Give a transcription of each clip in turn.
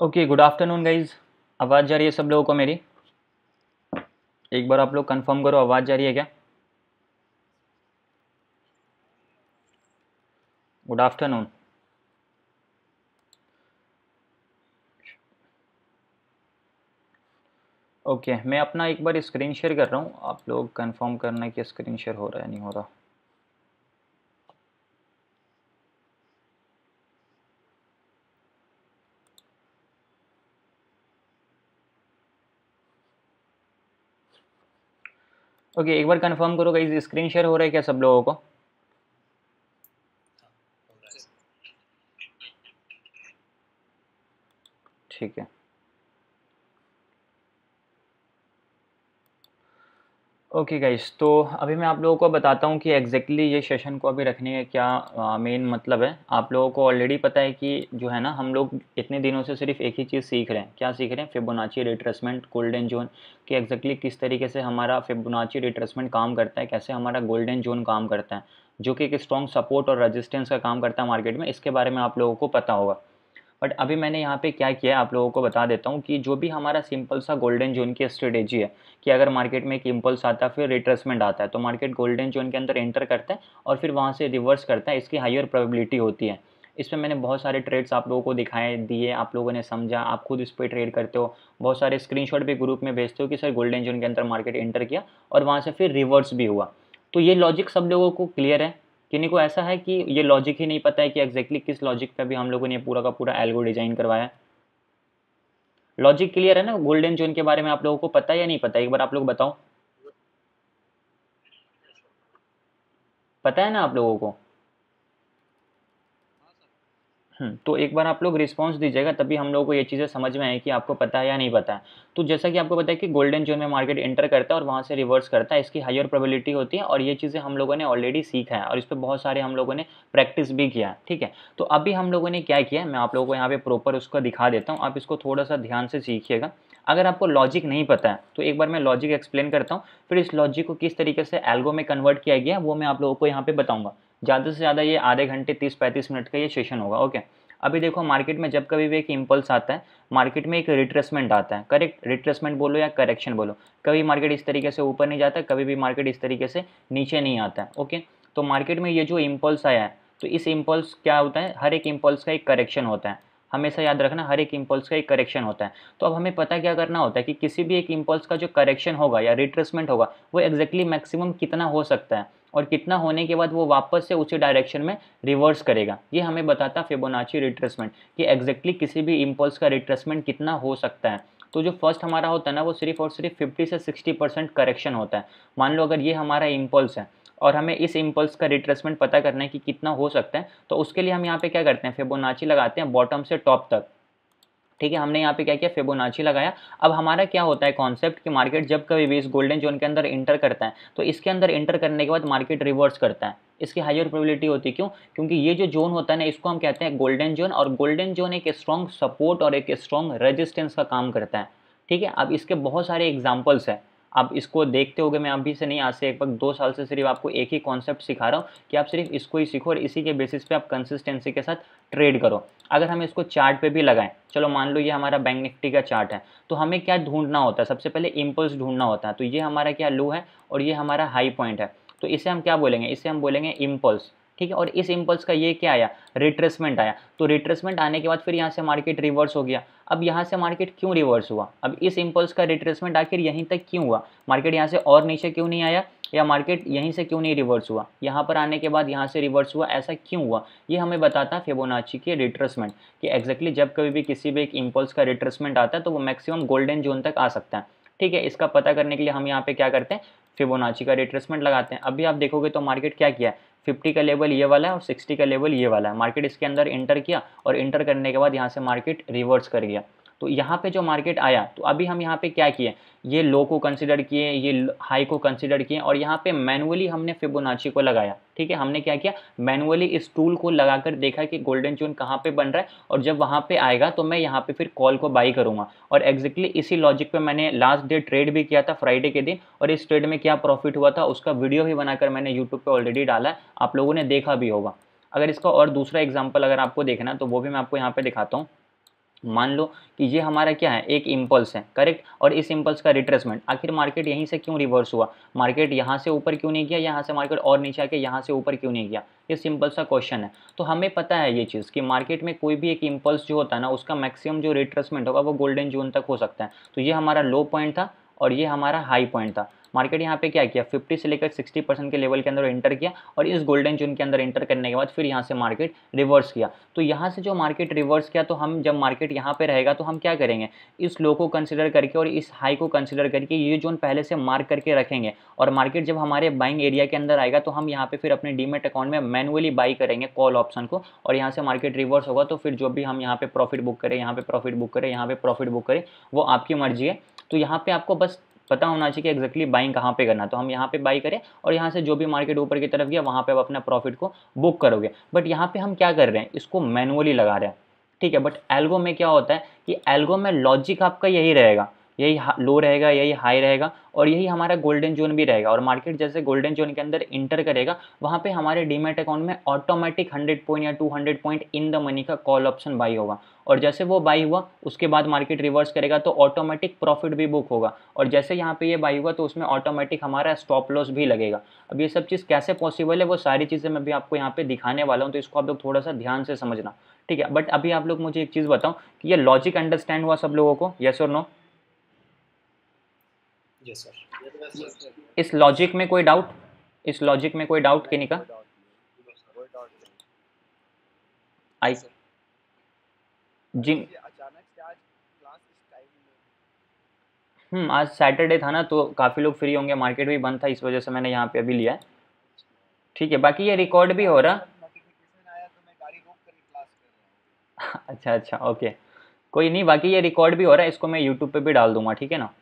Okay good afternoon guys आवाज़ जा रही है सब लोगों को मेरी? एक बार आप लोग कंफर्म करो, आवाज़ जा रही है क्या? गुड आफ्टरनून ओके मैं अपना एक बार स्क्रीन शेयर कर रहा हूँ। आप लोग कंफर्म करना कि स्क्रीन शेयर हो रहा है नहीं हो रहा। ओके, एक बार कंफर्म करो गाइज़ स्क्रीन शेयर हो रहा है क्या सब लोगों को? ठीक है। ओके गाइस तो अभी मैं आप लोगों को बताता हूँ कि एग्जैक्टली exactly ये सेशन को अभी रखने का क्या मेन मतलब है। आप लोगों को ऑलरेडी पता है कि जो है ना, हम लोग इतने दिनों से सिर्फ़ एक ही चीज़ सीख रहे हैं। क्या सीख रहे हैं? फिबोनाची रिट्रेसमेंट गोल्डन जोन कि एग्जैक्टली exactly किस तरीके से हमारा फिबोनाची रिट्रेसमेंट काम करता है, कैसे हमारा गोल्डन जोन काम करता है, जो कि एक स्ट्रॉन्ग सपोर्ट और रजिस्टेंस का काम करता है मार्केट में। इसके बारे में आप लोगों को पता होगा। बट अभी मैंने यहाँ पे क्या किया आप लोगों को बता देता हूँ कि जो भी हमारा सिंपल सा गोल्डन जोन की स्ट्रेटेजी है, कि अगर मार्केट में एक इम्पल्स आता है, फिर रिट्रेसमेंट आता है तो मार्केट गोल्डन जोन के अंदर एंटर करता है और फिर वहाँ से रिवर्स करता है, इसकी हाइयर प्रोबेबिलिटी होती है। इसमें मैंने बहुत सारे ट्रेड्स आप लोगों को दिखाए, दिए, आप लोगों ने समझा, आप खुद इस पर ट्रेड करते हो, बहुत सारे स्क्रीनशॉट भी ग्रुप में भेजते हो कि सर गोल्डन जोन के अंदर मार्केट एंटर किया और वहाँ से फिर रिवर्स भी हुआ। तो ये लॉजिक सब लोगों को क्लियर है। किन्हीं को ऐसा है कि ये लॉजिक ही नहीं पता है कि एग्जैक्टली किस लॉजिक पे भी हम लोगों ने पूरा का पूरा एल्गो डिज़ाइन करवाया लॉजिक क्लियर है ना? गोल्डन जोन के बारे में आप लोगों को पता है या नहीं पता एक बार आप लोग बताओ। पता है ना आप लोगों को? तो एक बार आप लोग रिस्पांस दीजिएगा, तभी हम लोगों को ये चीज़ें समझ में आए कि आपको पता है या नहीं पता है। तो जैसा कि आपको पता है कि गोल्डन जोन में मार्केट एंटर करता है और वहाँ से रिवर्स करता है, इसकी हायर प्रोबेबिलिटी होती है और ये चीज़ें हम लोगों ने ऑलरेडी सीखा है और इस पर बहुत सारे हम लोगों ने प्रैक्टिस भी किया ठीक है? तो अभी हम लोगों ने क्या किया मैं आप लोगों को यहाँ पर प्रॉपर उसको दिखा देता हूँ, आप इसको थोड़ा सा ध्यान से सीखिएगा। अगर आपको लॉजिक नहीं पता है तो एक बार मैं लॉजिक एक्सप्लेन करता हूँ, फिर इस लॉजिक को किस तरीके से एल्गो में कन्वर्ट किया गया वो मैं आप लोगों को यहाँ पे बताऊँगा। ज़्यादा से ज़्यादा ये आधे घंटे, तीस, पैंतीस मिनट का ये सेशन होगा, ओके? अभी देखो मार्केट में जब कभी भी एक इम्पल्स आता है मार्केट में एक रिट्रेसमेंट आता है करेक्ट रिट्रेसमेंट बोलो या करेक्शन बोलो, कभी मार्केट इस तरीके से ऊपर नहीं जाता कभी भी मार्केट इस तरीके से नीचे नहीं आता है, ओके? तो मार्केट में ये जो इम्पल्स आया है तो इस इम्पल्स क्या होता है? हर एक इम्पल्स का एक करेक्शन होता है। हमेशा याद रखना, हर एक इम्पल्स का एक करेक्शन होता है। तो अब हमें पता क्या करना होता है कि किसी भी एक इम्पल्स का जो करेक्शन होगा या रिट्रेसमेंट होगा, वो एक्जैक्टली मैक्सिमम कितना हो सकता है? और कितना होने के बाद वो वापस से उसी डायरेक्शन में रिवर्स करेगा। ये हमें बताता फिबोनाची रिट्रेसमेंट कि एग्जैक्टली किसी भी इम्पल्स का रिट्रेसमेंट कितना हो सकता है। तो जो फ़र्स्ट हमारा होता है ना, वो सिर्फ़ और सिर्फ़ 50 से 60 परसेंट करेक्शन होता है। मान लो अगर ये हमारा इम्पल्स है और हमें इस इम्पल्स का रिट्रेसमेंट पता करना है कि कितना हो सकता है तो उसके लिए हम यहाँ पे क्या करते हैं? फिबोनाची लगाते हैं बॉटम से टॉप तक। ठीक है, हमने यहाँ पे क्या किया? फेबोनाची लगाया। अब हमारा क्या होता है कॉन्सेप्ट कि मार्केट जब कभी भी इस गोल्डन जोन के अंदर इंटर करता है तो इसके अंदर इंटर करने के बाद मार्केट रिवर्स करता है। इसकी हाइयर प्रोबेबिलिटी होती है क्यों? क्योंकि ये जो जोन होता है ना, इसको हम कहते हैं गोल्डन जोन और गोल्डन जोन एक स्ट्रॉन्ग सपोर्ट और एक स्ट्रॉन्ग रेजिस्टेंस का काम करता है। ठीक है, अब इसके बहुत सारे एग्जाम्पल्स हैं। आप इसको देखते होगे, मैं अभी से नहीं, आज से एक वक्त, दो साल से सिर्फ़ आपको एक ही कॉन्सेप्ट सिखा रहा हूँ कि आप सिर्फ़ इसको ही सीखो और इसी के बेसिस पे आप कंसिस्टेंसी के साथ ट्रेड करो। अगर हम इसको चार्ट पे भी लगाएँ, चलो मान लो ये हमारा बैंक निफ्टी का चार्ट है तो हमें क्या ढूंढना होता है? सबसे पहले इम्पल्स ढूंढना होता है तो ये हमारा क्या लो है और ये हमारा हाई पॉइंट है। तो इसे हम क्या बोलेंगे? इसे हम बोलेंगे इम्पल्स ठीक है? और इस इम्पल्स का ये क्या आया? रिट्रेसमेंट आया। तो रिट्रेसमेंट आने के बाद फिर यहाँ से मार्केट रिवर्स हो गया। अब यहाँ से मार्केट क्यों रिवर्स हुआ? अब इस इम्पल्स का रिट्रेसमेंट आखिर यहीं तक क्यों हुआ? मार्केट यहाँ से और नीचे क्यों नहीं आया? या मार्केट यहीं से क्यों नहीं रिवर्स हुआ? यहाँ पर आने के बाद यहाँ से रिवर्स हुआ, ऐसा क्यों हुआ? ये हमें बताता है फेबोनाची के रिट्रेसमेंट कि एग्जैक्टली जब कभी भी किसी भी एक इम्पल्स का रिट्रेसमेंट आता है तो वो मैक्सिमम गोल्डन जोन तक आ सकता है। ठीक है, इसका पता करने के लिए हम यहाँ पे क्या करते हैं? फिबोनाची का रिट्रेसमेंट लगाते हैं। अभी आप देखोगे तो मार्केट क्या किया फिफ्टी का लेवल ये वाला है और सिक्सटी का लेवल ये वाला है। मार्केट इसके अंदर इंटर किया और इंटर करने के बाद यहाँ से मार्केट रिवर्स कर गया। तो यहाँ पे जो मार्केट आया तो अभी हम यहाँ पे क्या किए? ये लो को कंसिडर किए, ये हाई को कंसिडर किए और यहाँ पे मैनुअली हमने फिबोनाची को लगाया, ठीक है? हमने क्या किया? मैनुअली इस टूल को लगाकर देखा कि गोल्डन जोन कहाँ पे बन रहा है और जब वहाँ पे आएगा तो मैं यहाँ पे फिर कॉल को बाई करूँगा। और एग्जैक्टली इसी लॉजिक पे मैंने लास्ट डे ट्रेड भी किया था फ्राइडे के दिन और इस ट्रेड में क्या प्रॉफिट हुआ था, उसका वीडियो भी बनाकर मैंने यूट्यूब पर ऑलरेडी डाला आप लोगों ने देखा भी होगा। अगर इसका और दूसरा एग्ज़ाम्पल अगर आपको देखना तो वो भी मैं आपको यहाँ पर दिखाता हूँ। मान लो कि ये हमारा क्या है, एक इम्पल्स है करेक्ट और इस इम्पल्स का रिट्रेसमेंट आखिर मार्केट यहीं से क्यों रिवर्स हुआ? मार्केट यहाँ से ऊपर क्यों नहीं गया, यहाँ से मार्केट और नीचे आके यहाँ से ऊपर क्यों नहीं गया? ये सिंपल सा क्वेश्चन है। तो हमें पता है ये चीज़ कि मार्केट में कोई भी एक इम्पल्स जो होता है ना, उसका मैक्सिमम जो रिट्रेसमेंट होगा वो गोल्डन जोन तक हो सकता है। तो ये हमारा लो पॉइंट था और ये हमारा हाई पॉइंट था। मार्केट यहाँ पे क्या किया? 50 से लेकर 60 परसेंट के लेवल के अंदर एंटर किया और इस गोल्डन जोन के अंदर एंटर करने के बाद फिर यहाँ से मार्केट रिवर्स किया। तो यहाँ से जो मार्केट रिवर्स किया तो हम जब मार्केट यहाँ पे रहेगा तो हम क्या करेंगे? इस लो को कंसिडर करके और इस हाई को कंसिडर करके ये जोन पहले से मार्क करके रखेंगे। और मार्केट जब हमारे बाइंग एरिया के अंदर आएगा तो हम यहाँ पे फिर अपने डीमेट अकाउंट में मैनुअली बाई करेंगे कॉल ऑप्शन को और यहाँ से मार्केट रिवर्स होगा तो फिर जो भी हम यहाँ पे प्रॉफिट बुक करें, यहाँ पे प्रॉफिट बुक करें, यहाँ पे प्रॉफिट बुक करें, वो आपकी मर्ज़ी है। तो यहाँ पे आपको बस पता होना चाहिए कि एक्जैक्टली बाइंग कहाँ पे करना तो हम यहाँ पे बाई करें और यहाँ से जो भी मार्केट ऊपर की तरफ़ गया, वहाँ पे आप अपना प्रॉफिट को बुक करोगे। बट यहाँ पे हम क्या कर रहे हैं? इसको मैनुअली लगा रहे हैं। ठीक है बट एल्गो में क्या होता है कि एल्गो में लॉजिक आपका यही रहेगा। यही लो रहेगा, यही हाई रहेगा और यही हमारा गोल्डन जोन भी रहेगा। और मार्केट जैसे गोल्डन जोन के अंदर इंटर करेगा, वहाँ पे हमारे डीमेट अकाउंट में ऑटोमेटिक 100 पॉइंट या 200 पॉइंट इन द मनी का कॉल ऑप्शन बाई होगा। और जैसे वो बाई हुआ, उसके बाद मार्केट रिवर्स करेगा तो ऑटोमेटिक प्रॉफिट भी बुक होगा। और जैसे यहाँ पे ये बाई हुआ तो उसमें ऑटोमेटिक हमारा स्टॉप लॉस भी लगेगा। अब ये सब चीज़ कैसे पॉसिबल है, वो सारी चीज़ें मैं भी आपको यहाँ पे दिखाने वाला हूँ तो इसको आप लोग थोड़ा सा ध्यान से समझना। ठीक है बट अभी आप लोग मुझे एक चीज़ बताओ कि ये लॉजिक अंडरस्टैंड हुआ सब लोगों को? यस और नो इस लॉजिक में कोई डाउट इस लॉजिक में कोई डाउट नहीं का? आई जिन हम्म आज सैटरडे था ना तो काफ़ी लोग फ्री होंगे। मार्केट भी बंद था इस वजह से मैंने यहाँ पे अभी लिया है। ठीक है बाकी ये रिकॉर्ड भी हो रहा। अच्छा अच्छा ओके कोई नहीं बाकी ये रिकॉर्ड भी हो रहा है इसको मैं यूट्यूब पे भी डाल दूँगा ठीक है ना हम्म,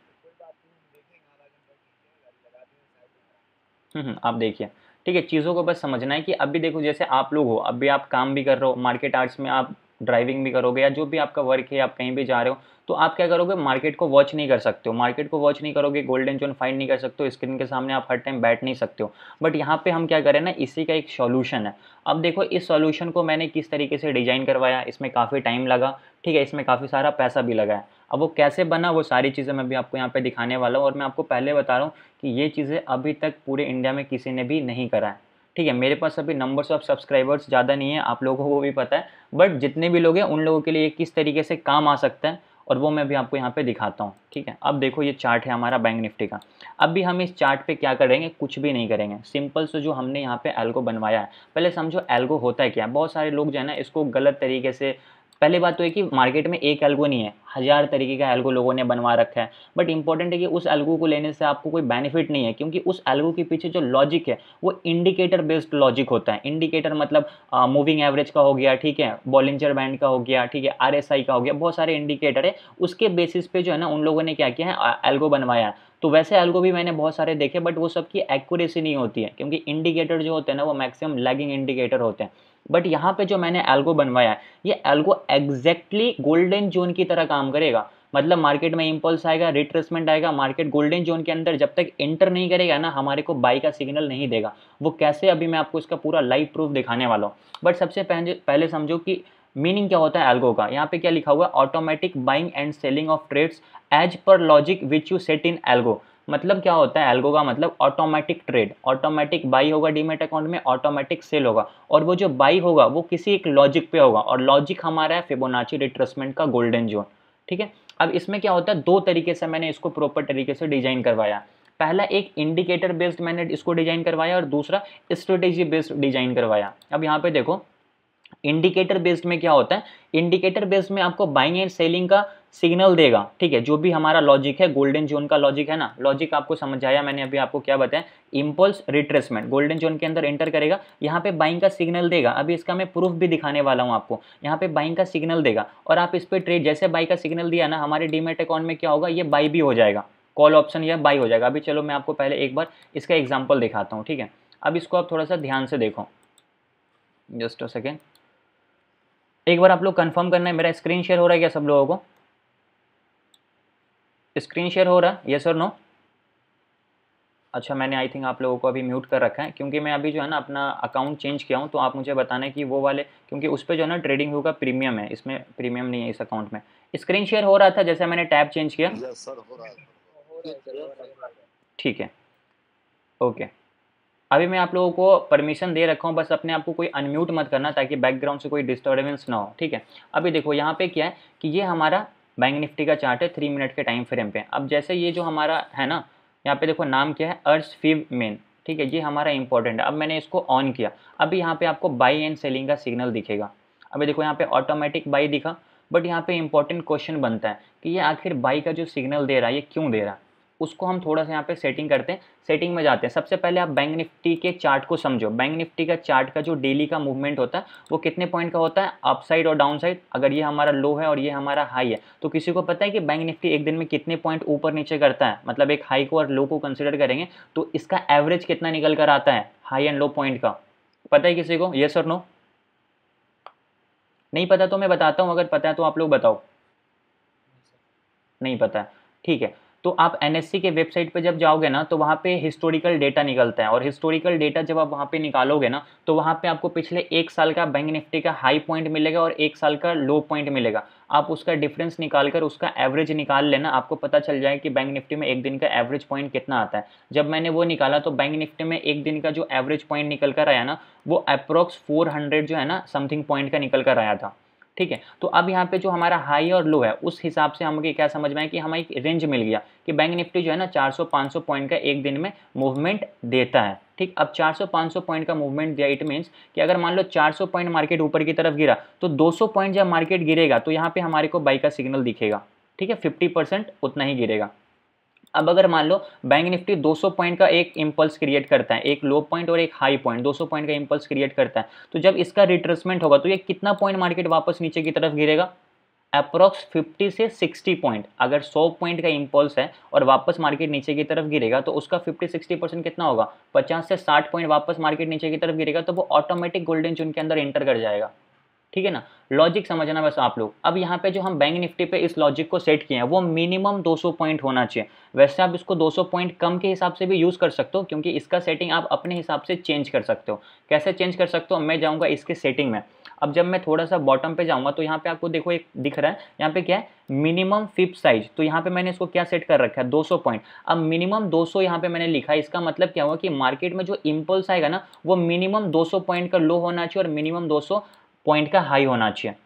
हम्म, आप देखिए। ठीक है, चीज़ों को बस समझना है कि अभी देखो, जैसे आप लोग हो अभी आप काम भी कर रहे हो मार्केट आर्ट्स में आप ड्राइविंग भी करोगे या जो भी आपका वर्क है, आप कहीं भी जा रहे हो तो आप क्या करोगे मार्केट को वॉच नहीं कर सकते हो। मार्केट को वॉच नहीं करोगे गोल्डन जोन फाइंड नहीं कर सकते हो स्क्रीन के सामने आप हर टाइम बैठ नहीं सकते हो। बट यहाँ पे हम क्या करें ना, इसी का एक सॉल्यूशन है। अब देखो, इस सॉल्यूशन को मैंने किस तरीके से डिज़ाइन करवाया, इसमें काफ़ी टाइम लगा, ठीक है, इसमें काफ़ी सारा पैसा भी लगा है। अब वो कैसे बना, वो सारी चीज़ें मैं भी आपको यहाँ पे दिखाने वाला हूँ और मैं आपको पहले बता रहा हूँ कि ये चीज़ें अभी तक पूरे इंडिया में किसी ने भी नहीं करा है। ठीक है, मेरे पास अभी नंबर्स ऑफ़ सब्सक्राइबर्स ज़्यादा नहीं है, आप लोगों को भी पता है बट जितने भी लोग हैं, उन लोगों के लिए किस तरीके से काम आ सकता है, और वो मैं भी आपको यहाँ पे दिखाता हूँ। ठीक है, अब देखो ये चार्ट है हमारा बैंक निफ्टी का। अब भी हम इस चार्ट पे क्या करेंगे, कुछ भी नहीं करेंगे। सिंपल से जो हमने यहाँ पे एल्गो बनवाया है, पहले समझो एल्गो होता है क्या? बहुत सारे लोग जो है ना, इसको गलत तरीके से पहले बात तो है कि मार्केट में एक एल्गो नहीं है। हज़ार तरीके का एल्गो लोगों ने बनवा रखा है। बट इंपॉर्टेंट है कि उस एल्गो को लेने से आपको कोई बेनिफिट नहीं है, क्योंकि उस एल्गो के पीछे जो लॉजिक है, वो इंडिकेटर बेस्ड लॉजिक होता है। इंडिकेटर मतलब मूविंग एवरेज का हो गया, ठीक है? बॉलिंजर बैंड का हो गया, ठीक है? आरएसआई का हो गया, बहुत सारे इंडिकेटर है। उसके बेसिस पे जो है ना, उन लोगों ने क्या किया है? एल्गो बनवाया तो वैसे एल्गो भी मैंने बहुत सारे देखे बट वो सबकी एक्यूरेसी नहीं होती है, क्योंकि इंडिकेटर जो होते हैं ना, वो मैक्सिमम लैगिंग इंडिकेटर होते हैं। बट यहाँ पे जो मैंने एल्गो बनवाया है, ये एल्गो एग्जैक्टली गोल्डन जोन की तरह काम करेगा। मतलब मार्केट में इम्पल्स आएगा रिट्रेसमेंट आएगा मार्केट गोल्डन जोन के अंदर जब तक एंटर नहीं करेगा ना, हमारे को बाई का सिग्नल नहीं देगा। वो कैसे अभी मैं आपको इसका पूरा लाइव प्रूफ दिखाने वाला हूँ। बट सबसे पहले समझो कि मीनिंग क्या होता है एल्गो का। यहाँ पे क्या लिखा हुआ है automatic buying and selling of trades as per logic which you set in algo मतलब क्या होता है एल्गो का मतलब ऑटोमेटिक ट्रेड ऑटोमेटिक बाई होगा डीमेट अकाउंट में ऑटोमेटिक सेल होगा। और वो जो बाई होगा, वो किसी एक लॉजिक पे होगा। और लॉजिक हमारा है फिबोनाची रिट्रेसमेंट का गोल्डन जोन ठीक है? अब इसमें क्या होता है, दो तरीके से मैंने इसको प्रॉपर तरीके से डिज़ाइन करवाया। पहला, एक इंडिकेटर बेस्ड मैंने इसको डिज़ाइन करवाया और दूसरा स्ट्रेटेजी बेस्ड डिज़ाइन करवाया। अब यहाँ पे देखो इंडिकेटर बेस्ड में क्या होता है? इंडिकेटर बेस्ड में आपको बाइंग एंड सेलिंग का सिग्नल देगा, ठीक है? जो भी हमारा लॉजिक है गोल्डन जोन का लॉजिक है ना? लॉजिक आपको समझ आया? मैंने अभी आपको क्या बताया? इम्पल्स रिट्रेसमेंट गोल्डन जोन के अंदर एंटर करेगा। यहाँ पे बाइंग का सिग्नल देगा। अभी इसका मैं प्रूफ भी दिखाने वाला हूँ आपको। यहाँ पे बाइंग का सिग्नल देगा। और आप इस पर ट्रेड जैसे बाई का सिग्नल दिया ना, हमारे डीमेट अकाउंट में क्या होगा? ये बाई भी हो जाएगा। कॉल ऑप्शन या बाई हो जाएगा। अभी चलो मैं आपको पहले एक बार इसका एग्ज़ाम्पल दिखाता हूँ, ठीक है? अब इसको आप थोड़ा सा ध्यान से देखो। जस्ट अ सेकेंड एक बार आप लोग कंफर्म करना है मेरा स्क्रीन शेयर हो रहा है क्या सब लोगों को? स्क्रीन शेयर हो रहा है? यस और नो अच्छा मैंने आई थिंक आप लोगों को अभी म्यूट कर रखा है क्योंकि मैं अभी जो है ना अपना अकाउंट चेंज किया हूँ तो आप मुझे बताना कि वो वाले क्योंकि उस पर जो है ना ट्रेडिंग व्यू का प्रीमियम है इसमें प्रीमियम नहीं है इस अकाउंट में। स्क्रीन शेयर हो रहा था जैसे मैंने टैब चेंज किया। ठीक है। ओके अभी मैं आप लोगों को परमिशन दे रखा हूँ, बस अपने आप को कोई अनम्यूट मत करना ताकि बैकग्राउंड से कोई डिस्टर्बेंस ना हो, ठीक है? अभी देखो, यहाँ पे क्या है कि ये हमारा बैंक निफ्टी का चार्ट है थ्री मिनट के टाइम फ्रेम पे। अब जैसे ये जो हमारा है ना, यहाँ पे देखो नाम क्या है? अर्स फीव मेन ठीक है? ये हमारा इंपॉर्टेंट है। अब मैंने इसको ऑन किया। अभी यहाँ पे आपको बाई एंड सेलिंग का सिग्नल दिखेगा। अभी देखो, यहाँ पे ऑटोमेटिक बाई दिखा बट यहाँ पे इंपॉर्टेंट क्वेश्चन बनता है कि ये आखिर बाई का जो सिग्नल दे रहा है, ये क्यों दे रहा है? उसको हम थोड़ा सा यहाँ पे सेटिंग करते हैं। सेटिंग में जाते हैं। सबसे पहले आप बैंक निफ्टी के चार्ट को समझो। बैंक निफ्टी का चार्ट का जो डेली का मूवमेंट होता है, वो कितने पॉइंट का होता है? अप साइड और डाउन साइड अगर ये हमारा लो है और ये हमारा हाई है तो किसी को पता है कि बैंक निफ्टी एक दिन में कितने पॉइंट ऊपर नीचे करता है? मतलब एक हाई को और लो को कंसिडर करेंगे तो इसका एवरेज कितना निकल कर आता है? हाई एंड लो पॉइंट का। पता है किसी को? ये सर नो नहीं पता तो मैं बताता हूँ, अगर पता है तो आप लोग बताओ। नहीं पता ठीक है। तो आप एनएससी के वेबसाइट पर जब जाओगे ना तो वहाँ पे हिस्टोरिकल डेटा निकलता है। और हिस्टोरिकल डेटा जब आप वहाँ पे निकालोगे ना तो वहाँ पे आपको पिछले एक साल का बैंक निफ्टी का हाई पॉइंट मिलेगा और एक साल का लो पॉइंट मिलेगा। आप उसका डिफरेंस निकाल कर उसका एवरेज निकाल लेना, आपको पता चल जाए कि बैंक निफ्टी में एक दिन का एवरेज पॉइंट कितना आता है। जब मैंने वो निकाला तो बैंक निफ्टी में एक दिन का जो एवरेज पॉइंट निकल कर आया ना, वो अप्रोक्स फोर जो है ना समथिंग पॉइंट का निकल कर आया था। ठीक है? तो अब यहाँ पे जो हमारा हाई और लो है, उस हिसाब से हमें क्या समझ में आए कि हमें एक रेंज मिल गया कि बैंक निफ्टी जो है ना 400-500 पॉइंट का एक दिन में मूवमेंट देता है। ठीक, अब 400-500 पॉइंट का मूवमेंट दिया इट मीन्स कि अगर मान लो 400 पॉइंट मार्केट ऊपर की तरफ़ गिरा तो 200 पॉइंट जब मार्केट गिरेगा तो यहाँ पे हमारे को बाई का सिग्नल दिखेगा। ठीक है? फिफ्टी उतना ही गिरेगा। अब अगर मान लो, बैंक निफ्टी 200 पॉइंट का एक इम्पल्स क्रिएट करता है, एक लो पॉइंट और एक हाई पॉइंट 200 पॉइंट का इम्पल्स क्रिएट करता है तो जब इसका रिट्रेसमेंट होगा तो ये कितना पॉइंट मार्केट वापस नीचे की तरफ़ गिरेगा? अप्रोक्स 50 से 60 पॉइंट अगर 100 पॉइंट का इम्पल्स है और वापस मार्केट नीचे की तरफ़ गिरेगा तो उसका 50-60 परसेंट कितना होगा? 50 से 60 पॉइंट वापस मार्केट नीचे की तरफ़ गिरेगा तो वो ऑटोमेटिक गोल्डन चून के अंदर एंटर कर जाएगा। ठीक है ना? लॉजिक समझना बस आप लोग। अब यहाँ पे जो हम बैंक निफ्टी पे इस लॉजिक को सेट किए हैं, वो मिनिमम 200 पॉइंट होना चाहिए। वैसे आप इसको 200 पॉइंट कम के हिसाब से भी यूज़ कर सकते हो, क्योंकि इसका सेटिंग आप अपने हिसाब से चेंज कर सकते हो। कैसे चेंज कर सकते हो? मैं जाऊँगा इसके सेटिंग में। अब जब मैं थोड़ा सा बॉटम पे जाऊँगा तो यहाँ पे आपको देखो एक दिख रहा है। यहाँ पे क्या है? मिनिमम फिप साइज़ तो यहाँ पे मैंने इसको क्या सेट कर रखा है? 200 पॉइंट अब मिनिमम 200 यहाँ पे मैंने लिखा है। इसका मतलब क्या हुआ कि मार्केट में जो इम्पल्स आएगा ना, वो मिनिमम 200 पॉइंट का लो होना चाहिए और मिनिमम 200 पॉइंट का हाई होना चाहिए,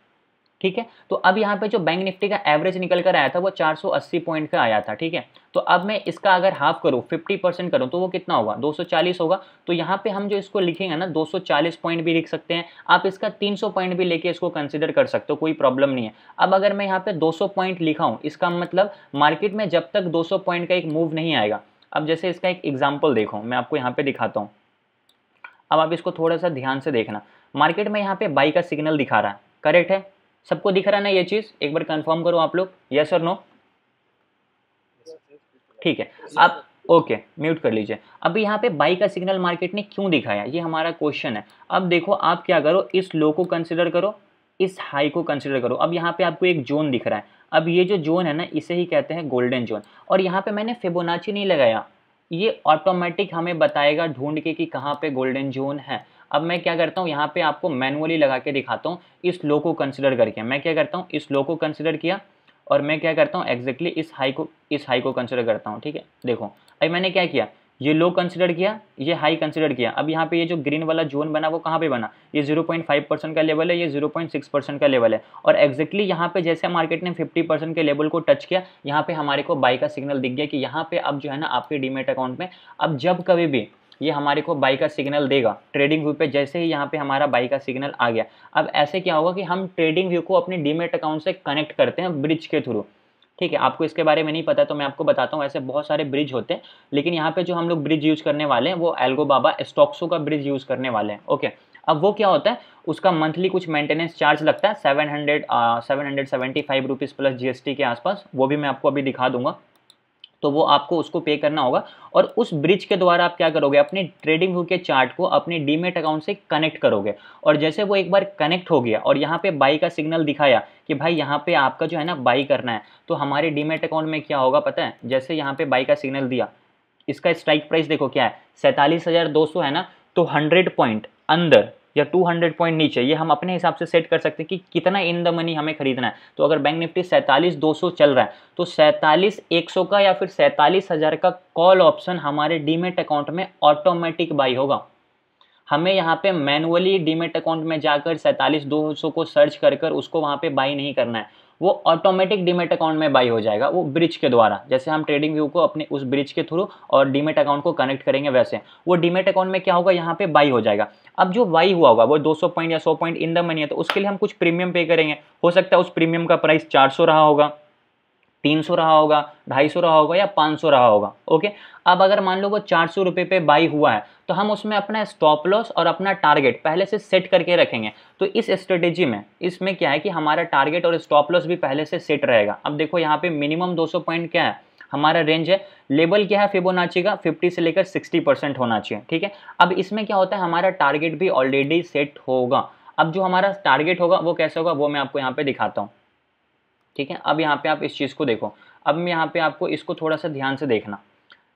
ठीक है? तो अब यहाँ पे जो बैंक निफ्टी का एवरेज निकल कर आया था, वो 480 पॉइंट का आया था, ठीक है? तो अब मैं इसका अगर हाफ़ करूँ 50 परसेंट करूँ तो वो कितना होगा? 240 होगा। तो यहाँ पे हम जो इसको लिखेंगे ना 240 पॉइंट भी लिख सकते हैं। आप इसका 300 पॉइंट भी लेके इसको कंसिडर कर सकते हो, कोई प्रॉब्लम नहीं है। अब अगर मैं यहाँ पे 200 पॉइंट लिखा हूँ, इसका मतलब मार्केट में जब तक 200 पॉइंट का एक मूव नहीं आएगा, अब जैसे इसका एक एग्ज़ाम्पल देखो, मैं आपको यहाँ पे दिखाता हूँ। अब आप इसको थोड़ा सा ध्यान से देखना। मार्केट में यहाँ पे बाई का सिग्नल दिखा रहा है। करेक्ट है? सबको दिख रहा है ना ये चीज़? एक बार कंफर्म करो आप लोग। यस और नो ठीक है। आप ओके म्यूट कर लीजिए। अब यहाँ पे बाई का सिग्नल मार्केट ने क्यों दिखाया? ये हमारा क्वेश्चन है। अब देखो, आप क्या करो? इस लो को कंसिडर करो। इस हाई को कंसिडर करो। अब यहाँ पे आपको एक जोन दिख रहा है। अब ये जो जोन है ना, इसे ही कहते हैं गोल्डन जोन और यहाँ पे मैंने फिबोनाची नहीं लगाया। ये ऑटोमेटिक हमें बताएगा ढूंढ के कि कहाँ पे गोल्डन जोन है। अब मैं क्या करता हूँ, यहाँ पे आपको मैनुअली लगा के दिखाता हूँ, इस लो को कंसिडर करके। मैं क्या करता हूँ, इस लो को कंसिडर किया और मैं क्या करता हूँ एग्जैक्टली exactly इस हाई को, इस हाई को कंसिडर करता हूँ, ठीक है? देखो अभी मैंने क्या किया, ये लो कंसिडर किया, ये हाई कंसिडर किया। अब यहाँ पे ये जो ग्रीन वाला जोन बना, वो कहाँ पे बना? ये 0.5 परसेंट का लेवल है, ये 0.6 परसेंट का लेवल है। और एक्जैक्टली यहाँ पे जैसे मार्केट ने 50 परसेंट के लेवल को टच किया, यहाँ पे हमारे को बाई का सिग्नल दिख गया कि यहाँ पे अब जो है ना, आपके डीमेट अकाउंट में, अब जब कभी भी ये हमारे को बाई का सिग्नल देगा। ट्रेडिंग व्यू पे जैसे ही यहाँ पे हमारा बाई का सिग्नल आ गया। अब ऐसे क्या होगा कि हम ट्रेडिंग व्यू को अपने डीमेट अकाउंट से कनेक्ट करते हैं ब्रिज के थ्रू ठीक है, आपको इसके बारे में नहीं पता तो मैं आपको बताता हूँ, ऐसे बहुत सारे ब्रिज होते हैं। लेकिन यहाँ पे जो हम लोग ब्रिज यूज़ करने वाले हैं, वो एल्गो बाबा स्टॉक्सो का ब्रिज यूज़ करने वाले हैं। ओके अब वो क्या होता है? उसका मंथली कुछ मेंटेनेंस चार्ज लगता है seven hundred seven hundred seventy five rupees plus GST के आसपास। वो भी मैं आपको अभी दिखा दूँगा। तो वो आपको उसको पे करना होगा। और उस ब्रिज के द्वारा आप क्या करोगे? अपने ट्रेडिंग व्यू के चार्ट को अपने डीमेट अकाउंट से कनेक्ट करोगे। और जैसे वो एक बार कनेक्ट हो गया और यहाँ पे बाई का सिग्नल दिखाया कि भाई यहाँ पे आपका जो है ना बाई करना है तो हमारे डीमेट अकाउंट में क्या होगा पता है? जैसे यहाँ पे बाई का सिग्नल दिया, इसका स्ट्राइक प्राइस देखो क्या है? सैंतालीस है ना? तो हंड्रेड पॉइंट अंदर या 200 पॉइंट नीचे, ये हम अपने हिसाब से सेट कर सकते हैं कि कितना इन द मनी हमें खरीदना है। तो अगर बैंक निफ्टी सैंतालीस दो चल रहा है तो सैंतालीस एक का या फिर सैंतालीस हज़ार का कॉल ऑप्शन हमारे डीमेट अकाउंट में ऑटोमेटिक बाई होगा। हमें यहाँ पे मैनुअली डीमेट अकाउंट में जाकर सैंतालीस दो को सर्च कर कर उसको वहाँ पे बाई नहीं करना है। वो ऑटोमेटिक डीमेट अकाउंट में बाई हो जाएगा, वो ब्रिज के द्वारा। जैसे हम ट्रेडिंग व्यू को अपने उस ब्रिज के थ्रू और डीमेट अकाउंट को कनेक्ट करेंगे वैसे। वो डीमेट अकाउंट में क्या होगा? यहाँ पे बाई हो जाएगा। अब जो बाई हुआ होगा, वो 200 पॉइंट या 100 पॉइंट इन द मनी है तो उसके लिए हम कुछ प्रीमियम पे करेंगे। हो सकता है उस प्रीमियम का प्राइस 400 रहा होगा, तीन सौ रहा होगा, ढाई सौ रहा होगा या पाँच सौ रहा होगा ओके अब अगर मान लो वो चार सौ रुपये पे बाई हुआ है तो हम उसमें अपना स्टॉप लॉस और अपना टारगेट पहले से सेट करके रखेंगे। तो इस स्ट्रेटेजी में, इसमें क्या है कि हमारा टारगेट और स्टॉप लॉस भी पहले से सेट रहेगा। अब देखो यहाँ पे मिनिमम 200 पॉइंट क्या है? हमारा रेंज है। लेवल क्या है फिबोनाची का? 50 से लेकर 60 परसेंट होना चाहिए, ठीक है? अब इसमें क्या होता है? हमारा टारगेट भी ऑलरेडी सेट होगा। अब जो हमारा टारगेट होगा, वो कैसे होगा? वो मैं आपको यहाँ पे दिखाता हूँ। ठीक है? अब यहाँ पे आप इस चीज़ को देखो। अब मैं यहाँ पे आपको इसको थोड़ा सा ध्यान से देखना।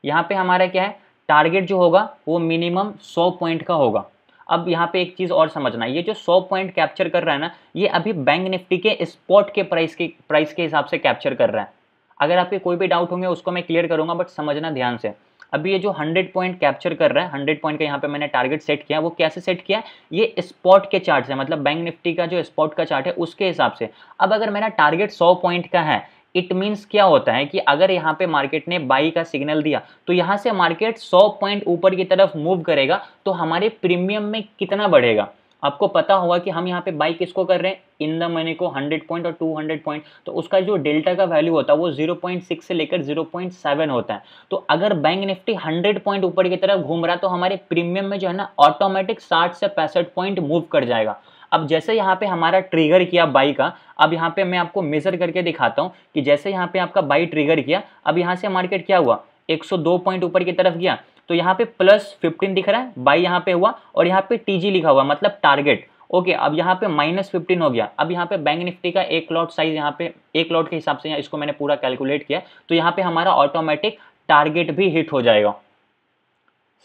यहाँ पे हमारा क्या है? टारगेट जो होगा, वो मिनिमम 100 पॉइंट का होगा। अब यहाँ पे एक चीज़ और समझना ये जो 100 पॉइंट कैप्चर कर रहा है ना, ये अभी बैंक निफ्टी के स्पॉट के प्राइस के प्राइस के हिसाब से कैप्चर कर रहा है। अगर आपके कोई भी डाउट होंगे, उसको मैं क्लियर करूँगा बट समझना ध्यान से। अभी ये जो 100 पॉइंट कैप्चर कर रहा है 100 पॉइंट का यहाँ पे मैंने टारगेट सेट किया। वो कैसे सेट किया? ये स्पॉट के चार्ट से मतलब बैंक निफ्टी का जो स्पॉट का चार्ट है, उसके हिसाब से। अब अगर मेरा टारगेट 100 पॉइंट का है इट मीन्स क्या होता है कि अगर यहाँ पे मार्केट ने बाई का सिग्नल दिया तो यहाँ से मार्केट 100 पॉइंट ऊपर की तरफ़ मूव करेगा तो हमारे प्रीमियम में कितना बढ़ेगा? आपको पता होगा कि हम यहाँ पे बाई किसको कर रहे हैं? इन द मनी को 100 पॉइंट और 200 पॉइंट तो उसका जो डेल्टा का वैल्यू होता है, वो 0.6 से लेकर 0.7 होता है। तो अगर बैंक निफ्टी 100 पॉइंट ऊपर की तरफ़ घूम रहा तो हमारे प्रीमियम में जो है ना ऑटोमेटिक 60 से पैंसठ पॉइंट मूव कर जाएगा। अब जैसे यहाँ पे हमारा ट्रिगर किया बाई का, अब यहाँ पे मैं आपको मेजर करके दिखाता हूँ कि जैसे यहाँ पे आपका बाई ट्रिगर किया, अब यहाँ से मार्केट क्या हुआ? 102 पॉइंट ऊपर की तरफ़ गया। तो यहाँ पे प्लस 15 दिख रहा है बाई यहाँ पे हुआ और यहाँ पे टीजी लिखा हुआ मतलब टारगेट ओके अब यहाँ पे माइनस फिफ्टीन हो गया। अब यहाँ पे बैंक निफ्टी का एक लॉट साइज़ यहाँ पे, एक लॉट के हिसाब से इसको मैंने पूरा कैलकुलेट किया। तो यहाँ पे हमारा ऑटोमेटिक टारगेट भी हिट हो जाएगा।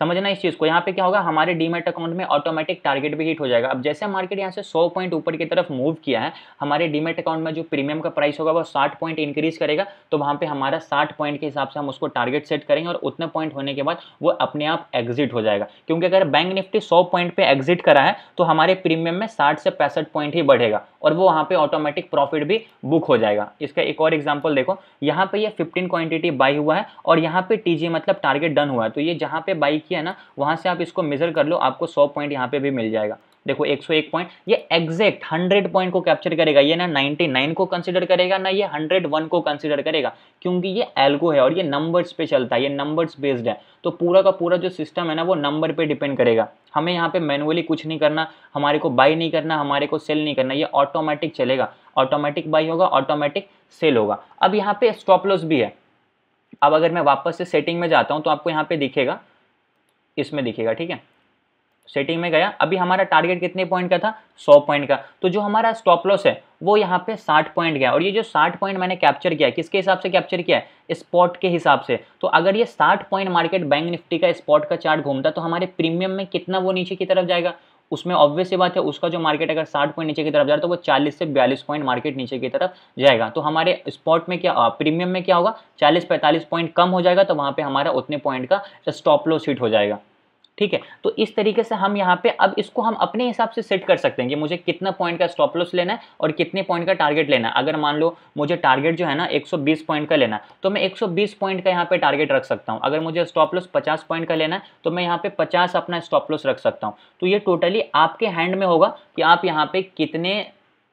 समझना इस चीज़ को। यहाँ पे क्या होगा, हमारे डीमेट अकाउंट में ऑटोमेटिक टारगेट भी हिट हो जाएगा। अब जैसे मार्केट यहाँ से 100 पॉइंट ऊपर की तरफ़ मूव किया है, हमारे डीमेट अकाउंट में जो प्रीमियम का प्राइस होगा वो 60 पॉइंट इंक्रीज करेगा तो वहाँ पे हमारा 60 पॉइंट के हिसाब से हम उसको टारगेट सेट करेंगे और उतने पॉइंट होने के बाद वो अपने आप एग्जिट हो जाएगा। क्योंकि अगर बैंक निफ्टी सौ पॉइंट पर एग्जिट करा है तो हमारे प्रीमियम में साठ से पैंसठ पॉइंट ही बढ़ेगा और वो वहाँ पे ऑटोमेटिक प्रॉफिट भी बुक हो जाएगा। इसका एक और एग्ज़ाम्पल देखो। यहाँ पे ये फिफ्टीन क्वांटिटी बाई हुआ है और यहाँ पे टीजी मतलब टारगेट डन हुआ है। तो ये जहाँ पे बाई किया है ना, वहाँ से आप इसको मेजर कर लो, आपको सौ पॉइंट यहाँ पे भी मिल जाएगा। देखो 101 पॉइंट ये एग्जैक्ट 100 पॉइंट को कैप्चर करेगा, ये ना 99 को कंसीडर करेगा, ना ये 101 को कंसीडर करेगा, क्योंकि ये एल्गो है और ये नंबर्स पे चलता है, ये नंबर्स बेस्ड है। तो पूरा का पूरा जो सिस्टम है ना, वो नंबर पे डिपेंड करेगा। हमें यहाँ पे मैनुअली कुछ नहीं करना, हमारे को बाई नहीं करना, हमारे को सेल नहीं करना, ये ऑटोमेटिक चलेगा। ऑटोमेटिक बाई होगा ऑटोमेटिक सेल होगा। अब यहाँ पे स्टॉप लॉस भी है। अब अगर मैं वापस से सेटिंग में जाता हूँ तो आपको यहाँ पे दिखेगा इसमें दिखेगा, ठीक है? सेटिंग में गया। अभी हमारा टारगेट कितने पॉइंट का था? 100 पॉइंट का। तो जो हमारा स्टॉप लॉस है, वो यहाँ पे 60 पॉइंट गया। और ये जो 60 पॉइंट मैंने कैप्चर किया किसके हिसाब से कैप्चर किया है? स्पॉट के हिसाब से। तो अगर ये 60 पॉइंट मार्केट बैंक निफ्टी का स्पॉट का चार्ट घूमता तो हमारे प्रीमियम में कितना वो नीचे की तरफ़ जाएगा? उसमें ऑब्वियस सी बात है, उसका जो मार्केट अगर 60 पॉइंट नीचे की तरफ़ जा रहा है तो वो 40 से 42 पॉइंट मार्केट नीचे की तरफ़ जाएगा। तो हमारे स्पॉट में क्या प्रीमियम में क्या होगा? 40-45 पॉइंट कम हो जाएगा तो वहाँ पे हमारा उतने पॉइंट का स्टॉप लॉस हिट हो जाएगा। ठीक है? तो इस तरीके से हम यहाँ पे अब इसको हम अपने हिसाब से सेट कर सकते हैं कि मुझे कितना पॉइंट का स्टॉप लॉस लेना है और कितने पॉइंट का टारगेट लेना है। अगर मान लो मुझे टारगेट जो है ना 120 पॉइंट का लेना है तो मैं 120 पॉइंट का यहाँ पे टारगेट रख सकता हूँ। अगर मुझे स्टॉप लॉस 50 पॉइंट का लेना है तो मैं यहाँ पे 50 अपना स्टॉप लॉस रख सकता हूँ। तो ये टोटली आपके हैंड में होगा कि आप यहाँ पे कितने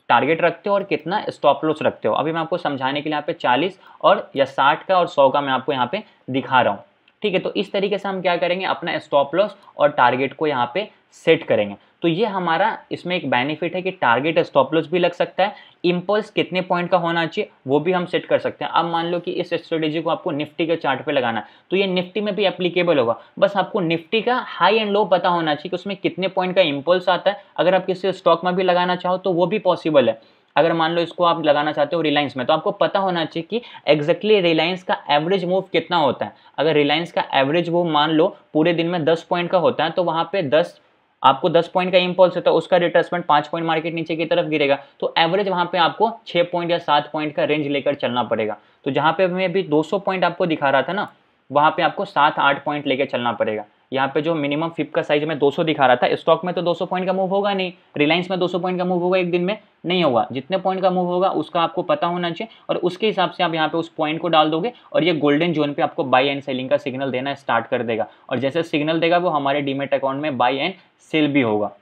टारगेट रखते हो और कितना स्टॉप लॉस रखते हो। अभी मैं आपको समझाने के लिए यहाँ पे 40 और या 60 का और 100 का मैं आपको यहाँ पे दिखा रहा हूँ। ठीक है तो इस तरीके से हम क्या करेंगे, अपना स्टॉप लॉस और टारगेट को यहाँ पे सेट करेंगे। तो ये हमारा इसमें एक बेनिफिट है कि टारगेट स्टॉप लॉस भी लग सकता है इम्पल्स कितने पॉइंट का होना चाहिए, वो भी हम सेट कर सकते हैं। अब मान लो कि इस स्ट्रेटेजी को आपको निफ्टी के चार्ट पे लगाना है तो ये निफ्टी में भी एप्लीकेबल होगा। बस आपको निफ्टी का हाई एंड लो पता होना चाहिए कि उसमें कितने पॉइंट का इम्पल्स आता है। अगर आप किसी स्टॉक में भी लगाना चाहो तो वो भी पॉसिबल है। अगर मान लो इसको आप लगाना चाहते हो रिलायंस में तो आपको पता होना चाहिए कि एग्जैक्टली रिलायंस का एवरेज मूव कितना होता है। अगर रिलायंस का एवरेज मूव मान लो पूरे दिन में दस पॉइंट का होता है तो वहाँ पे दस, आपको 10 पॉइंट का इंपल्स होता है, उसका रिट्रेसमेंट पाँच पॉइंट मार्केट नीचे की तरफ़ गिरेगा। तो एवरेज वहाँ पे आपको छह पॉइंट या सात पॉइंट का रेंज लेकर चलना पड़ेगा। तो जहाँ पे मैं अभी 200 पॉइंट आपको दिखा रहा था ना, वहाँ पे आपको सात आठ पॉइंट लेकर चलना पड़ेगा। यहाँ पे जो मिनिमम फिप का साइज़ में 200 दिखा रहा था स्टॉक में तो 200 पॉइंट का मूव होगा नहीं रिलायंस में 200 पॉइंट का मूव होगा एक दिन में, नहीं होगा। जितने पॉइंट का मूव होगा, उसका आपको पता होना चाहिए और उसके हिसाब से आप यहाँ पे उस पॉइंट को डाल दोगे और ये गोल्डन जोन पे आपको बाई एंड सेलिंग का सिग्नल देना स्टार्ट कर देगा। और जैसे सिग्नल देगा, वो हमारे डीमेट अकाउंट में बाई एंड सेल भी होगा।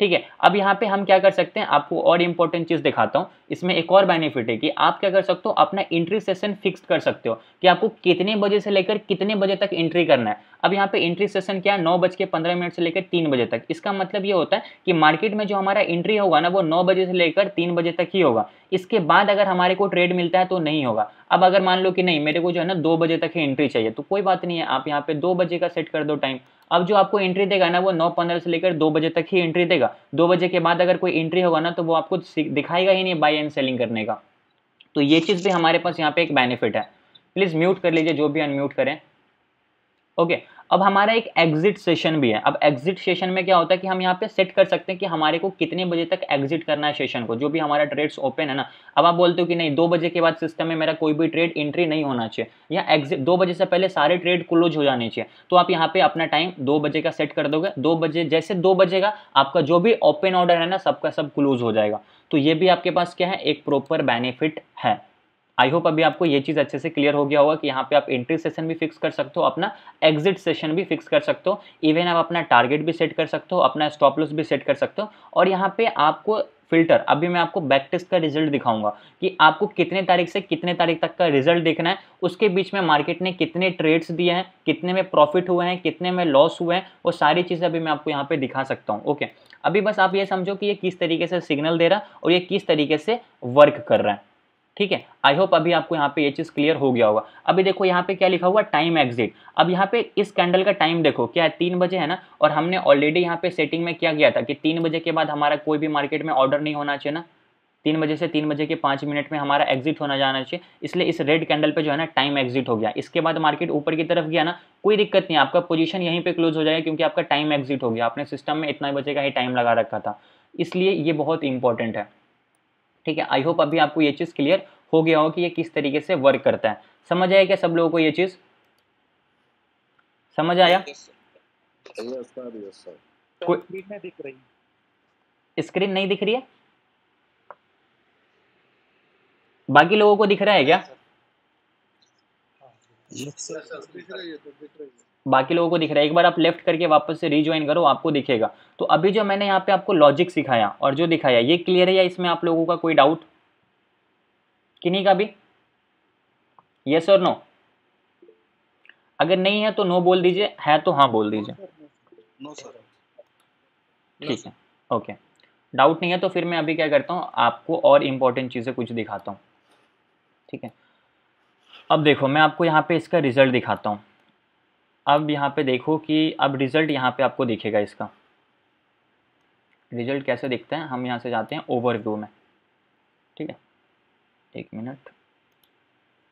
ठीक है, अब यहाँ पे हम क्या कर सकते हैं, आपको और इंपॉर्टेंट चीज़ दिखाता हूँ। इसमें एक और बेनिफिट है कि आप क्या कर सकते हो, अपना एंट्री सेशन फिक्स कर सकते हो कि आपको कितने बजे से लेकर कितने बजे तक एंट्री करना है। अब यहाँ पे एंट्री सेशन क्या है, नौ बज के पंद्रह मिनट से लेकर तीन बजे तक। इसका मतलब ये होता है कि मार्केट में जो हमारा एंट्री होगा ना, वो नौ बजे से लेकर तीन बजे तक ही होगा। इसके बाद अगर हमारे को ट्रेड मिलता है तो नहीं होगा। अब अगर मान लो कि नहीं, मेरे को जो है ना दो बजे तक ही एंट्री चाहिए तो कोई बात नहीं है, आप यहाँ पे दो बजे का सेट कर दो टाइम अब जो आपको एंट्री देगा ना, वो नौ पंद्रह से लेकर दो बजे तक ही एंट्री देगा। दो बजे के बाद अगर कोई एंट्री होगा ना तो वो आपको दिखाएगा ही नहीं बाई एंड सेलिंग करने का। तो ये चीज़ भी हमारे पास यहाँ पे एक बेनिफिट है। प्लीज़ म्यूट कर लीजिए, जो भी अनम्यूट करें। ओके अब हमारा एक एग्जिट सेशन भी है। अब एग्जिट सेशन में क्या होता है कि हम यहाँ पे सेट कर सकते हैं कि हमारे को कितने बजे तक एग्जिट करना है सेशन को। जो भी हमारा ट्रेड्स ओपन है ना, अब आप बोलते हो कि नहीं, दो बजे के बाद सिस्टम में मेरा कोई भी ट्रेड एंट्री नहीं होना चाहिए। या एग्जिट दो बजे से पहले सारे ट्रेड क्लोज हो जाने चाहिए। तो आप यहाँ पे अपना टाइम दो बजे का सेट कर दोगे। दो बजे, जैसे दो बजेगा आपका जो भी ओपन ऑर्डर है ना, सबका सब क्लोज हो जाएगा। तो ये भी आपके पास क्या है? एक प्रॉपर बेनिफिट है। आई होप अभी आपको ये चीज़ अच्छे से क्लियर हो गया होगा कि यहाँ पे आप एंट्री सेशन भी फिक्स कर सकते हो, अपना एग्जिट सेशन भी फिक्स कर सकते हो इवन आप अपना टारगेट भी सेट कर सकते हो, अपना स्टॉप लॉस भी सेट कर सकते हो और यहाँ पे आपको फ़िल्टर अभी मैं आपको बैक टेस्ट का रिज़ल्ट दिखाऊँगा कि आपको कितने तारीख से कितने तारीख तक का रिज़ल्ट देखना है, उसके बीच में मार्केट ने कितने ट्रेड्स दिए हैं, कितने में प्रॉफिट हुए हैं, कितने में लॉस हुए हैं, वो सारी चीज़ें अभी मैं आपको यहाँ पे दिखा सकता हूँ ओके अभी बस आप ये समझो कि ये किस तरीके से सिग्नल दे रहा है और ये किस तरीके से वर्क कर रहा है। ठीक है? आई होप अभी आपको यहाँ पे ये चीज़ क्लियर हो गया होगा। अभी देखो यहाँ पे क्या लिखा हुआ टाइम एग्जिट अब यहाँ पे इस कैंडल का टाइम देखो, क्या है? तीन बजे है ना? और हमने ऑलरेडी यहाँ पे सेटिंग में क्या किया था कि तीन बजे के बाद हमारा कोई भी मार्केट में ऑर्डर नहीं होना चाहिए ना? तीन बजे से तीन बजे के पाँच मिनट में हमारा एग्जिट होना जाना चाहिए। इसलिए इस रेड कैंडल पे जो है ना टाइम एग्जिट हो गया। इसके बाद मार्केट ऊपर की तरफ़ गया ना, कोई दिक्कत नहीं। आपका पोजीशन यहीं पे क्लोज हो जाएगा क्योंकि आपका टाइम एग्जिट हो गया। आपने सिस्टम में इतना बजे का ही टाइम लगा रखा था। इसलिए ये बहुत इंपॉर्टेंट है। ठीक है? आई होप अभी आपको ये चीज़ क्लियर हो गया हो कि ये किस तरीके से वर्क करता है। समझ आया क्या सब लोगों को ये चीज़? समझ आया? स्क्रीन नहीं दिख रही है? बाकी लोगों को दिख रहा है क्या? बाकी लोगों को दिख रहा है। एक बार आप लेफ़्ट करके वापस से रीज्वाइन करो आपको दिखेगा। तो अभी जो मैंने यहाँ पे आपको लॉजिक सिखाया और जो दिखाया ये क्लियर है या इसमें आप लोगों का कोई डाउट किन्हीं का भी यस और नो अगर नहीं है तो नो बोल दीजिए है तो हाँ बोल दीजिए। नो सर ठीक है ओके डाउट नहीं है तो फिर मैं अभी क्या करता हूँ आपको और इम्पोर्टेंट चीज़ें कुछ दिखाता हूँ। ठीक है? अब देखो मैं आपको यहाँ पे इसका रिज़ल्ट दिखाता हूँ। अब यहाँ पे देखो कि अब रिज़ल्ट यहाँ पे आपको दिखेगा इसका। रिज़ल्ट कैसे दिखता है? हम यहाँ से जाते हैं ओवरव्यू में। ठीक है? एक मिनट।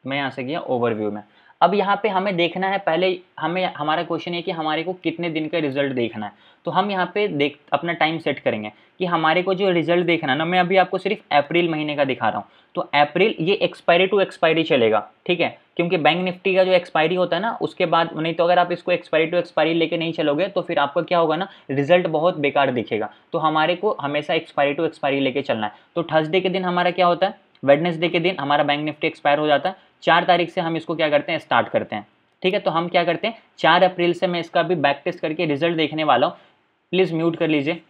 मैं यहाँ से गया ओवरव्यू में। अब यहाँ पे हमें देखना है, पहले हमें, हमारा क्वेश्चन ये कि हमारे को कितने दिन का रिज़ल्ट देखना है। तो हम यहाँ पे देख, अपना टाइम सेट करेंगे कि हमारे को जो रिज़ल्ट देखना है ना, मैं अभी आपको सिर्फ़ अप्रैल महीने का दिखा रहा हूँ। तो अप्रैल ये एक्सपायरी टू एक्सपायरी चलेगा, ठीक है? क्योंकि बैंक निफ्टी का जो एक्सपायरी होता है ना, उसके बाद, नहीं तो अगर आप इसको एक्सपायरी टू एक्सपायरी लेके नहीं चलोगे तो फिर आपका क्या होगा ना रिज़ल्ट बहुत बेकार दिखेगा। तो हमारे को हमेशा एक्सपायरी टू एक्सपायरी लेके चलना है। तो थर्सडे के दिन हमारा क्या होता है? वेडनेसडे के दिन हमारा बैंक निफ्टी एक्सपायर हो जाता है। चार तारीख से हम इसको क्या करते हैं स्टार्ट करते हैं। ठीक है तो हम क्या करते हैं, चार अप्रैल से मैं इसका भी बैक टेस्ट करके रिज़ल्ट देखने वाला हूँ। प्लीज़ म्यूट कर लीजिए।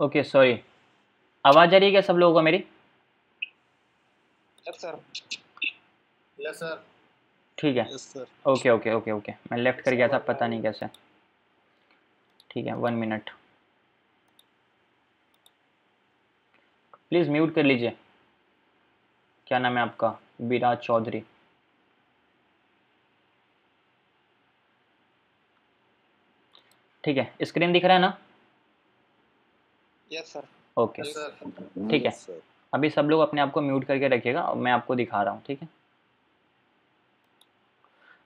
ओके सॉरी आवाज़ आ रही है क्या सब लोगों को मेरी? सर यस सर ठीक है। ओके ओके ओके ओके मैं लेफ़्ट कर गया था पता नहीं कैसे। ठीक है वन मिनट प्लीज़ म्यूट कर लीजिए। क्या नाम है आपका? विराज चौधरी। ठीक है स्क्रीन दिख रहा है ना? यस सर ओके ठीक है। अभी सब लोग अपने आप को म्यूट करके रखिएगा और मैं आपको दिखा रहा हूँ ठीक है?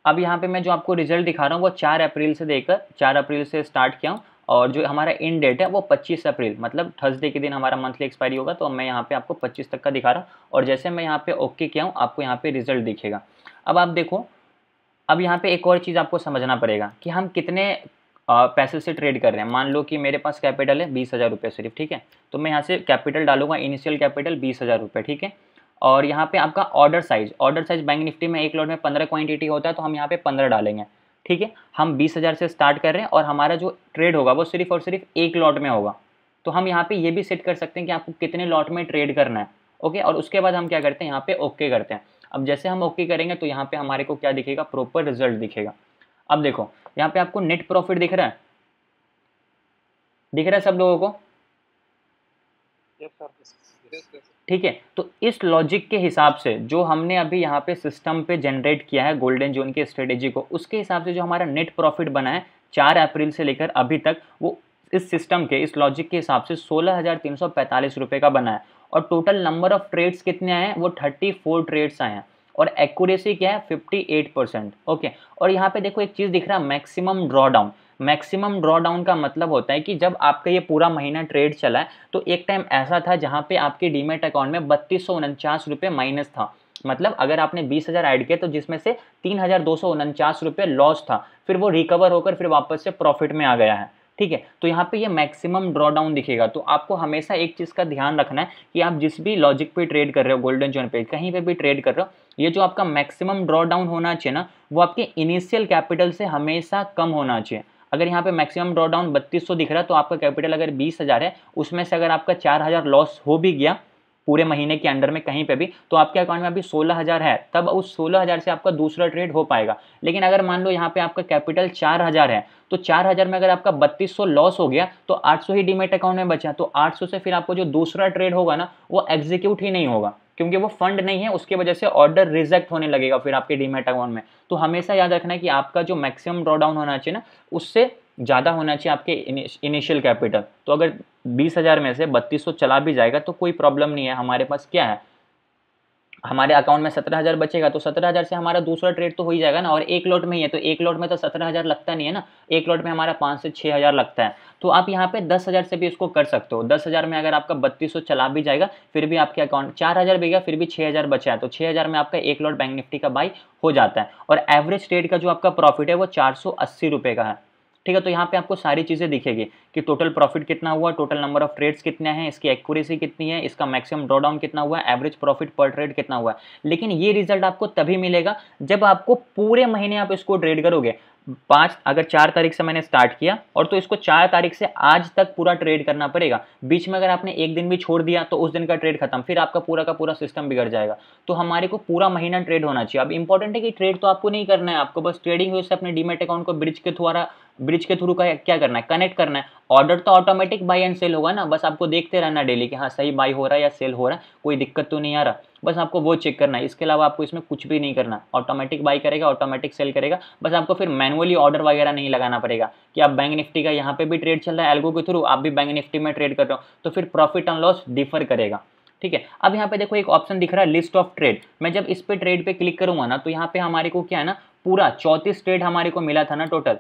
अब यहाँ पे मैं जो आपको रिज़ल्ट दिखा रहा हूँ वो चार अप्रैल से देकर चार अप्रैल से स्टार्ट किया हूँ और जो हमारा इन डेट है वो 25 अप्रैल मतलब थर्सडे के दिन हमारा मंथली एक्सपायरी होगा तो मैं यहाँ पे आपको 25 तक का दिखा रहा हूँ और जैसे मैं यहाँ पे ओके किया हूँ आपको यहाँ पे रिज़ल्ट दिखेगा। अब आप देखो अब यहाँ पे एक और चीज़ आपको समझना पड़ेगा कि हम कितने पैसे से ट्रेड कर रहे हैं। मान लो कि मेरे पास कैपिटल है बीस हज़ार रुपये सिर्फ़ ठीक है? तो मैं यहाँ से कैपिटल डालूँगा इनिशियल कैपिटल बीस हज़ार रुपये, ठीक है? और यहाँ पे आपका order size order size Bank Nifty में एक लॉट में पंद्रह क्वांटिटी होता है तो हम यहाँ पे पंद्रह डालेंगे, ठीक है? हम बीस हज़ार से स्टार्ट कर रहे हैं और हमारा जो ट्रेड होगा, वो सिर्फ़ और सिर्फ़ एक लॉट में होगा। तो हम यहाँ पे ये भी सेट कर सकते हैं कि आपको कितने लॉट में ट्रेड करना है, ओके? और उसके बाद हम क्या करते हैं, यहाँ पे ओके करते हैं। अब जैसे हम ओके करेंगे तो यहाँ पे हमारे को क्या दिखेगा? प्रॉपर रिज़ल्ट दिखेगा। अब देखो यहाँ पे आपको नेट प्रॉफिट दिख रहा है। दिख रहा है सब लोगों को? ठीक है तो इस लॉजिक के हिसाब से जो हमने अभी यहाँ पे सिस्टम पे जनरेट किया है गोल्डन जोन की स्ट्रेटेजी को उसके हिसाब से जो हमारा नेट प्रॉफिट बना है चार अप्रैल से लेकर अभी तक वो इस सिस्टम के इस लॉजिक के हिसाब से सोलह हज़ार तीन सौ पैंतालीस रुपये का बना है। और टोटल नंबर ऑफ़ ट्रेड्स कितने आए हैं? वो थर्टी फोर ट्रेड्स आए हैं। और एक्यूरेसी क्या है? फिफ्टी एट परसेंट ओके और यहाँ पे देखो एक चीज़ दिख रहा है maximum draw down maximum draw down का मतलब होता है कि जब आपका ये पूरा महीना ट्रेड चला है तो एक टाइम ऐसा था जहाँ पे आपके डीमेट अकाउंट में बत्तीस रुपये माइनस था. मतलब अगर आपने बीस हज़ार ऐड किया तो जिसमें से तीन हज़ार दो सौ उनचास रुपये लॉस था, फिर वो रिकवर होकर फिर वापस से प्रॉफिट में आ गया है. ठीक है? तो यहाँ पे ये मैक्सिमम ड्रॉडाउन दिखेगा। तो आपको हमेशा एक चीज़ का ध्यान रखना है कि आप जिस भी लॉजिक पे ट्रेड कर रहे हो गोल्डन जोन पे, कहीं पे भी ट्रेड कर रहे हो, ये जो आपका मैक्सिमम ड्रॉडाउन होना चाहिए ना, वो आपके इनिशियल कैपिटल से हमेशा कम होना चाहिए। अगर यहाँ पे मैक्सिमम ड्रॉडाउन बत्तीस दिख रहा है तो आपका कैपिटल अगर बीस है, उसमें से अगर आपका चार हज़ार लॉस हो भी गया पूरे महीने के अंडर में कहीं पे भी तो आपके अकाउंट में अभी सोलह हज़ार है, तब उस सोलह हज़ार से आपका दूसरा ट्रेड हो पाएगा। लेकिन अगर मान लो यहाँ पे आपका कैपिटल चार हज़ार है तो चार हज़ार में अगर आपका बत्तीस सौ लॉस हो गया तो आठ सौ ही डीमेट अकाउंट में बचा तो आठ सौ से फिर आपको जो दूसरा ट्रेड होगा ना, वो एग्जीक्यूट ही नहीं होगा, क्योंकि वो फंड नहीं है, उसकी वजह से ऑर्डर रिजेक्ट होने लगेगा फिर आपके डीमेट अकाउंट में। तो हमेशा याद रखना है कि आपका जो मैक्सिमम ड्रॉडाउन होना चाहिए ना, उससे ज़्यादा होना चाहिए आपके इनिशियल कैपिटल तो अगर बीस हज़ार में से बत्तीस सौ चला भी जाएगा तो कोई प्रॉब्लम नहीं है। हमारे पास क्या है? हमारे अकाउंट में सत्रह हज़ार बचेगा तो सत्रह हज़ार से हमारा दूसरा ट्रेड तो हो ही जाएगा ना, और एक लॉट में ही है तो एक लॉट में तो सत्रह हज़ार लगता नहीं है ना। एक लॉट में हमारा पाँच से छः हज़ार लगता है। तो आप यहाँ पे दस हज़ार से भी इसको कर सकते हो। दस हज़ार में अगर आपका बत्तीस सौ चला भी जाएगा, फिर भी आपके अकाउंट चार हज़ार भी गया, फिर भी छः हज़ार बचा है। तो छः हज़ार में आपका एक लॉट बैंक निफ्टी का बाई हो जाता है। और एवरेज ट्रेड का जो आपका प्रॉफिट है, वो चार सौ अस्सी रुपये का है। ठीक है तो यहाँ पे आपको सारी चीज़ें दिखेगी कि टोटल प्रॉफिट कितना हुआ टोटल नंबर ऑफ़ ट्रेड्स कितने हैं, इसकी एक्यूरेसी कितनी है, इसका मैक्सिमम ड्रॉडाउन कितना हुआ है एवरेज प्रॉफिट पर ट्रेड कितना हुआ। है लेकिन ये रिज़ल्ट आपको तभी मिलेगा जब आपको पूरे महीने आप इसको ट्रेड करोगे। पाँच, अगर चार तारीख से मैंने स्टार्ट किया और तो इसको चार तारीख से आज तक पूरा ट्रेड करना पड़ेगा। बीच में अगर आपने एक दिन भी छोड़ दिया तो उस दिन का ट्रेड खत्म, फिर आपका पूरा का पूरा सिस्टम बिगड़ जाएगा। तो हमारे को पूरा महीना ट्रेड होना चाहिए। अब इंपॉर्टेंट है कि ट्रेड तो आपको नहीं करना है, आपको बस ट्रेडिंग हुए से अपने डीमेट अकाउंट को ब्रिज के द्वारा ब्रिज के थ्रू क्या करना है? कनेक्ट करना है। ऑर्डर तो ऑटोमेटिक बाई एंड सेल होगा ना? बस आपको देखते रहना डेली कि हाँ सही बाई हो रहा है या सेल हो रहा है। कोई दिक्कत तो नहीं आ रहा। बस आपको वो चेक करना है। इसके अलावा आपको इसमें कुछ भी नहीं करना। ऑटोमेटिक बाई करेगा ऑटोमेटिक सेल करेगा। बस आपको फिर मैनुअली ऑर्डर वगैरह नहीं लगाना पड़ेगा कि आप बैंक निफ्टी का यहाँ पे भी ट्रेड चल रहा है एल्गो के थ्रू, आप भी बैंक निफ्टी में ट्रेड कर रहे हो। तो फिर प्रॉफिट एंड लॉस डिफर करेगा। ठीक है? अब यहाँ पे देखो एक ऑप्शन दिख रहा है लिस्ट ऑफ़ ट्रेड मैं जब इस पे ट्रेड पे क्लिक करूँगा ना तो यहाँ पे हमारे को क्या है ना, पूरा चौतीस ट्रेड हमारे को मिला था ना टोटल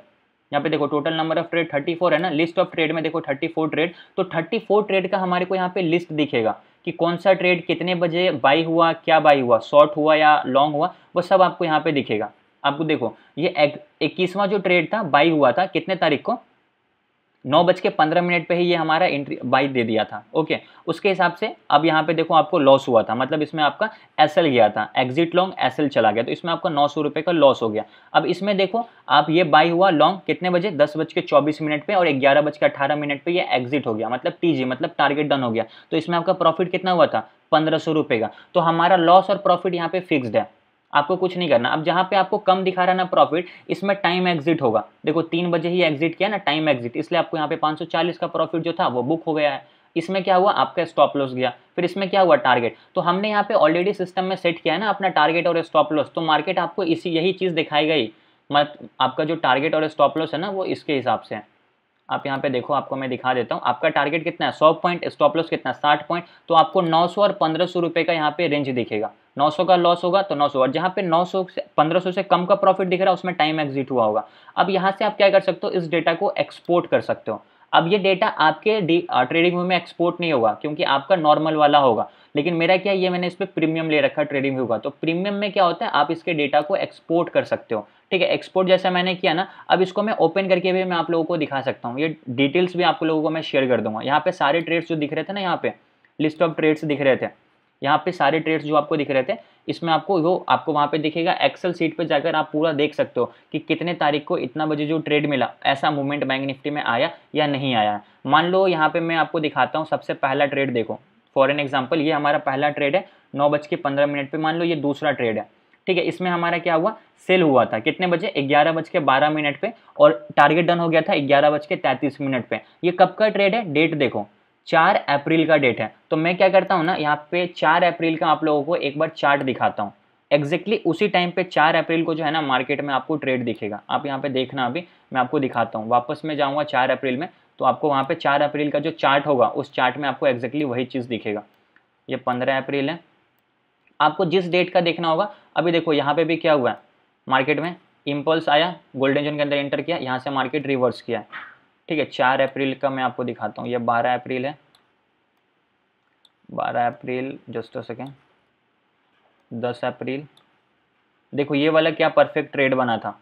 यहाँ पे देखो टोटल नंबर ऑफ़ ट्रेड 34 है ना? लिस्ट ऑफ़ ट्रेड में देखो 34 ट्रेड तो 34 ट्रेड का हमारे को यहाँ पे लिस्ट दिखेगा कि कौन सा ट्रेड कितने बजे बाई हुआ, क्या बाई हुआ? शॉर्ट हुआ या लॉन्ग हुआ? वो सब आपको यहाँ पे दिखेगा। आपको देखो, ये इक्कीसवां जो ट्रेड था बाई हुआ था, कितने तारीख को? नौ बज के पंद्रह मिनट पे ही ये हमारा एंट्री बाई दे दिया था ओके उसके हिसाब से अब यहाँ पे देखो आपको लॉस हुआ था मतलब इसमें आपका एसएल गया था एग्जिट लॉन्ग एसएल चला गया तो इसमें आपका नौ सौ रुपये का लॉस हो गया। अब इसमें देखो आप ये बाई हुआ लॉन्ग कितने बजे? दस बज के चौबीस मिनट पे और ग्यारह बज के अठारह मिनट पर यह एग्जिट हो गया मतलब टीजी मतलब टारगेट डन हो गया। तो इसमें आपका प्रॉफिट कितना हुआ था? पंद्रह सौ रुपये का। तो हमारा लॉस और प्रॉफिट यहाँ पे फिक्स्ड है। आपको कुछ नहीं करना। अब जहाँ पे आपको कम दिखा रहा ना प्रॉफिट इसमें टाइम एग्जिट होगा। देखो, तीन बजे ही एग्जिट किया ना टाइम एग्जिट इसलिए आपको यहाँ पे 540 का प्रॉफिट जो था, वो बुक हो गया है। इसमें क्या हुआ? आपका स्टॉप लॉस गया। फिर इसमें क्या हुआ? टारगेट तो हमने यहाँ पे ऑलरेडी सिस्टम में सेट किया है ना अपना टारगेट और स्टॉप लॉस तो मार्केट आपको इसी, यही चीज़ दिखाई गई। मत, आपका जो टारगेट और स्टॉप लॉस है ना, वो इसके हिसाब से है। आप यहाँ पे देखो, आपको मैं दिखा देता हूँ। आपका टारगेट कितना है? सौ पॉइंट स्टॉप लॉस कितना है? साठ पॉइंट तो आपको नौ सौ और पंद्रह सौ रुपये का यहाँ पे रेंज दिखेगा। 900 का लॉस होगा तो 900 और जहाँ पे 900 से 1500 से कम का प्रॉफिट दिख रहा है, उसमें टाइम एग्जिट हुआ होगा। अब यहाँ से आप क्या कर सकते हो, इस डेटा को एक्सपोर्ट कर सकते हो। अब ये डेटा आपके ट्रेडिंग व्यू में एक्सपोर्ट नहीं होगा, क्योंकि आपका नॉर्मल वाला होगा। लेकिन मेरा क्या ये मैंने इस पर प्रीमियम ले रखा ट्रेडिंग व्यू का। तो प्रीमियम में क्या होता है, आप इसके डेटा को एक्सपोर्ट कर सकते हो। ठीक है एक्सपोर्ट जैसा मैंने किया ना, अब इसको मैं ओपन करके भी मैं आप लोगों को दिखा सकता हूँ। ये डिटेल्स भी आप लोगों को मैं शेयर कर दूँगा। यहाँ पे सारे ट्रेड्स जो दिख रहे थे ना, यहाँ पे लिस्ट ऑफ़ ट्रेड्स दिख रहे थे। यहाँ पे सारे ट्रेड्स जो आपको दिख रहे थे, इसमें आपको वो, आपको वहाँ पे दिखेगा एक्सेल सीट पे जाकर आप पूरा देख सकते हो कि कितने तारीख को इतना बजे जो ट्रेड मिला, ऐसा मूवमेंट बैंक निफ्टी में आया या नहीं आया। मान लो यहाँ पे मैं आपको दिखाता हूँ सबसे पहला ट्रेड देखो। फॉर एन एग्ज़ाम्पल ये हमारा पहला ट्रेड है, नौ बज के पंद्रह मिनट पर मान लो ये दूसरा ट्रेड है, ठीक है? इसमें हमारा क्या हुआ? सेल हुआ था। कितने बजे? ग्यारह बज के बारह मिनट पे। और टारगेट डन हो गया था ग्यारह बज के तैंतीस मिनट पे। ये कब का ट्रेड है? डेट देखो। चार अप्रैल का डेट है। तो मैं क्या करता हूँ ना, यहाँ पे चार अप्रैल का आप लोगों को एक बार चार्ट दिखाता हूँ। एग्जैक्टली उसी टाइम पे चार अप्रैल को जो है ना मार्केट में आपको ट्रेड दिखेगा। आप यहाँ पे देखना अभी, मैं आपको दिखाता हूँ। वापस में जाऊँगा चार अप्रैल में तो आपको वहाँ पे चार अप्रैल का जो चार्ट होगा, उस चार्ट में आपको एग्जैक्टली वही चीज़ दिखेगा। ये पंद्रह अप्रैल है। आपको जिस डेट का देखना होगा, अभी देखो यहाँ पे भी क्या हुआ है? मार्केट में इम्पल्स आया गोल्डन जोन के अंदर एंटर किया, यहाँ से मार्केट रिवर्स किया ठीक है, चार अप्रैल का मैं आपको दिखाता हूँ। ये बारह अप्रैल है। बारह अप्रैल जस्ट अ सेकेंड दस अप्रैल। देखो, ये वाला क्या परफेक्ट ट्रेड बना था।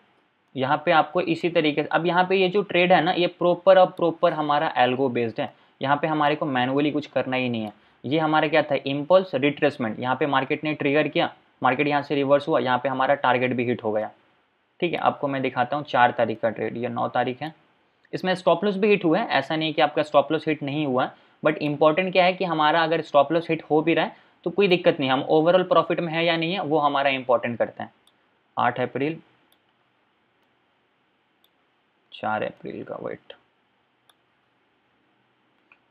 यहाँ पे आपको इसी तरीके से, अब यहाँ पे ये जो ट्रेड है ना, ये प्रॉपर और प्रॉपर हमारा एल्गो बेस्ड है। यहाँ पे हमारे को मैनुअली कुछ करना ही नहीं है। ये हमारा क्या था? इम्पल्स रिट्रेसमेंट यहाँ पे मार्केट ने ट्रिगर किया। मार्केट यहाँ से रिवर्स हुआ। यहाँ पे हमारा टारगेट भी हिट हो गया। ठीक है, आपको मैं दिखाता हूँ चार तारीख का ट्रेड ये नौ तारीख है। इसमें स्टॉप लॉस भी हिट हुआ है। ऐसा नहीं कि आपका स्टॉप लॉस हिट नहीं हुआ बट इंपॉर्टेंट क्या है कि हमारा अगर स्टॉप लॉस हिट हो भी रहा है तो कोई दिक्कत नहीं। हम ओवरऑल प्रॉफिट में है या नहीं है, वो हमारा इंपॉर्टेंट करते हैं। आठ अप्रैल। चार अप्रैल का वेट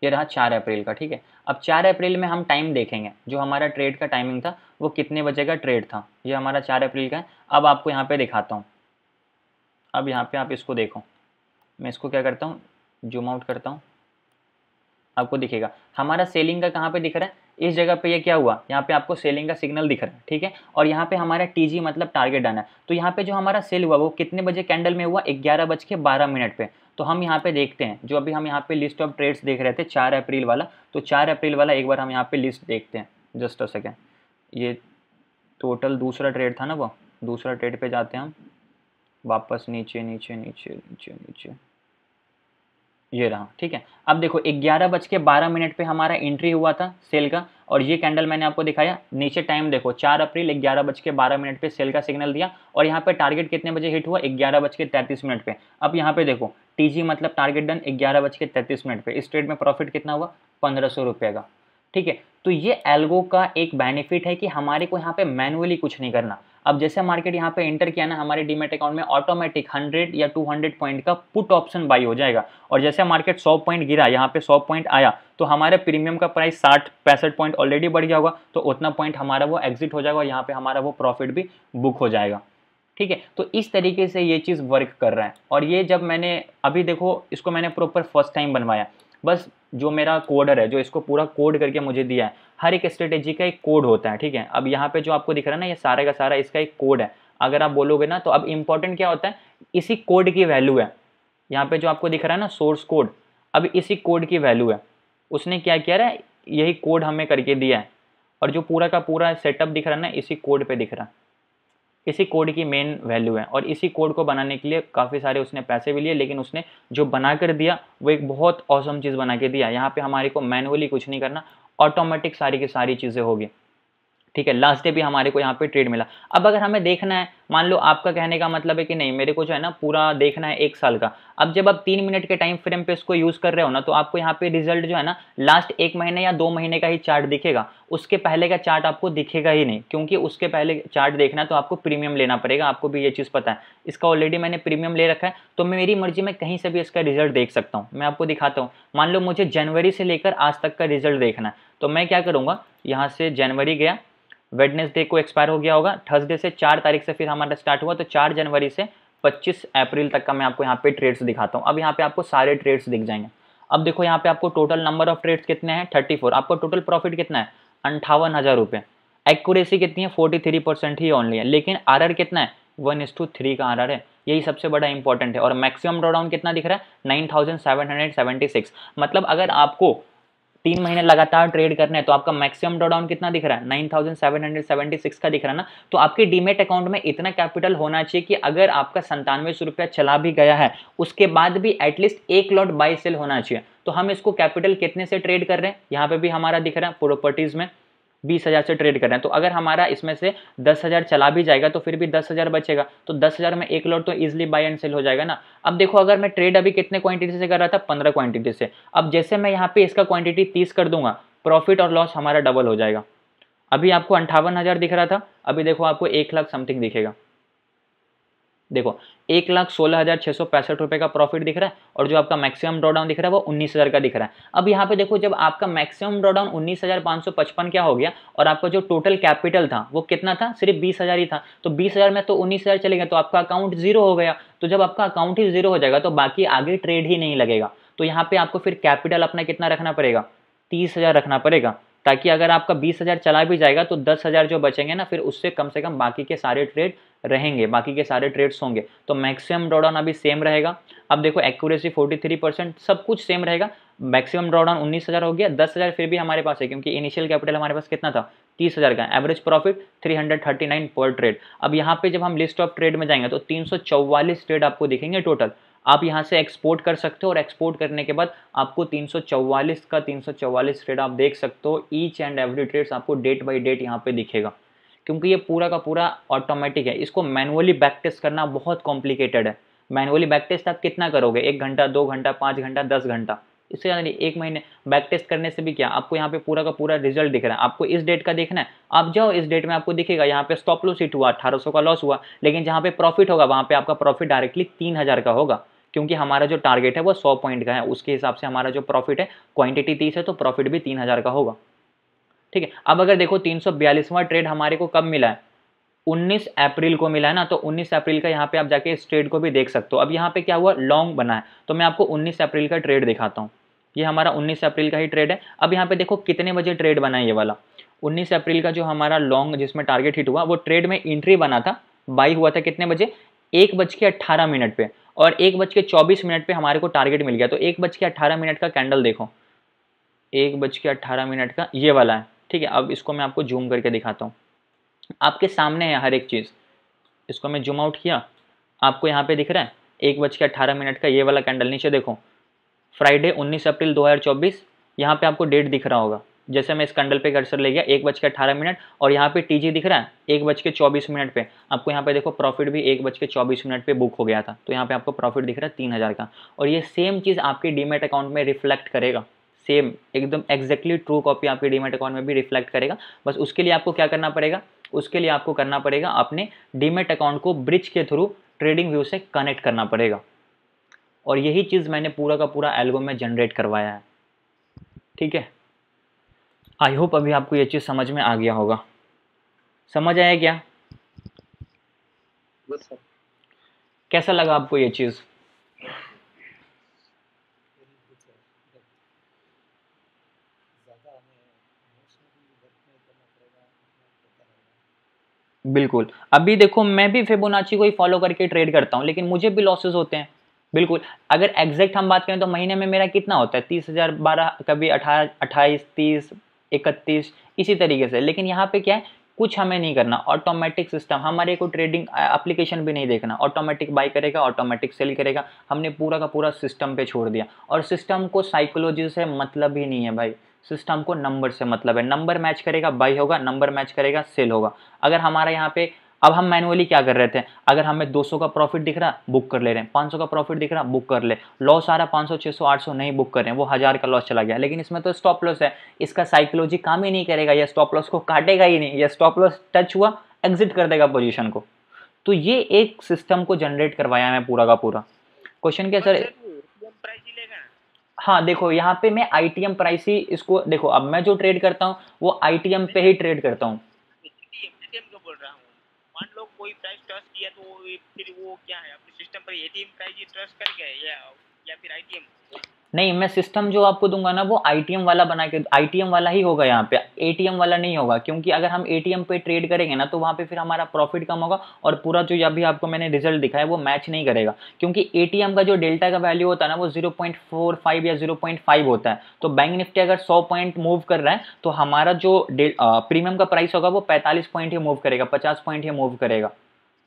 ये रहा चार अप्रैल का, ठीक है? अब चार अप्रैल में हम टाइम देखेंगे। जो हमारा ट्रेड का टाइमिंग था, वो कितने बजे का ट्रेड था? ये हमारा चार अप्रैल का है। अब आपको यहाँ पे दिखाता हूँ। अब यहाँ पे आप इसको देखो। मैं इसको क्या करता हूँ? जूम आउट करता हूँ। आपको दिखेगा। हमारा सेलिंग का कहाँ पे दिख रहा है? इस जगह पे ये क्या हुआ? यहाँ पे आपको सेलिंग का सिग्नल दिख रहा है, ठीक है? और यहाँ पे हमारा टीजी मतलब टारगेट आना है। तो यहाँ पे जो हमारा सेल हुआ, वो कितने बजे कैंडल में हुआ? ग्यारह बज के बारह मिनट पे। तो हम यहाँ पे देखते हैं। जो अभी हम यहाँ पे लिस्ट ऑफ़ ट्रेड्स देख रहे थे, चार अप्रैल वाला तो चार अप्रैल वाला एक बार हम यहाँ पे लिस्ट देखते हैं। जस्ट अ सेकेंड ये टोटल दूसरा ट्रेड था ना वो? दूसरा ट्रेड पे जाते हैं हम। वापस नीचे नीचे नीचे नीचे नीचे। ये रहा, ठीक है? अब देखो, ग्यारह बज के बारह मिनट पे हमारा एंट्री हुआ था सेल का, और ये कैंडल मैंने आपको दिखाया। नीचे टाइम देखो, चार अप्रैल, ग्यारह बज के बारह मिनट पे सेल का सिग्नल दिया, और यहाँ पे टारगेट कितने बजे हिट हुआ? ग्यारह बज के तैंतीस मिनट पे। अब यहाँ पे देखो टीजी मतलब टारगेट डन ग्यारह बज के तैंतीस मिनट पे। इस ट्रेड में प्रॉफिट कितना हुआ? पंद्रह सौ रुपये का। ठीक है? तो ये एल्गो का एक बेनिफिट है कि हमारे को यहाँ पे मैनुअली कुछ नहीं करना। अब जैसे मार्केट यहाँ पे एंटर किया ना, हमारे डीमेट अकाउंट में ऑटोमेटिक 100 या 200 पॉइंट का पुट ऑप्शन बाई हो जाएगा। और जैसे मार्केट 100 पॉइंट गिरा, यहाँ पे 100 पॉइंट आया तो हमारे प्रीमियम का प्राइस साठ पैंसठ पॉइंट ऑलरेडी बढ़ गया होगा तो उतना पॉइंट हमारा वो एग्जिट हो जाएगा और यहाँ पे हमारा वो प्रॉफिट भी बुक हो जाएगा। ठीक है? तो इस तरीके से ये चीज़ वर्क कर रहा है। और ये जब मैंने, अभी देखो, इसको मैंने प्रॉपर फ़र्स्ट टाइम बनवाया। बस जो मेरा कोडर है, जो इसको पूरा कोड करके मुझे दिया है, हर एक स्ट्रेटेजी का एक कोड होता है, ठीक है? अब यहाँ पे जो आपको दिख रहा है ना, ये सारे का सारा इसका एक कोड है। अगर आप बोलोगे ना तो अब इंपॉर्टेंट क्या होता है? इसी कोड की वैल्यू है। यहाँ पे जो आपको दिख रहा है ना सोर्स कोड अब इसी कोड की वैल्यू है। उसने क्या किया है? यही कोड हमें करके दिया है। और जो पूरा का पूरा सेटअप दिख रहा है ना, इसी कोड पे दिख रहा है। इसी कोड की मेन वैल्यू है। और इसी कोड को बनाने के लिए काफ़ी सारे उसने पैसे भी लिए, लेकिन उसने जो बना कर दिया, वो एक बहुत औसम चीज़ बना के दिया। यहाँ पे हमारे को मैनुअली कुछ नहीं करना ऑटोमेटिक सारी की सारी चीज़ें होगी। ठीक है लास्ट डे भी हमारे को यहाँ पे ट्रेड मिला। अब अगर हमें देखना है, मान लो आपका कहने का मतलब है कि नहीं, मेरे को जो है ना पूरा देखना है एक साल का। अब जब आप तीन मिनट के टाइम फ्रेम पे इसको यूज़ कर रहे हो ना तो आपको यहाँ पे रिज़ल्ट जो है ना लास्ट एक महीने या दो महीने का ही चार्ट दिखेगा। उसके पहले का चार्ट आपको दिखेगा ही नहीं, क्योंकि उसके पहले चार्ट देखना तो आपको प्रीमियम लेना पड़ेगा, आपको भी ये चीज़ पता है। इसका ऑलरेडी मैंने प्रीमियम ले रखा है तो मेरी मर्ज़ी में कहीं से भी इसका रिज़ल्ट देख सकता हूँ। मैं आपको दिखाता हूँ। मान लो मुझे जनवरी से लेकर आज तक का रिज़ल्ट देखना है तो मैं क्या करूँगा, यहाँ से जनवरी गया वेडनेसडे को एक्सपायर हो गया होगा थर्सडे से चार तारीख से फिर हमारा स्टार्ट हुआ तो चार जनवरी से 25 अप्रैल तक का मैं आपको यहाँ पे ट्रेड्स दिखाता हूँ। अब यहाँ पे आपको सारे ट्रेड्स दिख जाएँगे। अब देखो यहाँ पे आपको टोटल नंबर ऑफ़ ट्रेड्स कितने हैं? 34 आपको टोटल प्रॉफिट कितना है? अंठावन हज़ार रुपये एक्यूरेसी कितनी है? फोर्टी थ्री परसेंट ही ओनली है। लेकिन आर कितना है? वन इस टू थ्री का आर है। यही सबसे बड़ा इंपॉर्टेंट है। और मैक्सिमम ड्रॉडाउन कितना दिख रहा है? Nine thousand seven hundred seventy six मतलब अगर आपको तीन महीने लगातार ट्रेड करने हैं तो आपका मैक्सिमम ड्रॉडाउन कितना दिख रहा है? Nine thousand seven hundred seventy six का दिख रहा है ना? तो आपके डीमेट अकाउंट में इतना कैपिटल होना चाहिए कि अगर आपका संतानवे सौ रुपया चला भी गया है, उसके बाद भी एटलीस्ट एक लॉट बाई सेल होना चाहिए। तो हम इसको कैपिटल कितने से ट्रेड कर रहे हैं? यहाँ पे भी हमारा दिख रहा है प्रॉपर्टीज़ में। बीस हज़ार से ट्रेड कर रहे हैं। तो अगर हमारा इसमें से दस हज़ार चला भी जाएगा तो फिर भी दस हज़ार बचेगा। तो दस हज़ार में एक लॉट तो इजिली बाय एंड सेल हो जाएगा ना। अब देखो, अगर मैं ट्रेड अभी कितने क्वांटिटी से कर रहा था? पंद्रह क्वांटिटी से। अब जैसे मैं यहाँ पे इसका क्वांटिटी तीस कर दूँगा प्रॉफिट और लॉस हमारा डबल हो जाएगा। अभी आपको अंठावन हज़ार दिख रहा था, अभी देखो आपको एक लाख समथिंग दिखेगा। देखो एक लाख सोलह हज़ार छः सौ पैंसठ रुपये का प्रॉफिट दिख रहा है और जो आपका मैक्सिमम ड्रॉडाउन दिख रहा है वो उन्नीस हज़ार का दिख रहा है। अब यहाँ पे देखो, जब आपका मैक्सिमम ड्रॉडाउन उन्नीस हज़ार पाँच सौ पचपन क्या हो गया और आपका जो टोटल कैपिटल था वो कितना था? सिर्फ़ बीस हज़ार ही था। तो बीस हज़ार में तो उन्नीस हज़ार चलेगा तो आपका अकाउंट ज़ीरो हो गया। तो जब आपका अकाउंट ही ज़ीरो हो जाएगा तो बाकी आगे ट्रेड ही नहीं लगेगा। तो यहाँ पे आपको फिर कैपिटल अपना कितना रखना पड़ेगा? तीस हज़ार रखना पड़ेगा, ताकि अगर आपका बीस हज़ार चला भी जाएगा तो दस हज़ार जो बचेंगे ना, फिर उससे कम से कम बाकी के सारे ट्रेड रहेंगे, बाकी के सारे ट्रेड्स होंगे। तो मैक्सिमम ड्रॉडाउन अभी सेम रहेगा। अब देखो एक्यूरेसी 43 परसेंट सब कुछ सेम रहेगा। मैक्सिमम ड्रॉडाउन उन्नीस हज़ार हो गया, दस हज़ार फिर भी हमारे पास है, क्योंकि इनिशियल कैपिटल हमारे पास कितना था? तीस हज़ार का। एवरेज प्रॉफिट 339 पर ट्रेड अब यहाँ पे जब हम लिस्ट ऑफ़ ट्रेड में जाएँगे तो तीन सौ चौवालीस ट्रेड आपको दिखेंगे टोटल आप यहाँ से एक्सपोर्ट कर सकते हो और एक्सपोर्ट करने के बाद आपको 344 का 344 ट्रेड आप देख सकते हो। ईच एंड एवरी ट्रेड्स आपको डेट बाय डेट यहाँ पे दिखेगा। क्योंकि ये पूरा का पूरा ऑटोमेटिक है। इसको मैनुअली बैक टेस्ट करना बहुत कॉम्प्लिकेटेड है। मैनुअली बैक टेस्ट आप कितना करोगे? एक घंटा, दो घंटा, पाँच घंटा, दस घंटा। इससे ज़्यादा नहीं एक महीने बैक टेस्ट करने से भी क्या? आपको यहाँ पे पूरा का पूरा रिज़ल्ट दिख रहा है। आपको इस डेट का देखना है। आप जाओ, इस डेट में आपको दिखेगा, यहाँ पे स्टॉप लॉस हिट हुआ, अठारह सौ का लॉस हुआ, लेकिन जहाँ पे प्रॉफिट होगा, वहाँ पे आपका प्रॉफिट डायरेक्टली तीन हज़ार का होगा। क्योंकि हमारा जो टारगेट है, वो सौ पॉइंट का है। उसके हिसाब से हमारा जो प्रॉफिट है क्वांटिटी तीस है तो प्रॉफिट भी तीन हज़ार का होगा। ठीक है? अब अगर देखो तीन सौ ट्रेड हमारे को कब मिला है? 19 अप्रैल को मिला है ना तो 19 अप्रैल का यहाँ पे आप जाके इस ट्रेड को भी देख सकते हो। अब यहाँ पे क्या हुआ? लॉन्ग बना है। तो मैं आपको 19 अप्रैल का ट्रेड दिखाता हूँ। ये हमारा 19 अप्रैल का ही ट्रेड है। अब यहाँ पे देखो कितने बजे ट्रेड बना है ये वाला। 19 अप्रैल का जो हमारा लॉन्ग जिसमें टारगेट हिट हुआ, वो ट्रेड में एंट्री बना था। बाई हुआ था कितने बजे? एक बज के अट्ठारह मिनट पे। और एक बज के चौबीस मिनट पे हमारे को टारगेट मिल गया। तो एक बज के अट्ठारह मिनट का कैंडल देखो। एक बज के अट्ठारह मिनट का ये वाला है। ठीक है, अब इसको मैं आपको जूम करके दिखाता हूँ। आपके सामने है हर एक चीज़। इसको मैं जूम आउट किया। आपको यहाँ पे दिख रहा है, एक बज के अट्ठारह मिनट का ये वाला कैंडल नीचे देखो। फ्राइडे 19 अप्रैल 2024 यहाँ पर आपको डेट दिख रहा होगा। जैसे मैं इस कैंडल पे कर्सर ले गया, एक बज के अट्ठारह मिनट, और यहाँ पे टीजी दिख रहा है, एक बज के चौबीस मिनट पे। आपको यहाँ पे देखो प्रॉफिट भी एक बज के चौबीस मिनट पे बुक हो गया था। तो यहाँ पे आपको प्रॉफिट दिख रहा है तीन हज़ार का। और ये सेम चीज़ आपके डीमेट अकाउंट में रिफ्लेक्ट करेगा। सेम एकदम एग्जैक्टली ट्रू कॉपी आपके डीमेट अकाउंट में भी रिफ्लेक्ट करेगा। बस उसके लिए आपको क्या करना पड़ेगा? उसके लिए आपको करना पड़ेगा अपने डीमेट अकाउंट को ब्रिज के थ्रू ट्रेडिंग व्यू से कनेक्ट करना पड़ेगा। और यही चीज़ मैंने पूरा का पूरा एल्बम में जनरेट करवाया है। ठीक है? आई होप अभी आपको ये चीज़ समझ में आ गया होगा। समझ आया क्या? कैसा लगा आपको ये चीज़? बिल्कुल। अभी देखो, मैं भी फिबोनाची को ही फॉलो करके ट्रेड करता हूँ, लेकिन मुझे भी लॉसेस होते हैं। बिल्कुल। अगर एग्जैक्ट हम बात करें तो महीने में मेरा कितना होता है? तीस हज़ार बारह, कभी अठारह, अट्ठाईस, तीस, इकतीस, इसी तरीके से। लेकिन यहाँ पे क्या है? कुछ हमें नहीं करना। ऑटोमेटिक सिस्टम हमारे को ट्रेडिंग एप्लीकेशन भी नहीं देखना। ऑटोमेटिक बाई करेगा ऑटोमेटिक सेल करेगा। हमने पूरा का पूरा सिस्टम पे छोड़ दिया। और सिस्टम को साइकोलॉजी से मतलब ही नहीं है भाई। सिस्टम को नंबर से मतलब है। नंबर मैच करेगा, बाई होगा, नंबर मैच करेगा, सेल होगा। अगर हमारा यहाँ पे, अब हम मैनुअली क्या कर रहे थे? अगर हमें 200 का प्रॉफिट दिख रहा, बुक कर ले रहे हैं। 500 का प्रॉफिट दिख रहा, बुक कर ले। लॉस आ रहा 500 600 800 नहीं बुक कर रहे हैं। वो हज़ार का लॉस चला गया। लेकिन इसमें तो स्टॉप लॉस है। इसका साइकोलॉजी काम ही नहीं करेगा। या स्टॉप लॉस को काटेगा ही नहीं। या स्टॉप लॉस टच हुआ, एग्जिट कर देगा पोजिशन को। तो ये एक सिस्टम को जनरेट करवाया मैं पूरा का पूरा। क्वेश्चन क्या सर? हाँ देखो, यहाँ पे मैं आई टी एम प्राइस ही इसको, देखो, अब मैं जो ट्रेड करता हूँ, वो आई टी एम पे ही ट्रेड करता हूँ। तो फिर वो क्या है, अपने सिस्टम पर एटीएम प्राइस ट्रस्ट कर गए या या फिर आईटीएम नहीं, मैं सिस्टम जो आपको दूँगा ना, वो आईटीएम वाला बना के आईटीएम वाला ही होगा यहाँ पे। एटीएम वाला नहीं होगा, क्योंकि अगर हम एटीएम पे ट्रेड करेंगे ना तो वहाँ पे फिर हमारा प्रॉफिट कम होगा और पूरा जो अभी आपको मैंने रिज़ल्ट दिखाया, वो मैच नहीं करेगा। क्योंकि एटीएम का जो डेल्टा का वैल्यू होता है ना, वो ज़ीरो या ज़ीरो होता है। तो बैंक निफ्टी अगर सौ पॉइंट मूव कर रहा है तो हमारा जो प्रीमियम का प्राइस होगा, वो पैंतालीस पॉइंट ही मूव करेगा, पचास पॉइंट ही मूव करेगा।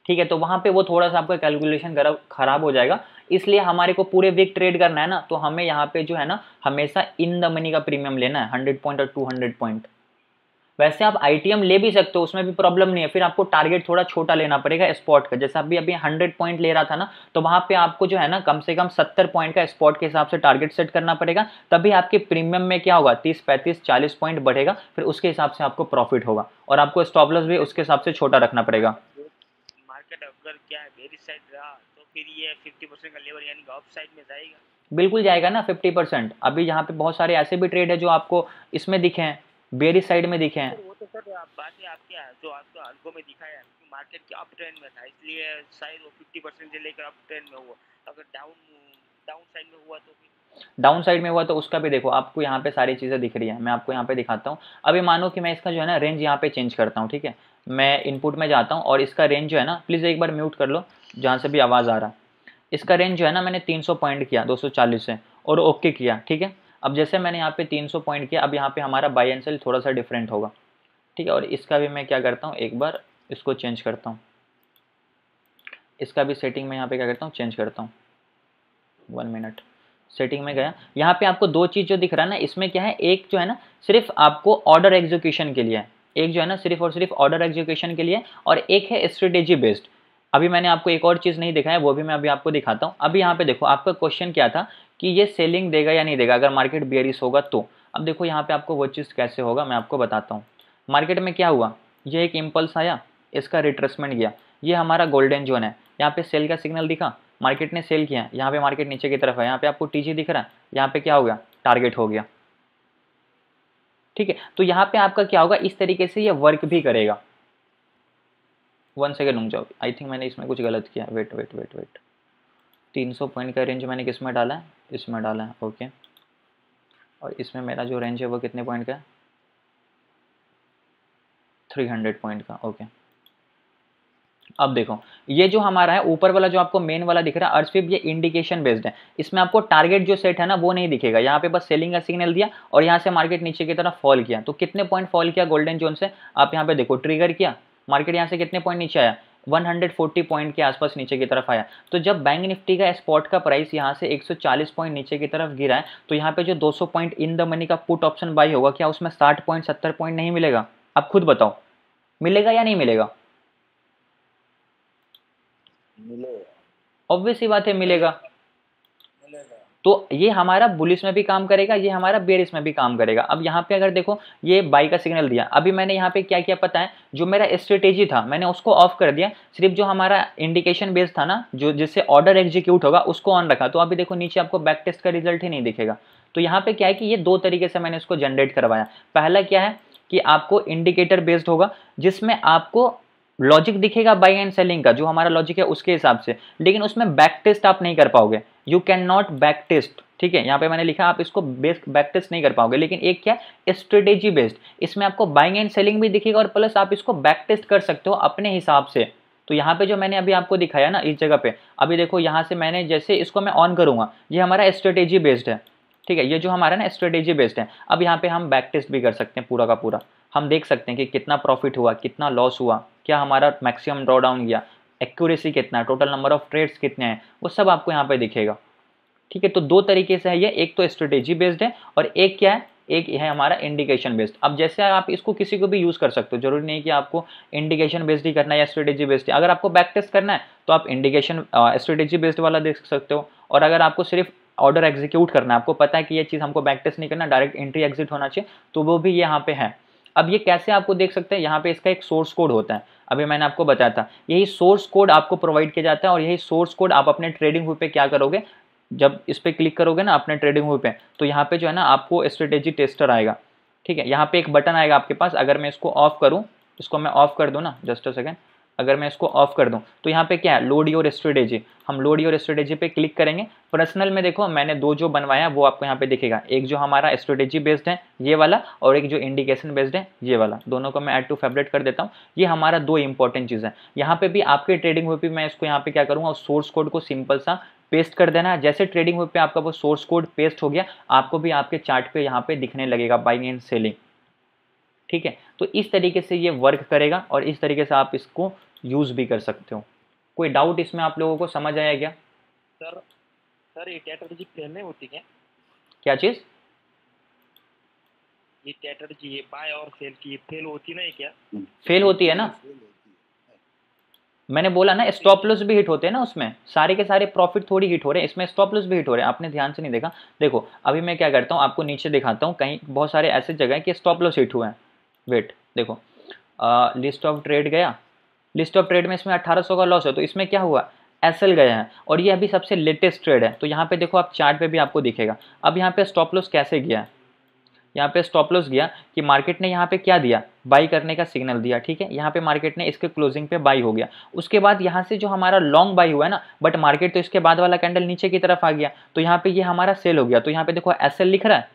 ठीक है तो वहाँ पे वो थोड़ा सा आपका कैलकुलेशन खराब हो जाएगा। इसलिए हमारे को पूरे वीक ट्रेड करना है ना तो हमें यहाँ पे जो है ना, हमेशा इन द मनी का प्रीमियम लेना है हंड्रेड पॉइंट और टू हंड्रेड पॉइंट वैसे आप आईटीएम ले भी सकते हो, उसमें भी प्रॉब्लम नहीं है। फिर आपको टारगेट थोड़ा छोटा लेना पड़ेगा स्पॉट का। जैसे अभी अभी हंड्रेड पॉइंट ले रहा था ना तो वहाँ पे आपको जो है ना, कम से कम सत्तर पॉइंट का स्पॉट के हिसाब से टारगेट सेट करना पड़ेगा। तभी आपके प्रीमियम में क्या होगा, तीस, पैंतीस, चालीस पॉइंट बढ़ेगा, फिर उसके हिसाब से आपको प्रॉफिट होगा। और आपको स्टॉपलस भी उसके हिसाब से छोटा रखना पड़ेगा। मार्केट अगर क्या है बेरिश साइड रहा तो फिर ये 50 परसेंट का लेवल यानी अप साइड में जाएगा। बिल्कुल जाएगा ना 50 परसेंट अभी यहाँ पे बहुत सारे ऐसे भी ट्रेड है जो आपको इसमें दिखे हैं बेरिश साइड में दिखे हैं। वो तो सर बात है आपके जो आपको अल्गो में दिखाया है मार्केट के अप ट्रेंड में था इसलिए शायद वो 50 परसेंट से लेकर अप ट्रेंड में हुआ। अगर डाउन डाउन साइड में हुआ तो डाउन साइड में हुआ तो उसका भी देखो आपको यहाँ पे सारी चीज़ें दिख रही है। मैं आपको यहाँ पे दिखाता हूँ। अभी मानो कि मैं इसका जो है ना रेंज यहाँ पे चेंज करता हूँ ठीक है? मैं इनपुट में जाता हूँ और इसका रेंज जो है ना प्लीज़ एक बार म्यूट कर लो, जहाँ से भी आवाज़ आ रहा है। इसका रेंज जो है ना, मैंने 300 पॉइंट किया 240 से और ओके किया, ठीक है? अब जैसे मैंने यहाँ पे 300 पॉइंट किया, अब यहाँ पे हमारा बाई एंड सेल थोड़ा सा डिफरेंट होगा, ठीक है? और इसका भी मैं क्या करता हूँ, एक बार इसको चेंज करता हूँ। इसका भी सेटिंग में यहाँ पे क्या करता हूँ चेंज करता हूँ। वन मिनट सेटिंग में गया। यहाँ पे आपको दो चीज़ जो दिख रहा है ना, इसमें क्या है? एक जो है ना, सिर्फ़ आपको ऑर्डर एग्जीक्यूशन के लिए एक जो है ना, सिर्फ़ और सिर्फ़ ऑर्डर एग्जीक्यूशन के लिए, और एक है स्ट्रेटेजी बेस्ड अभी मैंने आपको एक और चीज़ नहीं दिखाया, वो भी मैं अभी आपको दिखाता हूँ। अभी यहाँ पे देखो, आपका क्वेश्चन क्या था कि ये सेलिंग देगा या नहीं देगा? अगर मार्केट बियरिस होगा तो। अब देखो यहाँ पे आपको वो चीज़ कैसे होगा, मैं आपको बताता हूँ। मार्केट में क्या हुआ? ये एक इम्पल्स आया, इसका रिट्रेसमेंट गया। ये हमारा गोल्डन जोन है। यहाँ पे सेल का सिग्नल दिखा। मार्केट ने सेल किया। यहाँ पे मार्केट नीचे की तरफ़ है। यहाँ पे आपको टीजी दिख रहा है। यहाँ पे क्या हो गया? टारगेट हो गया। ठीक है? तो यहाँ पे आपका क्या होगा? इस तरीके से ये वर्क भी करेगा। वन सेकेंड रुक जाओ। आई थिंक मैंने इसमें कुछ गलत किया। वेट वेट वेट वेट तीन सौ पॉइंट का रेंज मैंने किसमें डाला है? इसमें डाला है। ओके और इसमें मेरा जो रेंज है वो कितने पॉइंट का है? थ्री हंड्रेड पॉइंट का। ओके अब देखो, ये जो हमारा है, ऊपर वाला जो आपको मेन वाला दिख रहा है अर्सफिप ये इंडिकेशन बेस्ड है। इसमें आपको टारगेट जो सेट है ना, वो नहीं दिखेगा। यहाँ पे बस सेलिंग का सिग्नल दिया और यहाँ से मार्केट नीचे की तरफ़ फॉल किया। तो कितने पॉइंट फॉल किया गोल्डन जोन से? आप यहाँ पे देखो ट्रिगर किया। मार्केट यहाँ से कितने पॉइंट नीचे आया? 140 पॉइंट के आसपास नीचे की तरफ़ आया। तो जब बैंक निफ्टी का स्पॉट का प्राइस यहाँ से 140 पॉइंट नीचे की तरफ़ गिरा है तो यहाँ पे जो 200 पॉइंट इन द मनी का पुट ऑप्शन बाई होगा, क्या उसमें 60 पॉइंट 70 पॉइंट नहीं मिलेगा? आप खुद बताओ। मिलेगा या नहीं मिलेगा? ऑब्वियस ही बात है मिलेगा। तो ये हमारा बुलिस में भी काम करेगा ये हमारा बेरिस में भी काम करेगा। अब यहाँ पे अगर देखो ये बाई का सिग्नल दिया। अभी मैंने यहाँ पे क्या किया पता है? जो मेरा स्ट्रेटेजी था मैंने उसको ऑफ़ कर दिया। सिर्फ़ जो हमारा इंडिकेशन बेस था ना जो जिससे ऑर्डर एग्जीक्यूट होगा उसको ऑन रखा। तो अभी देखो नीचे आपको बैक टेस्ट का रिज़ल्ट ही नहीं दिखेगा। तो यहाँ पे क्या है कि ये दो तरीके से मैंने इसको जनरेट करवाया। पहला क्या है कि आपको इंडिकेटर बेस्ड होगा जिसमें आपको लॉजिक दिखेगा बाई एंड सेलिंग का, जो हमारा लॉजिक है उसके हिसाब से। लेकिन उसमें बैक टेस्ट आप नहीं कर पाओगे। You can not backtest ठीक है? यहाँ पे मैंने लिखा, आप इसको बेस्ट बैक टेस्ट नहीं कर पाओगे। लेकिन एक क्या स्ट्रेटेजी बेस्ड इसमें आपको बाइंग एंड सेलिंग भी दिखेगा और प्लस आप इसको बैक टेस्ट कर सकते हो अपने हिसाब से। तो यहाँ पे जो मैंने अभी आपको दिखाया ना, इस जगह पे, अभी देखो यहाँ से मैंने जैसे इसको मैं ऑन करूँगा, ये हमारा स्ट्रेटेजी बेस्ड है, ठीक है? ये जो हमारा ना स्ट्रेटेजी बेस्ड है, अब यहाँ पे हम बैक टेस्ट भी कर सकते हैं पूरा का पूरा। हम देख सकते हैं कि कितना प्रॉफिट हुआ, कितना लॉस हुआ। क्या हमारा मैक्सिमम ड्रॉ डाउन गया एक्यूरेसी कितना है? टोटल नंबर ऑफ़ ट्रेड्स कितने हैं? वो सब आपको यहाँ पे दिखेगा। ठीक है तो दो तरीके से है ये। एक तो स्ट्रेटेजी बेस्ड है और एक क्या है? एक है हमारा इंडिकेशन बेस्ड अब जैसे आप इसको किसी को भी यूज़ कर सकते हो, ज़रूरी नहीं कि आपको इंडिकेशन बेस्ड ही करना है या स्ट्रेटेजी बेस्ड अगर आपको बैक टेस्ट करना है तो आप इंडिकेशन स्ट्रेटेजी बेस्ड वाला देख सकते हो। और अगर आपको सिर्फ़ ऑर्डर एग्जीक्यूट करना है, आपको पता है कि ये चीज़ हमको बैक टेस्ट नहीं करना डायरेक्ट एंट्री एग्जिट होना चाहिए तो वो भी यहाँ पे है। अब ये कैसे आपको देख सकते हैं? यहाँ पे इसका एक सोर्स कोड होता है। अभी मैंने आपको बताया था। यही सोर्स कोड आपको प्रोवाइड किया जाता है और यही सोर्स कोड आप अपने ट्रेडिंग हुई पे क्या करोगे? जब इस पर क्लिक करोगे ना अपने ट्रेडिंग हुई पे तो यहाँ पे जो है ना आपको स्ट्रेटेजी टेस्टर आएगा। ठीक है, यहाँ पे एक बटन आएगा आपके पास। अगर मैं इसको ऑफ़ करूँ, इसको मैं ऑफ़ कर दूँ ना जस्ट अ सेकेंड अगर मैं इसको ऑफ़ कर दूँ तो यहाँ पे क्या है? लोड योर स्ट्रेटेजी हम लोड योर स्ट्रेटेजी पे क्लिक करेंगे। पर्सनल में देखो, मैंने दो जो बनवाया, वो आपको यहाँ पे दिखेगा। एक जो हमारा स्ट्रेटेजी बेस्ड है, ये वाला, और एक जो इंडिकेशन बेस्ड है, ये वाला। दोनों को मैं ऐड टू फेवरेट कर देता हूँ। ये हमारा दो इंपॉर्टेंट चीज़ है। यहाँ पे भी आपके ट्रेडिंग हुए भी मैं इसको यहाँ पे क्या करूँगा सोर्स कोड को सिंपल सा पेस्ट कर देना जैसे ट्रेडिंग हुए पे आपका वो सोर्स कोड पेस्ट हो गया, आपको भी आपके चार्ट पे यहाँ पे दिखने लगेगा बाइंग एंड सेलिंग ठीक है? तो इस तरीके से ये वर्क करेगा और इस तरीके से आप इसको यूज़ भी कर सकते हो। कोई डाउट इसमें आप लोगों को समझ आया क्या? सर सर ये टेट्रोलॉजी फेल नहीं होती क्या? क्या चीज़? ये टेट्रोलॉजी ये बाय और सेल की फेल होती नहीं क्या? फेल होती है ना? मैंने बोला ना स्टॉप लॉस भी हिट होते हैं ना उसमें। सारे के सारे प्रॉफिट थोड़ी हिट हो रहे हैं इसमें स्टॉप लॉस भी हिट हो रहे हैं। आपने ध्यान से नहीं देखा? देखो अभी मैं क्या करता हूँ आपको नीचे दिखाता हूँ कहीं बहुत सारे ऐसे जगह कि स्टॉप लॉस हिट हुए हैं। वेट देखो। लिस्ट ऑफ़ ट्रेड गया। लिस्ट ऑफ़ ट्रेड में इसमें 1800 का लॉस है तो इसमें क्या हुआ? एस एल गया है और ये अभी सबसे लेटेस्ट ट्रेड है। तो यहाँ पे देखो आप चार्ट पे भी आपको दिखेगा। अब यहाँ पे स्टॉप लॉस कैसे गया? है यहाँ पे स्टॉप लॉस गया कि मार्केट ने यहाँ पे क्या दिया? बाई करने का सिग्नल दिया ठीक है? यहाँ पे मार्केट ने इसके क्लोजिंग पे बाई हो गया। उसके बाद यहाँ से जो हमारा लॉन्ग बाई हुआ है ना बट मार्केट तो इसके बाद वाला कैंडल नीचे की तरफ़ आ गया। तो यहाँ पे ये यह हमारा सेल हो गया। तो यहाँ पे देखो एसएल लिख रहा है।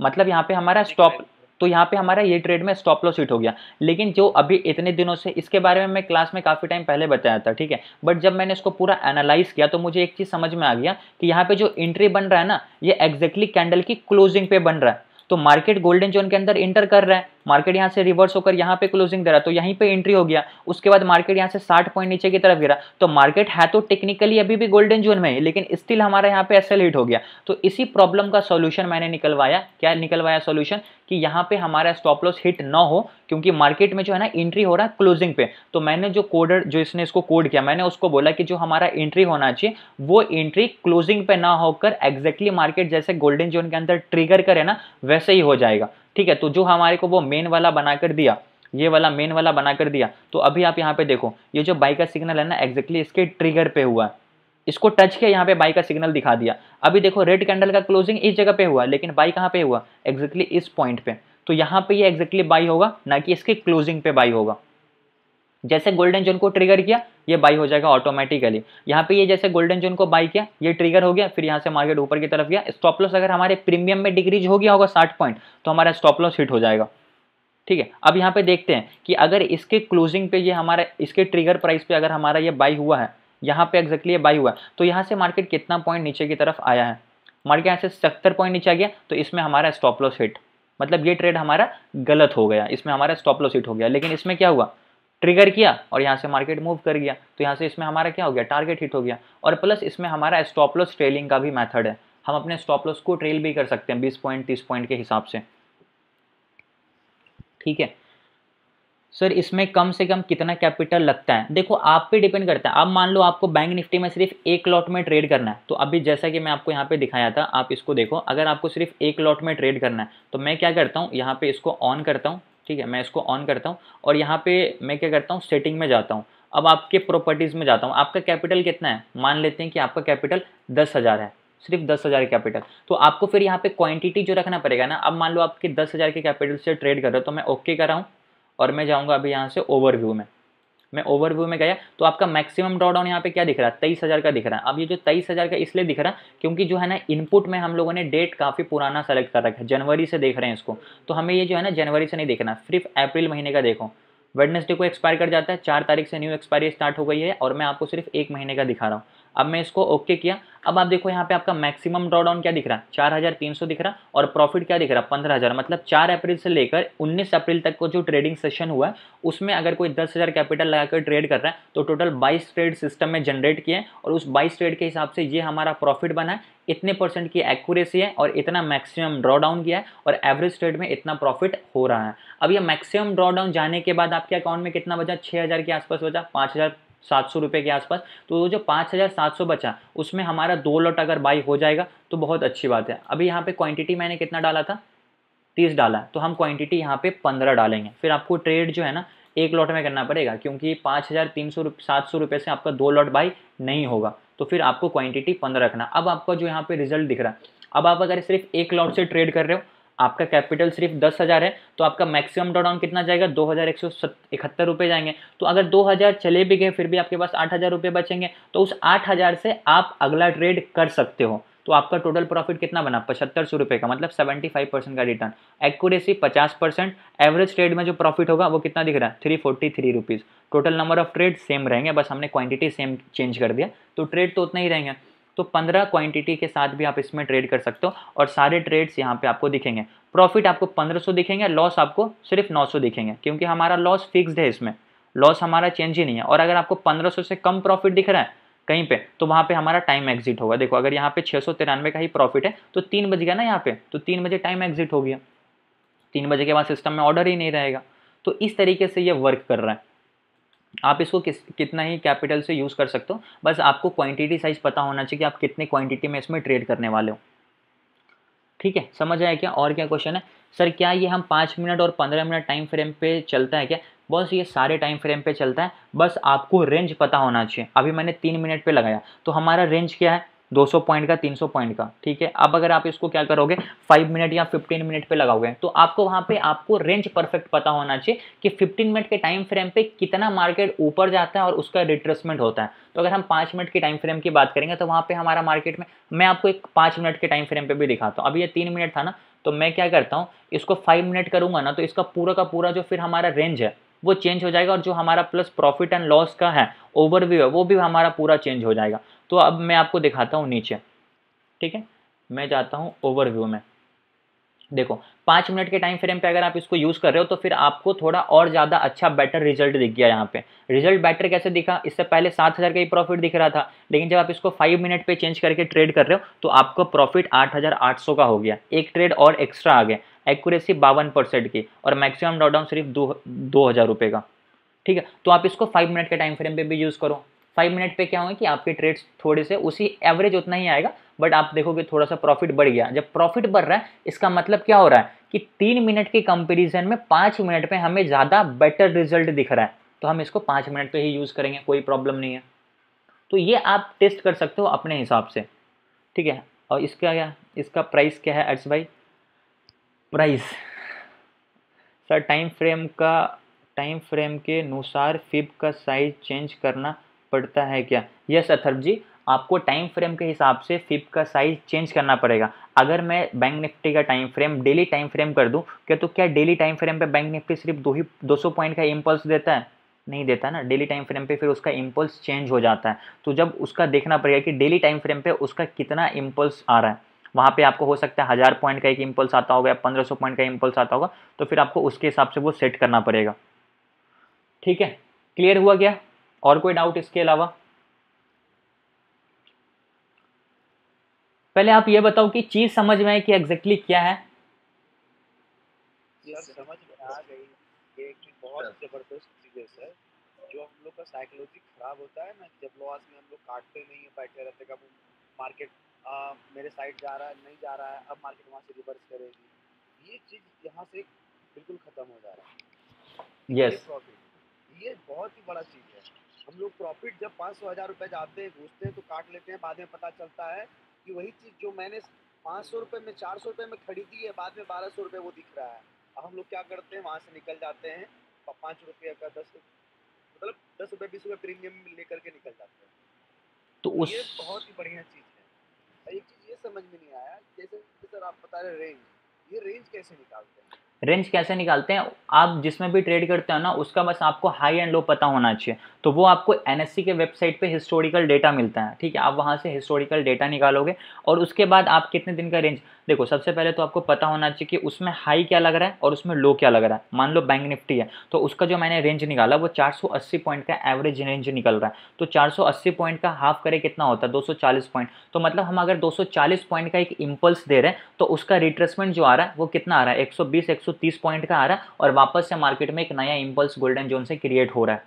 मतलब यहाँ पे हमारा स्टॉप तो यहाँ पे हमारा ये ट्रेड में स्टॉप लॉस हिट हो गया। लेकिन जो अभी इतने दिनों से, इसके बारे में मैं क्लास में काफ़ी टाइम पहले बताया था, ठीक है? बट जब मैंने इसको पूरा एनालाइज किया तो मुझे एक चीज़ समझ में आ गया कि यहाँ पे जो एंट्री बन रहा है ना, ये एग्जैक्टली कैंडल की क्लोजिंग पे बन रहा है। तो मार्केट गोल्डन जोन के अंदर इंटर कर रहा है। मार्केट यहाँ से रिवर्स होकर यहाँ पे क्लोजिंग दे रहा तो यहीं पे एंट्री हो गया। उसके बाद मार्केट यहाँ से 60 पॉइंट नीचे की तरफ़ गिरा। तो मार्केट है तो टेक्निकली अभी भी गोल्डन जोन में है, लेकिन स्टिल हमारा यहाँ पे एसएल हिट हो गया। तो इसी प्रॉब्लम का सोल्यूशन मैंने निकलवाया। क्या निकलवाया सोल्यूशन कि यहाँ पे हमारा स्टॉप लॉस हिट ना हो, क्योंकि मार्केट में जो है ना एंट्री हो रहा है क्लोजिंग पे। तो मैंने जो कोडर जो इसने इसको कोड किया, मैंने उसको बोला कि जो हमारा एंट्री होना चाहिए, वो एंट्री क्लोजिंग पे ना होकर एग्जैक्टली मार्केट जैसे गोल्डन जोन के अंदर ट्रिगर करे ना, वैसे ही हो जाएगा। ठीक है तो जो हमारे को वो मेन वाला बनाकर दिया, ये वाला मेन वाला बनाकर दिया तो अभी आप यहाँ पे देखो, ये जो बाइक का सिग्नल है ना एग्जैक्टली इसके ट्रिगर पे हुआ है। इसको टच किया यहाँ पे बाइक का सिग्नल दिखा दिया। अभी देखो रेड कैंडल का क्लोजिंग इस जगह पे हुआ लेकिन बाई कहाँ पे हुआ? एग्जैक्टली इस पॉइंट पे। तो यहाँ पे ये एग्जैक्टली बाई होगा, ना कि इसके क्लोजिंग पे बाई होगा। जैसे गोल्डन जोन को ट्रिगर किया, ये बाई हो जाएगा ऑटोमेटिकली यहाँ पे ये जैसे गोल्डन जोन को बाई किया, ये ट्रिगर हो गया, फिर यहाँ से मार्केट ऊपर की तरफ़ गया। स्टॉप लॉस अगर हमारे प्रीमियम में डिक्रीज हो गया होगा साठ पॉइंट तो हमारा स्टॉप लॉस हिट हो जाएगा। ठीक है? अब यहाँ पे देखते हैं कि अगर इसके क्लोजिंग पे ये हमारा, इसके ट्रिगर प्राइस पे अगर हमारा ये बाई हुआ है, यहाँ पे एक्जैक्टली ये बाई हुआ है तो यहाँ से मार्केट कितना पॉइंट नीचे की तरफ़ आया है? मार्केट यहाँ से सत्तर पॉइंट नीचे आ गया तो इसमें हमारा स्टॉप लॉस हिट मतलब ये ट्रेड हमारा गलत हो गया, इसमें हमारा स्टॉप लॉस हिट हो गया। लेकिन इसमें क्या हुआ? ट्रिगर किया और यहाँ से मार्केट मूव कर गया। तो यहाँ से इसमें हमारा क्या हो गया? टारगेट हिट हो गया। और प्लस इसमें हमारा स्टॉप लॉस ट्रेलिंग का भी मेथड है। हम अपने स्टॉप लॉस को ट्रेल भी कर सकते हैं बीस पॉइंट तीस पॉइंट के हिसाब से। ठीक है? सर इसमें कम से कम कितना कैपिटल लगता है? देखो, आप पे डिपेंड करता है। आप मान लो आपको बैंक निफ्टी में सिर्फ़ एक लॉट में ट्रेड करना है। तो अभी जैसा कि मैं आपको यहाँ पे दिखाया था, आप इसको देखो। अगर आपको सिर्फ़ एक लॉट में ट्रेड करना है तो मैं क्या करता हूँ? यहाँ पे इसको ऑन करता हूँ। ठीक है, मैं इसको ऑन करता हूँ और यहाँ पे मैं क्या करता हूँ सेटिंग में जाता हूँ। अब आपके प्रॉपर्टीज़ में जाता हूँ। आपका कैपिटल कितना है? मान लेते हैं कि आपका कैपिटल दस हज़ार है, सिर्फ़ दस हज़ार कैपिटल तो आपको फिर यहाँ पे क्वांटिटी जो रखना पड़ेगा ना, अब मान लो आपके दस हज़ार के कैपिटल से ट्रेड कर रहे हो तो मैं ओके कर रहा हूँ और मैं जाऊँगा अभी यहाँ से ओवरव्यू में। मैं ओवरव्यू में गया तो आपका मैक्सिमम ड्रॉडाउन यहाँ पे क्या दिख रहा है? तेईस हज़ार का दिख रहा है। अब ये जो तेईस हज़ार का इसलिए दिख रहा है, क्योंकि जो है ना इनपुट में हम लोगों ने डेट काफ़ी पुराना सेलेक्ट कर रखा है, जनवरी से देख रहे हैं इसको। तो हमें ये जो है ना, जनवरी से नहीं देखना, सिर्फ़ अप्रैल महीने का देखो। वेडनेसडे को एक्सपायर कर जाता है, चार तारीख से न्यू एक्सपायरी स्टार्ट हो गई है, और मैं आपको सिर्फ़ एक महीने का दिखा रहा हूँ। अब मैं इसको ओके किया। अब आप देखो यहाँ पे आपका मैक्सिमम ड्रॉडाउन क्या दिख रहा है? चार हज़ार तीन सौ दिख रहा और प्रॉफिट क्या दिख रहा है? पंद्रह हज़ार। मतलब चार अप्रैल से लेकर उन्नीस अप्रैल तक को जो ट्रेडिंग सेशन हुआ है, उसमें अगर कोई दस हज़ार कैपिटल लगाकर ट्रेड कर रहा है तो टोटल बाईस ट्रेड सिस्टम में जनरेट किए और उस बाईस ट्रेड के हिसाब से ये हमारा प्रॉफिट बना है। इतने परसेंट की एक्यूरेसी है और इतना मैक्सिमम ड्रॉ डाउन किया है और एवरेज ट्रेड में इतना प्रॉफिट हो रहा है। अब ये मैक्सिमम ड्रॉ डाउन जाने के बाद आपके अकाउंट में कितना बचा? छः हज़ार के आसपास बचा, पाँच हज़ार सात सौ रुपये के आसपास। तो वो जो पाँच हज़ार सात सौ बचा, उसमें हमारा दो लॉट अगर बाई हो जाएगा तो बहुत अच्छी बात है। अभी यहाँ पे क्वांटिटी मैंने कितना डाला था? तीस डाला। तो हम क्वांटिटी यहाँ पे पंद्रह डालेंगे। फिर आपको ट्रेड जो है ना, एक लॉट में करना पड़ेगा, क्योंकि पाँच हज़ार तीन सौ सात सौ रुपये से आपका दो लॉट बाई नहीं होगा। तो फिर आपको क्वांटिटी पंद्रह रखना। अब आपका जो यहाँ पे रिज़ल्ट दिख रहा है अब आप अगर सिर्फ़ एक लॉट से ट्रेड कर रहे हो आपका कैपिटल सिर्फ़ दस हज़ार है तो आपका मैक्सिमम ड्रॉडाउन कितना जाएगा? दो हज़ार एक सौ इकहत्तर रुपये जाएँगे। तो अगर दो हज़ार चले भी गए, फिर भी आपके पास आठ हज़ार रुपये बचेंगे। तो उस आठ हज़ार से आप अगला ट्रेड कर सकते हो। तो आपका टोटल प्रॉफिट कितना बना? पचहत्तर सौ रुपये का मतलब सेवेंटी फाइव परसेंट का रिटर्न एक्यूरेसी पचास परसेंट एवरेज ट्रेड में जो प्रॉफिट होगा, वो कितना दिख रहा है? Three forty three rupees total number of trade same रहेंगे, बस हमने क्वांटिटी सेम चेंज कर दिया। तो ट्रेड तो उतना ही रहेंगे। तो पंद्रह क्वांटिटी के साथ भी आप इसमें ट्रेड कर सकते हो और सारे ट्रेड्स यहाँ पे आपको दिखेंगे। प्रॉफिट आपको पंद्रह सौ दिखेंगे लॉस आपको सिर्फ़ नौ सौ दिखेंगे, क्योंकि हमारा लॉस फिक्स्ड है इसमें। लॉस हमारा चेंज ही नहीं है। और अगर आपको पंद्रह सौ से कम प्रॉफिट दिख रहा है कहीं पे तो वहाँ पे हमारा टाइम एग्जिट होगा। देखो, अगर यहाँ पे छः सौ तिरानवे का ही प्रॉफिट है तो तीन बज गया ना यहाँ पे तो तीन बजे टाइम एग्जिट हो गया। तीन बजे के बाद सिस्टम में ऑर्डर ही नहीं रहेगा। तो इस तरीके से ये वर्क कर रहा है। आप इसको किस, कितना ही कैपिटल से यूज़ कर सकते हो, बस आपको क्वांटिटी साइज़ पता होना चाहिए कि आप कितने क्वांटिटी में इसमें ट्रेड करने वाले हो। ठीक है, समझ आया क्या? और क्या क्वेश्चन है? सर क्या ये हम पाँच मिनट और पंद्रह मिनट टाइम फ्रेम पे चलता है क्या? बस ये सारे टाइम फ्रेम पे चलता है, बस आपको रेंज पता होना चाहिए। अभी मैंने तीन मिनट पे लगाया तो हमारा रेंज क्या है? 200 पॉइंट का 300 पॉइंट का, ठीक है? अब अगर आप इसको क्या करोगे 5 मिनट या 15 मिनट पे लगाओगे तो आपको वहाँ पे आपको रेंज परफेक्ट पता होना चाहिए कि 15 मिनट के टाइम फ्रेम पे कितना मार्केट ऊपर जाता है और उसका रिट्रेसमेंट होता है। तो अगर हम पाँच मिनट के टाइम फ्रेम की बात करेंगे तो वहाँ पर हमारा मार्केट में, मैं आपको एक पाँच मिनट के टाइम फ्रेम पे भी दिखाता हूँ। अभी ये तीन मिनट था ना तो मैं क्या करता हूँ, इसको फाइव मिनट करूँगा ना तो इसका पूरा का पूरा जो फिर हमारा रेंज है, वो चेंज हो जाएगा और जो हमारा प्लस प्रॉफिट एंड लॉस का है ओवरव्यू है, वो भी हमारा पूरा चेंज हो जाएगा। तो अब मैं आपको दिखाता हूँ नीचे, ठीक है? मैं जाता हूँ ओवरव्यू में। देखो, पाँच मिनट के टाइम फ्रेम पे अगर आप इसको यूज़ कर रहे हो तो फिर आपको थोड़ा और ज़्यादा अच्छा बेटर रिज़ल्ट दिख गया यहाँ पे। रिज़ल्ट बेटर कैसे दिखा? इससे पहले सात हज़ार का ही प्रॉफिट दिख रहा था, लेकिन जब आप इसको फाइव मिनट पे चेंज करके ट्रेड कर रहे हो तो आपका प्रॉफिट आठ हज़ार आठ सौ का हो गया। एक ट्रेड और एक्स्ट्रा आ गया एक्यूरेसी बावन परसेंट की, और मैक्सिमम डाउन सिर्फ़ दो दो हज़ार रुपये का, ठीक है? तो आप इसको फाइव मिनट के टाइम फ्रेम पर भी यूज़ करो। फाइव मिनट पे क्या होगा कि आपके ट्रेड्स थोड़े से उसी एवरेज उतना ही आएगा बट आप देखोगे थोड़ा सा प्रॉफिट बढ़ गया। जब प्रॉफिट बढ़ रहा है, इसका मतलब क्या हो रहा है कि तीन मिनट के कंपेरिजन में पाँच मिनट में हमें ज़्यादा बेटर रिज़ल्ट दिख रहा है। तो हम इसको पाँच मिनट पे ही यूज़ करेंगे, कोई प्रॉब्लम नहीं है। तो ये आप टेस्ट कर सकते हो अपने हिसाब से। ठीक है? और इसका क्या, इसका प्राइस क्या है अर्स भाई? प्राइस सर टाइम फ्रेम का टाइम फ्रेम के अनुसार फिब का साइज़ चेंज करना पड़ता है क्या? यस अथर्व जी, आपको टाइम फ्रेम के हिसाब से फिप का साइज़ चेंज करना पड़ेगा। अगर मैं बैंक निफ्टी का time frame daily time frame कर दूँ, क्या तो क्या डेली टाइम फ्रेम पे बैंक निफ्टी सिर्फ़ दो ही 200 पॉइंट का इम्पल्स देता है? नहीं देता ना। डेली टाइम फ्रेम पे फिर उसका इम्पल्स चेंज हो जाता है। तो जब उसका देखना पड़ेगा कि डेली टाइम फ्रेम पे उसका कितना इम्पल्स आ रहा है। वहाँ पे आपको हो सकता है हज़ार पॉइंट का एक इम्पल्स आता होगा या पंद्रह सौ पॉइंट का इम्पल्स आता होगा तो फिर आपको उसके हिसाब से वो सेट करना पड़ेगा। ठीक है? क्लियर हुआ क्या? और कोई डाउट इसके अलावा? पहले आप ये बताओ कि चीज़ समझ में है कि एग्जैक्टली क्या है? समझ में आ गई ये एक बहुत ज़बरदस्त चीज़ है जो हम लोग का साइकोलॉजी खराब होता है ना जब लॉस में हम लोग काटते नहीं है बैठे रहते कब मार्केट मेरे साइड जा रहा है नहीं जा रहा है अब मार्केट वहाँ से रिवर्स करेगी ये चीज़ यहाँ से बिल्कुल खत्म हो जा रहा है। Yes yes. ये बहुत ही बड़ा चीज़ है। हम लोग प्रॉफिट जब पाँच सौ हज़ार रुपये जाते हैं घूसते हैं तो काट लेते हैं बाद में पता चलता है कि वही चीज़ जो मैंने पाँच सौ रुपये में चार सौ रुपये में खरीदी है बाद में बारह सौ रुपये वो दिख रहा है। अब हम लोग क्या करते हैं वहाँ से निकल जाते हैं पाँच रुपये का दस मतलब दस रुपये बीस रुपये प्रीमियम लेकर के निकल जाते हैं। तो उस ये बहुत ही बढ़िया चीज़ है। एक चीज़ ये समझ में नहीं आया जैसे सर आप बता रहे रेंज ये रेंज कैसे निकालते हैं? रेंज कैसे निकालते हैं, आप जिसमें भी ट्रेड करते हो ना, उसका बस आपको हाई एंड लो पता होना चाहिए। तो वो आपको एनएससी के वेबसाइट पे हिस्टोरिकल डेटा मिलता है, ठीक है? आप वहाँ से हिस्टोरिकल डेटा निकालोगे और उसके बाद आप कितने दिन का रेंज देखो, सबसे पहले तो आपको पता होना चाहिए कि उसमें हाई क्या लग रहा है और उसमें लो क्या लग रहा है। मान लो बैंक निफ्टी है तो उसका जो मैंने रेंज निकाला, वो 480 पॉइंट का एवरेज रेंज निकल रहा है। तो 480 पॉइंट का हाफ़ करे कितना होता है? 240 पॉइंट तो मतलब हम अगर 240 पॉइंट का एक इम्पल्स दे रहे हैं तो उसका रिट्रेसमेंट जो आ रहा है, वो कितना आ रहा है? 120 130 पॉइंट का आ रहा है और वापस से मार्केट में एक नया इम्पल्स गोल्डन जोन से क्रिएट हो रहा है।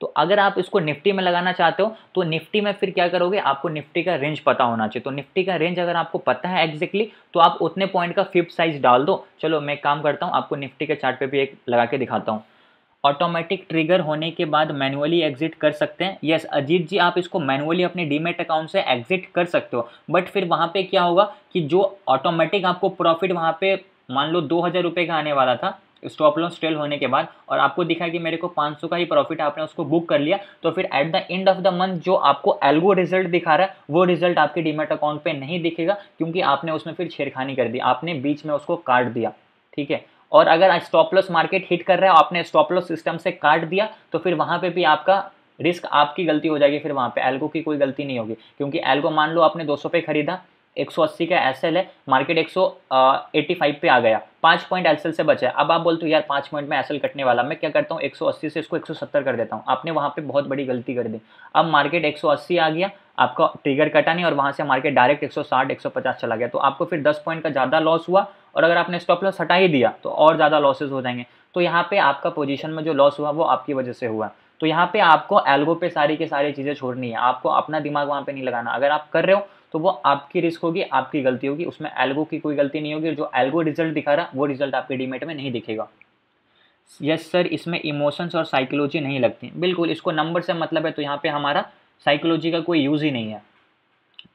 तो अगर आप इसको निफ्टी में लगाना चाहते हो तो निफ्टी में फिर क्या करोगे? आपको निफ्टी का रेंज पता होना चाहिए। तो निफ्टी का रेंज अगर आपको पता है एग्जैक्टली तो आप उतने पॉइंट का फिफ्थ साइज़ डाल दो। चलो, मैं काम करता हूँ, आपको निफ्टी के चार्ट पे भी एक लगा के दिखाता हूँ। ऑटोमेटिक ट्रिगर होने के बाद मैनुअली एग्जिट कर सकते हैं। यस अजीत जी, आप इसको मैनुअली अपने डीमेट अकाउंट से एग्जिट कर सकते हो। बट फिर वहाँ पे क्या होगा कि जो ऑटोमेटिक आपको प्रॉफिट वहाँ पे मान लो दो हज़ार रुपये का आने वाला था स्टॉप लॉस ट्रेल होने के बाद, और आपको दिखा कि मेरे को 500 का ही प्रॉफिट आपने उसको बुक कर लिया तो फिर at the end of the month जो आपको एल्गो रिज़ल्ट दिखा रहा है, वो रिज़ल्ट आपके डीमेट अकाउंट पे नहीं दिखेगा, क्योंकि आपने उसमें फिर छेड़खानी कर दी, आपने बीच में उसको काट दिया, ठीक है? और अगर स्टॉप लॉस मार्केट हिट कर रहा है, आपने स्टॉप लॉस सिस्टम से काट दिया तो फिर वहाँ पर भी आपका रिस्क आपकी गलती हो जाएगी, फिर वहाँ पे एल्गो की कोई गलती नहीं होगी, क्योंकि एल्गो मान लो आपने 200 पे खरीदा 180 का एस है मार्केट 185 पे आ गया। पाँच पॉइंट एल से बचा है। अब आप बोलते हो, यार, पाँच पॉइंट में एस कटने वाला मैं क्या करता हूँ 180 से इसको 170 कर देता हूँ। आपने वहाँ पे बहुत बड़ी गलती कर दी। अब मार्केट 180 आ गया, आपका ट्रिगर कटा नहीं और वहाँ से मार्केट डायरेक्ट 160 150 चला गया। तो आपको फिर 10 पॉइंट का ज़्यादा लॉस हुआ और अगर आपने स्टॉप लॉस हटा ही दिया तो और ज़्यादा लॉसेज हो जाएँगे। तो यहाँ पे आपका पोजीशन में जो लॉस हुआ, वो आपकी वजह से हुआ। तो यहाँ पे आपको एल्गो पे सारी की सारी चीज़ें छोड़नी है। आपको अपना दिमाग वहाँ पे नहीं लगाना। अगर आप कर रहे हो तो वो आपकी रिस्क होगी आपकी गलती होगी उसमें एल्गो की कोई गलती नहीं होगी जो एल्गो रिज़ल्ट दिखा रहा वो रिज़ल्ट आपके डीमेट में नहीं दिखेगा। यस सर इसमें इमोशंस और साइकोलॉजी नहीं लगती। बिल्कुल इसको नंबर से मतलब है तो यहाँ पे हमारा साइकोलॉजी का कोई यूज़ ही नहीं है।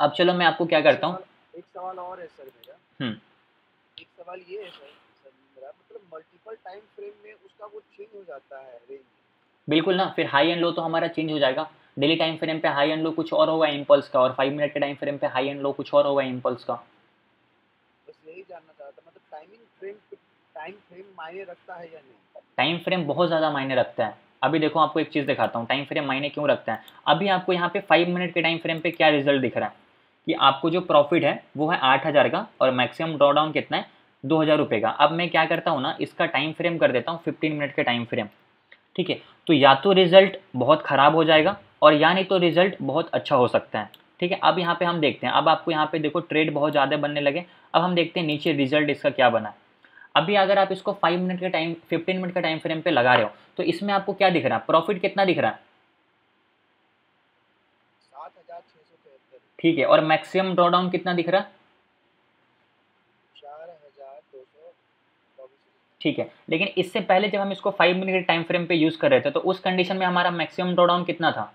अब चलो मैं आपको क्या करता हूँ? एक सवाल और है सर मेरा। हम्म। एक सवाल ये है सर सर मेरा मतलब मल्टीपल टाइम फ्रेम में उसका वो चेंज हो जाता है रेंज बिल्कुल ना फिर हाई एंड लो तो हमारा चेंज हो जाएगा। डेली टाइम फ्रेम पे हाई एंड लो कुछ और होगा इम्पल्स का और फाइव मिनट के टाइम फ्रेम पे हाई एंड लो कुछ और होगा इम्पल्स का। बस यही जानना चाहता मतलब टाइमिंग फ्रेम टाइम फ्रेम मायने रखता है या नहीं? टाइम फ्रेम बहुत ज़्यादा मायने रखता है। अभी देखो आपको एक चीज़ दिखाता हूँ टाइम फ्रेम मायने क्यों रखता है? अभी आपको यहाँ पे फाइव मिनट के टाइम फ्रेम पे क्या रिज़ल्ट दिख रहा है? कि आपको जो प्रॉफिट है वो है आठ हज़ार का और मैक्सिमम ड्रॉ डाउन कितना है? दो हज़ार रुपये का। अब मैं क्या करता हूँ ना इसका टाइम फ्रेम कर देता हूँ फिफ्टीन मिनट के टाइम फ्रेम ठीक है तो या तो रिज़ल्ट बहुत ख़राब हो जाएगा और या नहीं तो रिज़ल्ट बहुत अच्छा हो सकता है। ठीक है, अब यहाँ पे हम देखते हैं। अब आपको यहाँ पे देखो ट्रेड बहुत ज़्यादा बनने लगे। अब हम देखते हैं नीचे रिज़ल्ट इसका क्या बना अभी अगर आप इसको फाइव मिनट के टाइम फिफ्टीन मिनट का टाइम फ्रेम पे लगा रहे हो तो इसमें आपको क्या दिख रहा है? प्रॉफिट कितना दिख रहा है? ठीक है, और मैक्सिमम ड्रॉडाउन कितना दिख रहा है? ठीक है, लेकिन इससे पहले जब हम इसको फाइव मिनट के टाइम फ्रेम पे यूज़ कर रहे थे तो उस कंडीशन में हमारा मैक्सिमम ड्रॉडाउन कितना था?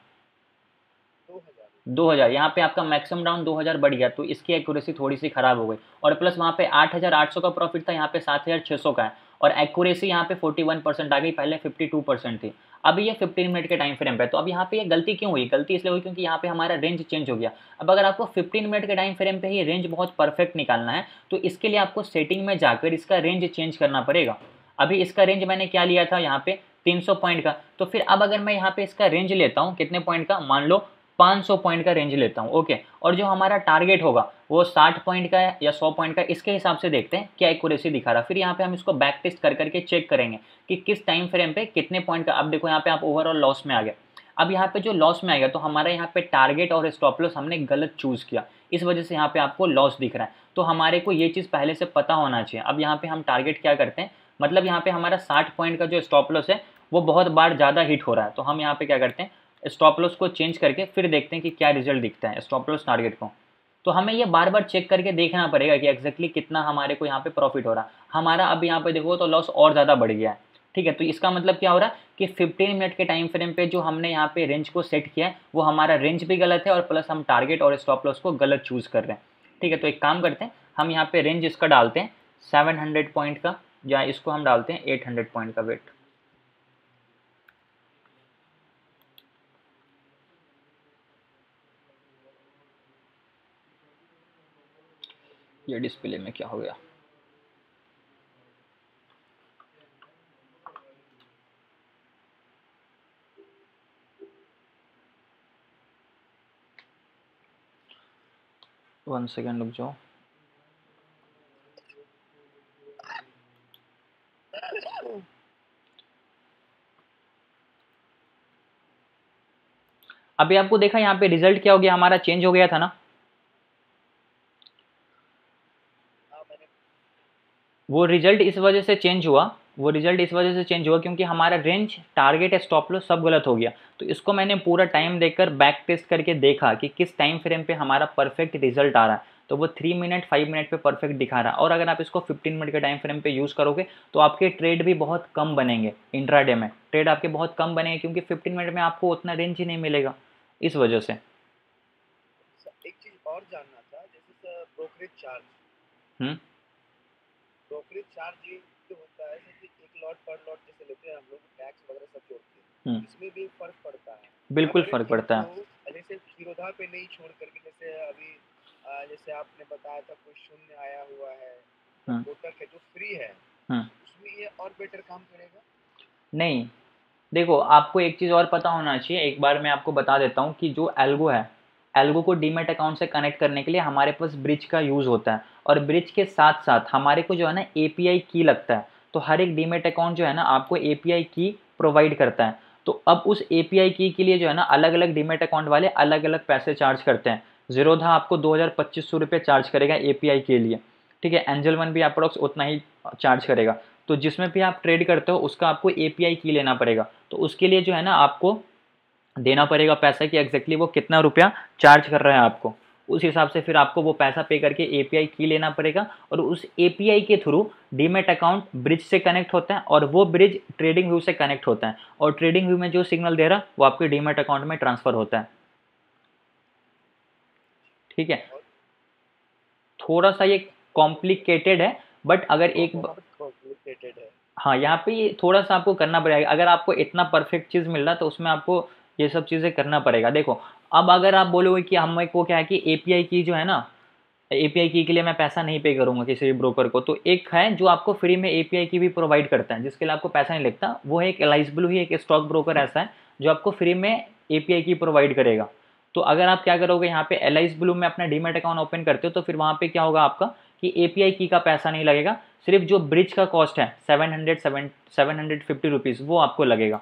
दो हज़ार, यहाँ पे आपका मैक्सिमम डाउन दो हज़ार बढ़ गया तो इसकी एक्यूरेसी थोड़ी सी खराब हो गई। और प्लस वहाँ पे आठ हज़ार आठ सौ का प्रॉफिट था, यहाँ पे सात हज़ार छः सौ का है। और एक्यूरेसी यहाँ पे फोर्टी वन परसेंट आ गई, पहले फिफ्टी टू परसेंट थी। अभी ये फिफ्टीन मिनट के टाइम फ्रेम पे तो अब यहाँ पे ये गलती क्यों हुई? गलती इसलिए हुई क्योंकि यहाँ पे हमारा रेंज चेंज हो गया। अब अगर आपको फिफ्टीन मिनट के टाइम फ्रेम पे ही रेंज बहुत परफेक्ट निकालना है तो इसके लिए आपको सेटिंग में जाकर इसका रेंज चेंज करना पड़ेगा। अभी इसका रेंज मैंने क्या लिया था? यहाँ पे 300 पॉइंट का। तो फिर अब अगर मैं यहाँ पे इसका रेंज लेता हूँ, कितने पॉइंट का? मान लो 500 पॉइंट का रेंज लेता हूँ, ओके। और जो हमारा टारगेट होगा, वो 60 पॉइंट का या 100 पॉइंट का, इसके हिसाब से देखते हैं क्या एक्यूरेसी दिखा रहा फिर यहाँ पे हम इसको बैक टेस्ट कर करके चेक करेंगे कि किस टाइम फ्रेम पे कितने पॉइंट का, अब देखो यहाँ पे आप ओवरऑल लॉस में आ गए। अब यहाँ पे जो लॉस में आएगा तो हमारा यहाँ पे टारगेट और स्टॉप लॉस हमने गलत चूज़ किया। इस वजह से यहाँ पे आपको लॉस दिख रहा है। तो हमारे को ये चीज़ पहले से पता होना चाहिए। अब यहाँ पे हम टारगेट क्या करते हैं? मतलब यहाँ पे हमारा साठ पॉइंट का जो स्टॉप लॉस है, वो बहुत बार ज़्यादा हिट हो रहा है। तो हम यहाँ पे क्या करते हैं? स्टॉप लॉस को चेंज करके फिर देखते हैं कि क्या रिज़ल्ट दिखता है स्टॉप लॉस टारगेट को। तो हमें ये बार बार चेक करके देखना पड़ेगा कि एक्जैक्टली कितना हमारे को यहाँ पे प्रॉफिट हो रहा हमारा अब यहाँ पे देखो तो लॉस और ज़्यादा बढ़ गया है, ठीक है? तो इसका मतलब क्या हो रहा है कि 15 मिनट के टाइम फ्रेम पे जो हमने यहाँ पे रेंज को सेट किया है, वो हमारा रेंज भी गलत है और प्लस हम टारगेट और स्टॉप लॉस को गलत चूज़ कर रहे हैं, ठीक है? तो एक काम करते हैं, हम यहाँ पे रेंज इसका डालते हैं 700 पॉइंट का या इसको हम डालते हैं 800 पॉइंट का वेट ये डिस्प्ले में क्या हो गया? वन सेकेंड रुक जाओ। अभी आपको देखा यहाँ पे रिज़ल्ट क्या हो गया? हमारा चेंज हो गया था ना? वो रिज़ल्ट इस वजह से चेंज हुआ वो रिज़ल्ट इस वजह से चेंज हुआ क्योंकि हमारा रेंज टारगेट स्टॉप लो सब गलत हो गया। तो इसको मैंने पूरा टाइम देकर बैक टेस्ट करके देखा कि किस टाइम फ्रेम पे हमारा परफेक्ट रिज़ल्ट आ रहा है। तो वो थ्री मिनट फाइव मिनट पे परफेक्ट दिखा रहा। है और अगर आप इसको फिफ्टीन मिनट के टाइम फ्रेम पे यूज़ करोगे तो आपके ट्रेड भी बहुत कम बनेंगे इंट्राडे में। ट्रेड आपके बहुत कम बनेंगे क्योंकि फिफ्टीन मिनट में आपको उतना रेंज ही नहीं मिलेगा इस वजह से। एक चीज़ और जानना था जैसे brokerage charge hmm? Brokerage charge ये जो होता है जैसे एक लॉट पर लॉट जैसे लेते हैं हम लोग टैक्स वगैरह सब जोड़ते हैं हम्म। इसमें भी फ़र्क पड़ता है। बिल्कुल फ़र्क पड़ता है। जैसे शिरोधा पे नहीं छोड़ करके जैसे अभी जैसे आपने बताया था कोई शून्य आया हुआ है हम्म। कोटक है जो फ्री है हम्म। उसमें ये और बेटर काम करेगा? नहीं। देखो आपको एक चीज़ और पता होना चाहिए एक बार मैं आपको बता देता हूँ कि जो एल्गो है एल्गो को डीमेट अकाउंट से कनेक्ट करने के लिए हमारे पास ब्रिज का यूज़ होता है। और ब्रिज के साथ साथ हमारे को जो है ना एपीआई की लगता है। तो हर एक डीमेट अकाउंट जो है ना आपको एपीआई की प्रोवाइड करता है। तो अब उस एपीआई की के लिए जो है ना अलग अलग डीमेट अकाउंट वाले अलग अलग पैसे चार्ज करते हैं। जीरोधा आपको दो हज़ार पच्चीस सौ रुपये चार्ज करेगा एपीआई के लिए। ठीक है? एंजल वन भी अप्रोक्स उतना ही चार्ज करेगा। तो जिसमें भी आप ट्रेड करते हो, उसका आपको एपीआई की लेना पड़ेगा। तो उसके लिए जो है ना आपको देना पड़ेगा पैसा कि एग्जैक्टली वो कितना रुपया चार्ज कर रहा है आपको। उस हिसाब से फिर आपको वो पैसा पे करके एपीआई की लेना पड़ेगा और उस एपीआई के थ्रू डीमेट अकाउंट ब्रिज से कनेक्ट होता है और वो ब्रिज ट्रेडिंग व्यू से कनेक्ट होता है और ट्रेडिंग व्यू में जो सिग्नल दे रहा वो आपके डीमेट अकाउंट में ट्रांसफ़र होता है। ठीक है? थोड़ा सा ये कॉम्प्लिकेटेड है बट अगर एक कॉम्प्लिकेटेड है। हाँ यहाँ पे ये थोड़ा सा आपको करना पड़ेगा। अगर आपको इतना परफेक्ट चीज़ मिल रहा तो उसमें आपको ये सब चीज़ें करना पड़ेगा। देखो, अब अगर आप बोलोगे कि हमें को क्या है कि एपीआई की जो है ना एपीआई की के लिए मैं पैसा नहीं पे करूँगा किसी भी ब्रोकर को तो एक है जो आपको फ्री में एपीआई की भी प्रोवाइड करता है, जिसके लिए आपको पैसा नहीं लगता, वो है एक एलाइस ब्लू ही एक स्टॉक ब्रोकर ऐसा है, जो आपको फ्री में एपीआई की प्रोवाइड करेगा। तो अगर आप क्या करोगे, यहाँ पे एल ब्लू में अपना डीमेट अकाउंट ओपन करते हो तो फिर वहाँ पे क्या होगा आपका कि एपीआई की का पैसा नहीं लगेगा, सिर्फ़ जो ब्रिज का कॉस्ट है seven hundred seven seven hundred fifty rupees वो आपको लगेगा।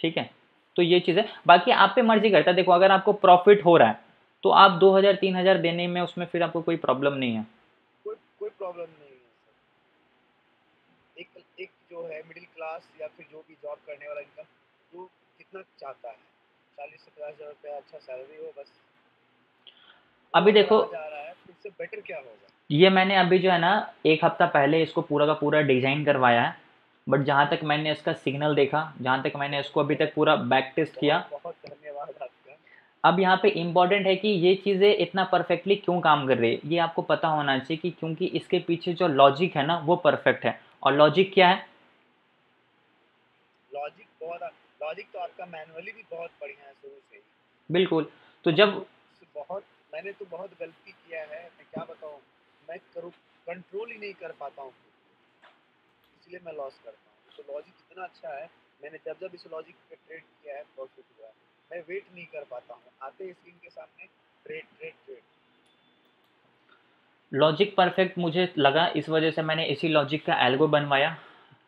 ठीक है? तो ये चीज़ है। बाकी आप पे मर्ज़ी करता है। देखो अगर आपको प्रॉफिट हो रहा है तो आप दो हज़ार तीन हज़ार देने में उसमें फिर आपको कोई प्रॉब्लम नहीं है। कोई कोई प्रॉब्लम नहीं है एक एक जो है मिडिल क्लास या फिर जो भी जॉब करने वाला वो कितना चाहता है? चालीस से पचास हज़ार रुपया अच्छा सैलरी हो बस। अभी देखो है तो इससे बेटर क्या होगा? ये मैंने अभी जो है ना एक हफ़्ता पहले इसको पूरा का पूरा डिज़ाइन करवाया है। बट जहाँ तक मैंने इसका सिग्नल देखा जहाँ तक मैंने इसको अभी तक पूरा बैक टेस्ट किया अब यहाँ पे इंपॉर्टेंट है कि ये चीज़ें इतना परफेक्टली क्यों काम कर रही है? ये आपको पता होना चाहिए कि क्योंकि इसके पीछे जो लॉजिक है ना वो परफेक्ट है। और लॉजिक क्या है? लॉजिक बहुत लॉजिक तो आपका मैनुअली भी बहुत बढ़िया है शुरू से बिल्कुल। तो जब तो बहुत मैंने तो बहुत गलती किया है मैं क्या बताऊँ? मैं करूँ कंट्रोल ही नहीं कर पाता हूँ। इसलिए मैं लॉस करता हूँ। तो लॉजिक इतना अच्छा है, मैंने जब जब इस लॉजिक पे ट्रेड किया है प्रॉफिट हुआ है मैं वेट नहीं कर पाता हूँ। आते स्क्रीन के सामने trade trade trade logic perfect मुझे लगा, इस वजह से मैंने इसी लॉजिक का एल्गो बनवाया।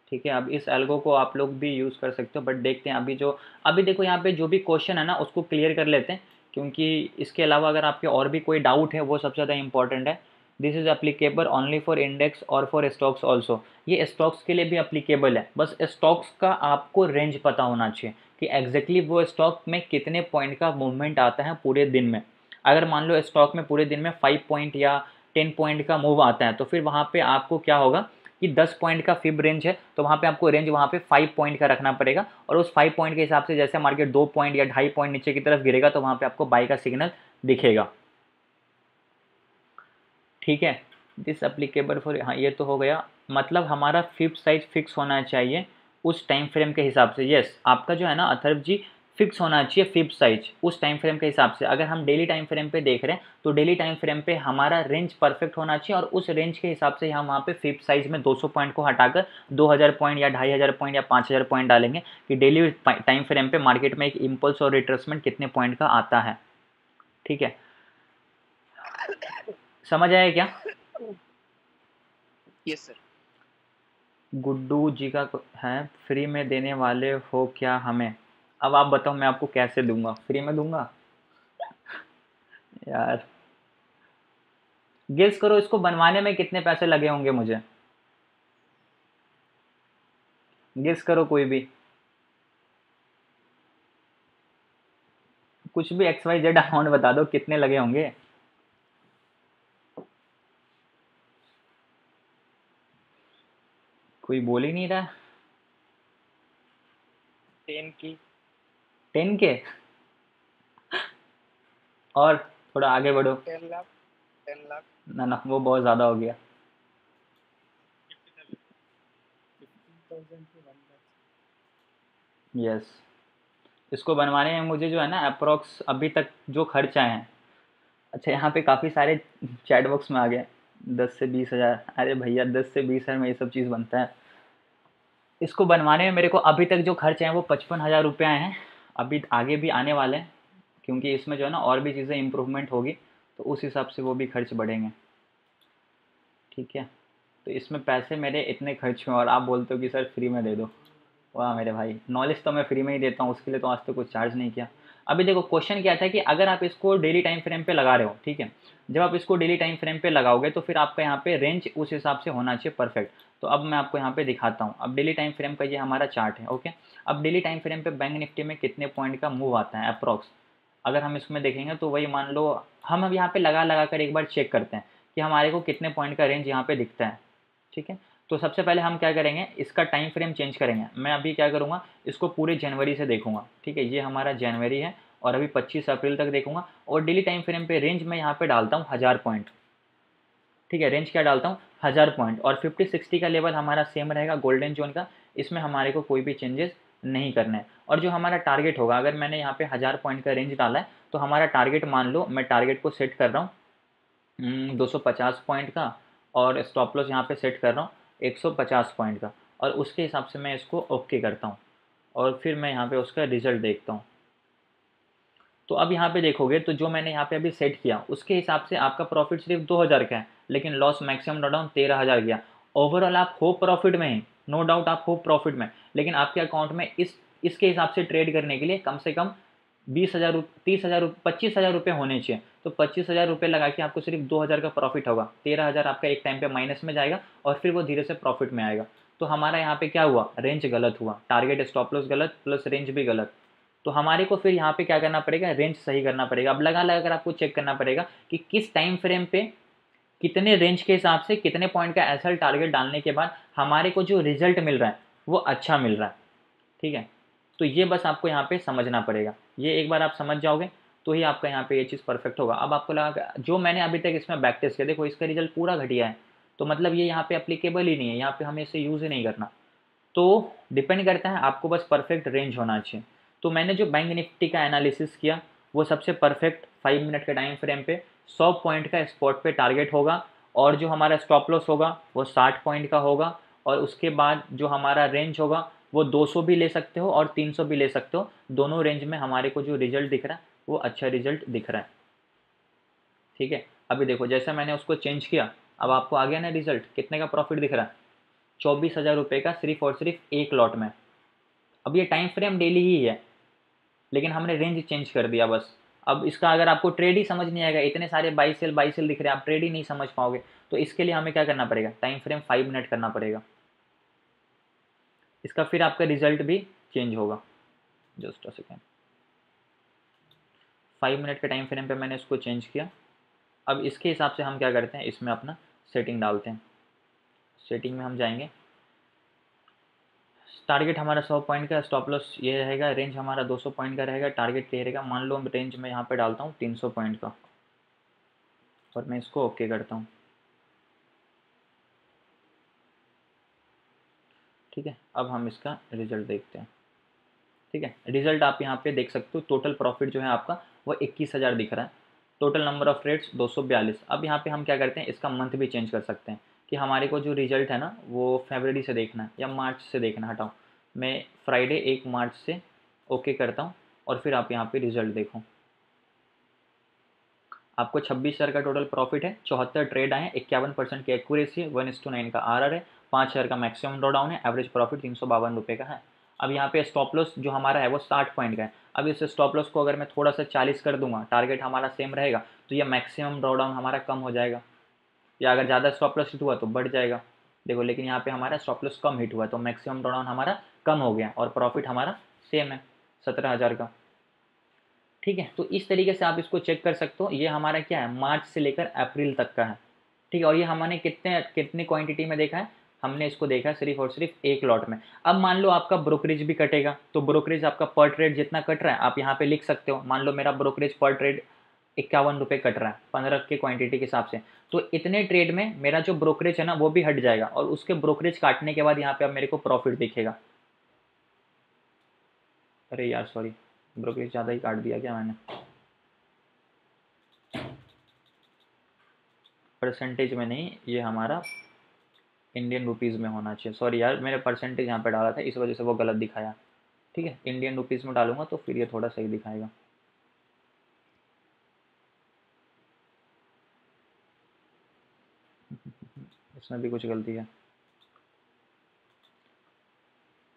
ठीक है, अब इस एल्गो को आप लोग भी यूज़ कर सकते हो बट देखते हैं अभी जो, अभी देखो यहाँ पे जो भी क्वेश्चन है ना, उसको क्लियर कर लेते हैं, क्योंकि इसके अलावा अगर आपके और भी कोई डाउट है, वो सबसे ज़्यादा इंपॉर्टेंट है। This is applicable only for index और फॉर स्टॉक्स ऑल्सो ये स्टॉक्स के लिए भी अप्लीकेबल है। बस स्टॉक्स का आपको रेंज पता होना चाहिए कि एग्जैक्टली exactly वो स्टॉक में कितने पॉइंट का मूवमेंट आता है पूरे दिन में। अगर मान लो स्टॉक में पूरे दिन में फाइव पॉइंट या टेन पॉइंट का मूव आता है तो फिर वहाँ पे आपको क्या होगा कि दस पॉइंट का फिब रेंज है तो वहाँ पे आपको रेंज वहाँ पे फाइव पॉइंट का रखना पड़ेगा और उस फाइव पॉइंट के हिसाब से जैसे मार्केट दो पॉइंट या ढाई पॉइंट नीचे की तरफ़ गिरेगा तो वहाँ पे आपको बाई का सिग्नल दिखेगा। ठीक है? दिस अप्लीकेबल फॉर हाँ ये तो हो गया। मतलब हमारा फिफ्थ साइज़ फिक्स होना चाहिए उस टाइम फ्रेम के हिसाब से। यस आपका जो है ना, अथर्व जी फिक्स होना चाहिए फिफ्थ साइज़ उस टाइम फ्रेम के हिसाब से। अगर हम डेली टाइम फ्रेम पे देख रहे हैं तो डेली टाइम फ्रेम पे हमारा रेंज परफेक्ट होना चाहिए और उस रेंज के हिसाब से हम वहाँ पे फिफ्थ साइज़ में 200 पॉइंट को हटाकर 2000 पॉइंट या 2500 पॉइंट या 5000 पॉइंट डालेंगे कि डेली टाइम फ्रेम पे मार्केट में एक इम्पल्स और रिट्रेसमेंट कितने पॉइंट का आता है। ठीक है? समझ आया क्या? यस सर गुड्डू जी का है फ्री में देने वाले हो क्या हमें? अब आप बताओ मैं आपको कैसे दूँगा? फ्री में दूँगा? यार। गेस करो इसको बनवाने में कितने पैसे लगे होंगे मुझे? गेस करो कोई भी। कुछ भी एक्स वाई जेड अमाउंट बता दो कितने लगे होंगे? कोई बोल ही नहीं रहा। टेन की। टेन के? और थोड़ा आगे बढ़ो। Ten lakh ten lakh. ना ना वो बहुत ज़्यादा हो गया। Yes yes. इसको बनवाने में मुझे जो है ना अप्रोक्स अभी तक जो खर्च आए हैं। अच्छा यहाँ पे काफ़ी सारे चैट बॉक्स में आ गए। दस से बीस हज़ार। अरे भैया, दस से बीस हज़ार में ये सब चीज़ बनता है। इसको बनवाने में मेरे को अभी तक जो खर्च हैं वो पचपन हज़ार रुपये आए हैं। अभी आगे भी आने वाले हैं, क्योंकि इसमें जो है ना और भी चीज़ें इम्प्रूवमेंट होगी तो उस हिसाब से वो भी खर्च बढ़ेंगे। ठीक है? तो इसमें पैसे मेरे इतने खर्च हुए और आप बोलते हो कि सर फ्री में दे दो। वाह मेरे भाई नॉलेज तो मैं फ्री में ही देता हूँ, उसके लिए तो आज तक तो कुछ चार्ज नहीं किया। अभी देखो क्वेश्चन क्या था कि अगर आप इसको डेली टाइम फ्रेम पे लगा रहे हो, ठीक है? जब आप इसको डेली टाइम फ्रेम पे लगाओगे तो फिर आपका यहाँ पे रेंज उस हिसाब से होना चाहिए परफेक्ट तो अब मैं आपको यहाँ पे दिखाता हूँ। अब डेली टाइम फ्रेम का ये हमारा चार्ट है ओके अब डेली टाइम फ्रेम पे बैंक निफ्टी में कितने पॉइंट का मूव आता है अप्रॉक्स अगर हम इसमें देखेंगे तो वही मान लो, हम अब यहाँ पे लगा लगा कर एक बार चेक करते हैं कि हमारे को कितने पॉइंट का रेंज यहाँ पे दिखता है, ठीक है? तो सबसे पहले हम क्या करेंगे इसका टाइम फ्रेम चेंज करेंगे। मैं अभी क्या करूँगा इसको पूरे जनवरी से देखूँगा। ठीक है ये हमारा जनवरी है और अभी 25 अप्रैल तक देखूँगा और डेली टाइम फ्रेम पे रेंज मैं यहाँ पे डालता हूँ हज़ार पॉइंट ठीक है रेंज क्या डालता हूँ? हज़ार पॉइंट और फिफ्टी सिक्सटी का लेवल हमारा सेम रहेगा गोल्डन जोन का। इसमें हमारे को कोई भी चेंजेस नहीं करना है। और जो हमारा टारगेट होगा अगर मैंने यहाँ पे हज़ार पॉइंट का रेंज डाला है तो हमारा टारगेट मान लो मैं टारगेट को सेट कर रहा हूँ। हम्म, दो पॉइंट का और स्टॉप लॉस यहाँ पे सेट कर रहा हूँ। एक सौ पचास पॉइंट का। और उसके हिसाब से मैं इसको ओके करता हूँ। और फिर मैं यहाँ पे उसका रिज़ल्ट देखता हूँ। तो अब यहाँ पे देखोगे तो जो मैंने यहाँ पे अभी सेट किया, उसके हिसाब से आपका प्रॉफिट सिर्फ़ दो हज़ार का है, लेकिन लॉस मैक्सिमम डाउन तेरह हज़ार गया। ओवरऑल आप हो प्रॉफिट में ही नो डाउट आप हो प्रॉफिट में लेकिन आपके अकाउंट में इस, इसके हिसाब से ट्रेड करने के लिए कम से कम बीस हज़ार तीस हज़ार पच्चीस हज़ार रुपये होने चाहिए। तो पच्चीस हज़ार रुपये लगा के आपको सिर्फ़ दो हज़ार का प्रॉफिट होगा। तेरह हज़ार आपका एक टाइम पे माइनस में जाएगा और फिर वो धीरे से प्रॉफिट में आएगा। तो हमारा यहाँ पे क्या हुआ? रेंज गलत हुआ। टारगेट स्टॉप लॉस गलत प्लस रेंज भी गलत। तो हमारे को फिर यहाँ पे क्या करना पड़ेगा? रेंज सही करना पड़ेगा। अब लगा लगा कर आपको चेक करना पड़ेगा कि किस टाइम फ्रेम पे कितने रेंज के हिसाब से कितने पॉइंट का एस टारगेट डालने के बाद हमारे को जो रिज़ल्ट मिल रहा है, वो अच्छा मिल रहा है। ठीक है? तो ये बस आपको यहाँ पे समझना पड़ेगा। ये एक बार आप समझ जाओगे तो ही आपका यहाँ पे ये चीज़ परफेक्ट होगा। अब आपको लगा जो मैंने अभी तक इसमें बैक टेस्ट किया, देखो इसका रिज़ल्ट पूरा घटिया है तो मतलब ये यहाँ पे अप्लीकेबल ही नहीं है, यहाँ पे हमें इसे यूज़ ही नहीं करना। तो डिपेंड करता है, आपको बस परफेक्ट रेंज होना चाहिए। तो मैंने जो बैंक निफ्टी का एनालिसिस किया, वो सबसे परफेक्ट फाइव मिनट के टाइम फ्रेम पे सौ पॉइंट का स्पॉट पे टारगेट होगा और जो हमारा स्टॉप लॉस होगा, वो साठ पॉइंट का होगा और उसके बाद जो हमारा रेंज होगा वो 200 भी ले सकते हो और 300 भी ले सकते हो। दोनों रेंज में हमारे को जो रिज़ल्ट दिख रहा है, वो अच्छा रिज़ल्ट दिख रहा है। ठीक है? अभी देखो, जैसा मैंने उसको चेंज किया, अब आपको आ गया ना रिज़ल्ट कितने का प्रॉफिट दिख रहा है? चौबीस हज़ार रुपये का सिर्फ़ और सिर्फ़ एक लॉट में। अब ये टाइम फ्रेम डेली ही है, लेकिन हमने रेंज चेंज कर दिया बस। अब इसका अगर आपको ट्रेड ही समझ नहीं आएगा, इतने सारे बाई सेल बाई सेल दिख रहे हैं, आप ट्रेड ही नहीं समझ पाओगे। तो इसके लिए हमें क्या करना पड़ेगा? टाइम फ्रेम फाइव मिनट करना पड़ेगा। इसका फिर आपका रिज़ल्ट भी चेंज होगा। Just a second five minute के टाइम फ्रेम पे मैंने इसको चेंज किया। अब इसके हिसाब से हम क्या करते हैं? इसमें अपना सेटिंग डालते हैं। सेटिंग में हम जाएँगे। टारगेट हमारा सौ पॉइंट का स्टॉप लॉस ये रहेगा। रेंज हमारा दो सौ पॉइंट का रहेगा। टारगेट ये रहेगा? मान लो रेंज में यहाँ पे डालता हूँ तीन सौ पॉइंट का। और मैं इसको ओके करता हूँ। ठीक है? अब हम इसका रिज़ल्ट देखते हैं। ठीक है? रिज़ल्ट आप यहाँ पे देख सकते हो टोटल प्रॉफिट जो है आपका, वो इक्कीस हज़ार दिख रहा है। टोटल नंबर ऑफ़ रेट्स दो सौ बयालीस। अब यहाँ पे हम क्या करते हैं, इसका मंथ भी चेंज कर सकते हैं कि हमारे को जो रिज़ल्ट है ना, वो फेबररी से देखना है या मार्च से देखना हटाओ। मैं फ्राइडे एक मार्च से ओके करता हूँ और फिर आप यहाँ पे रिज़ल्ट देखो। आपको छब्बीस हज़ार का टोटल प्रॉफिट है, चौहत्तर ट्रेड आए हैं, इक्यावन परसेंट की एक्यूरेसी है वन इस टू नाइन का आर है पाँच हज़ार का मैक्सिमम ड्रॉ डाउन है एवरेज प्रॉफिट तीन सौ बावन रुपये का है। अब यहाँ पे स्टॉप लॉस जो हमारा है, वो साठ पॉइंट का है। अब इस स्टॉप लॉस को अगर मैं थोड़ा सा चालीस कर दूँगा टारगेट हमारा सेम रहेगा तो ये मैक्सिमम ड्रॉ डाउन हमारा कम हो जाएगा। या अगर ज़्यादा स्टॉप लॉस हिट हुआ तो बढ़ जाएगा। देखो, लेकिन यहाँ पे हमारा स्टॉप लॉस कम हिट हुआ तो मैक्सिमम ड्रॉ डाउन हमारा कम हो गया और प्रॉफिट हमारा सेम है, सत्रह हज़ार का। ठीक है तो इस तरीके से आप इसको चेक कर सकते हो। ये हमारा क्या है, मार्च से लेकर अप्रैल तक का है। ठीक है, और ये हमने कितने, कितनी क्वांटिटी में देखा है? हमने इसको देखा सिर्फ़ और सिर्फ़ एक लॉट में। अब मान लो आपका ब्रोकरेज भी कटेगा तो ब्रोकरेज आपका पर ट्रेड जितना कट रहा है, आप यहाँ पे लिख सकते हो। मान लो मेरा ब्रोकरेज पर ट्रेड इक्यावन रुपये कट रहा है, पंद्रह के क्वांटिटी के हिसाब से। तो इतने ट्रेड में मेरा जो ब्रोकरेज है ना, वो भी हट जाएगा और उसके ब्रोकरेज काटने के बाद यहाँ पे अब मेरे को प्रॉफिट दिखेगा। अरे यार सॉरी ब्रोकरेज ज़्यादा ही काट दिया क्या मैंने? परसेंटेज में नहीं, ये हमारा इंडियन रुपीज़ में होना चाहिए। सॉरी यार, मैंने परसेंटेज यहाँ पे डाला था, इस वजह से वो गलत दिखाया। ठीक है इंडियन रुपीज़ में डालूँगा तो फिर ये थोड़ा सही दिखाएगा। इसमें भी कुछ गलती है।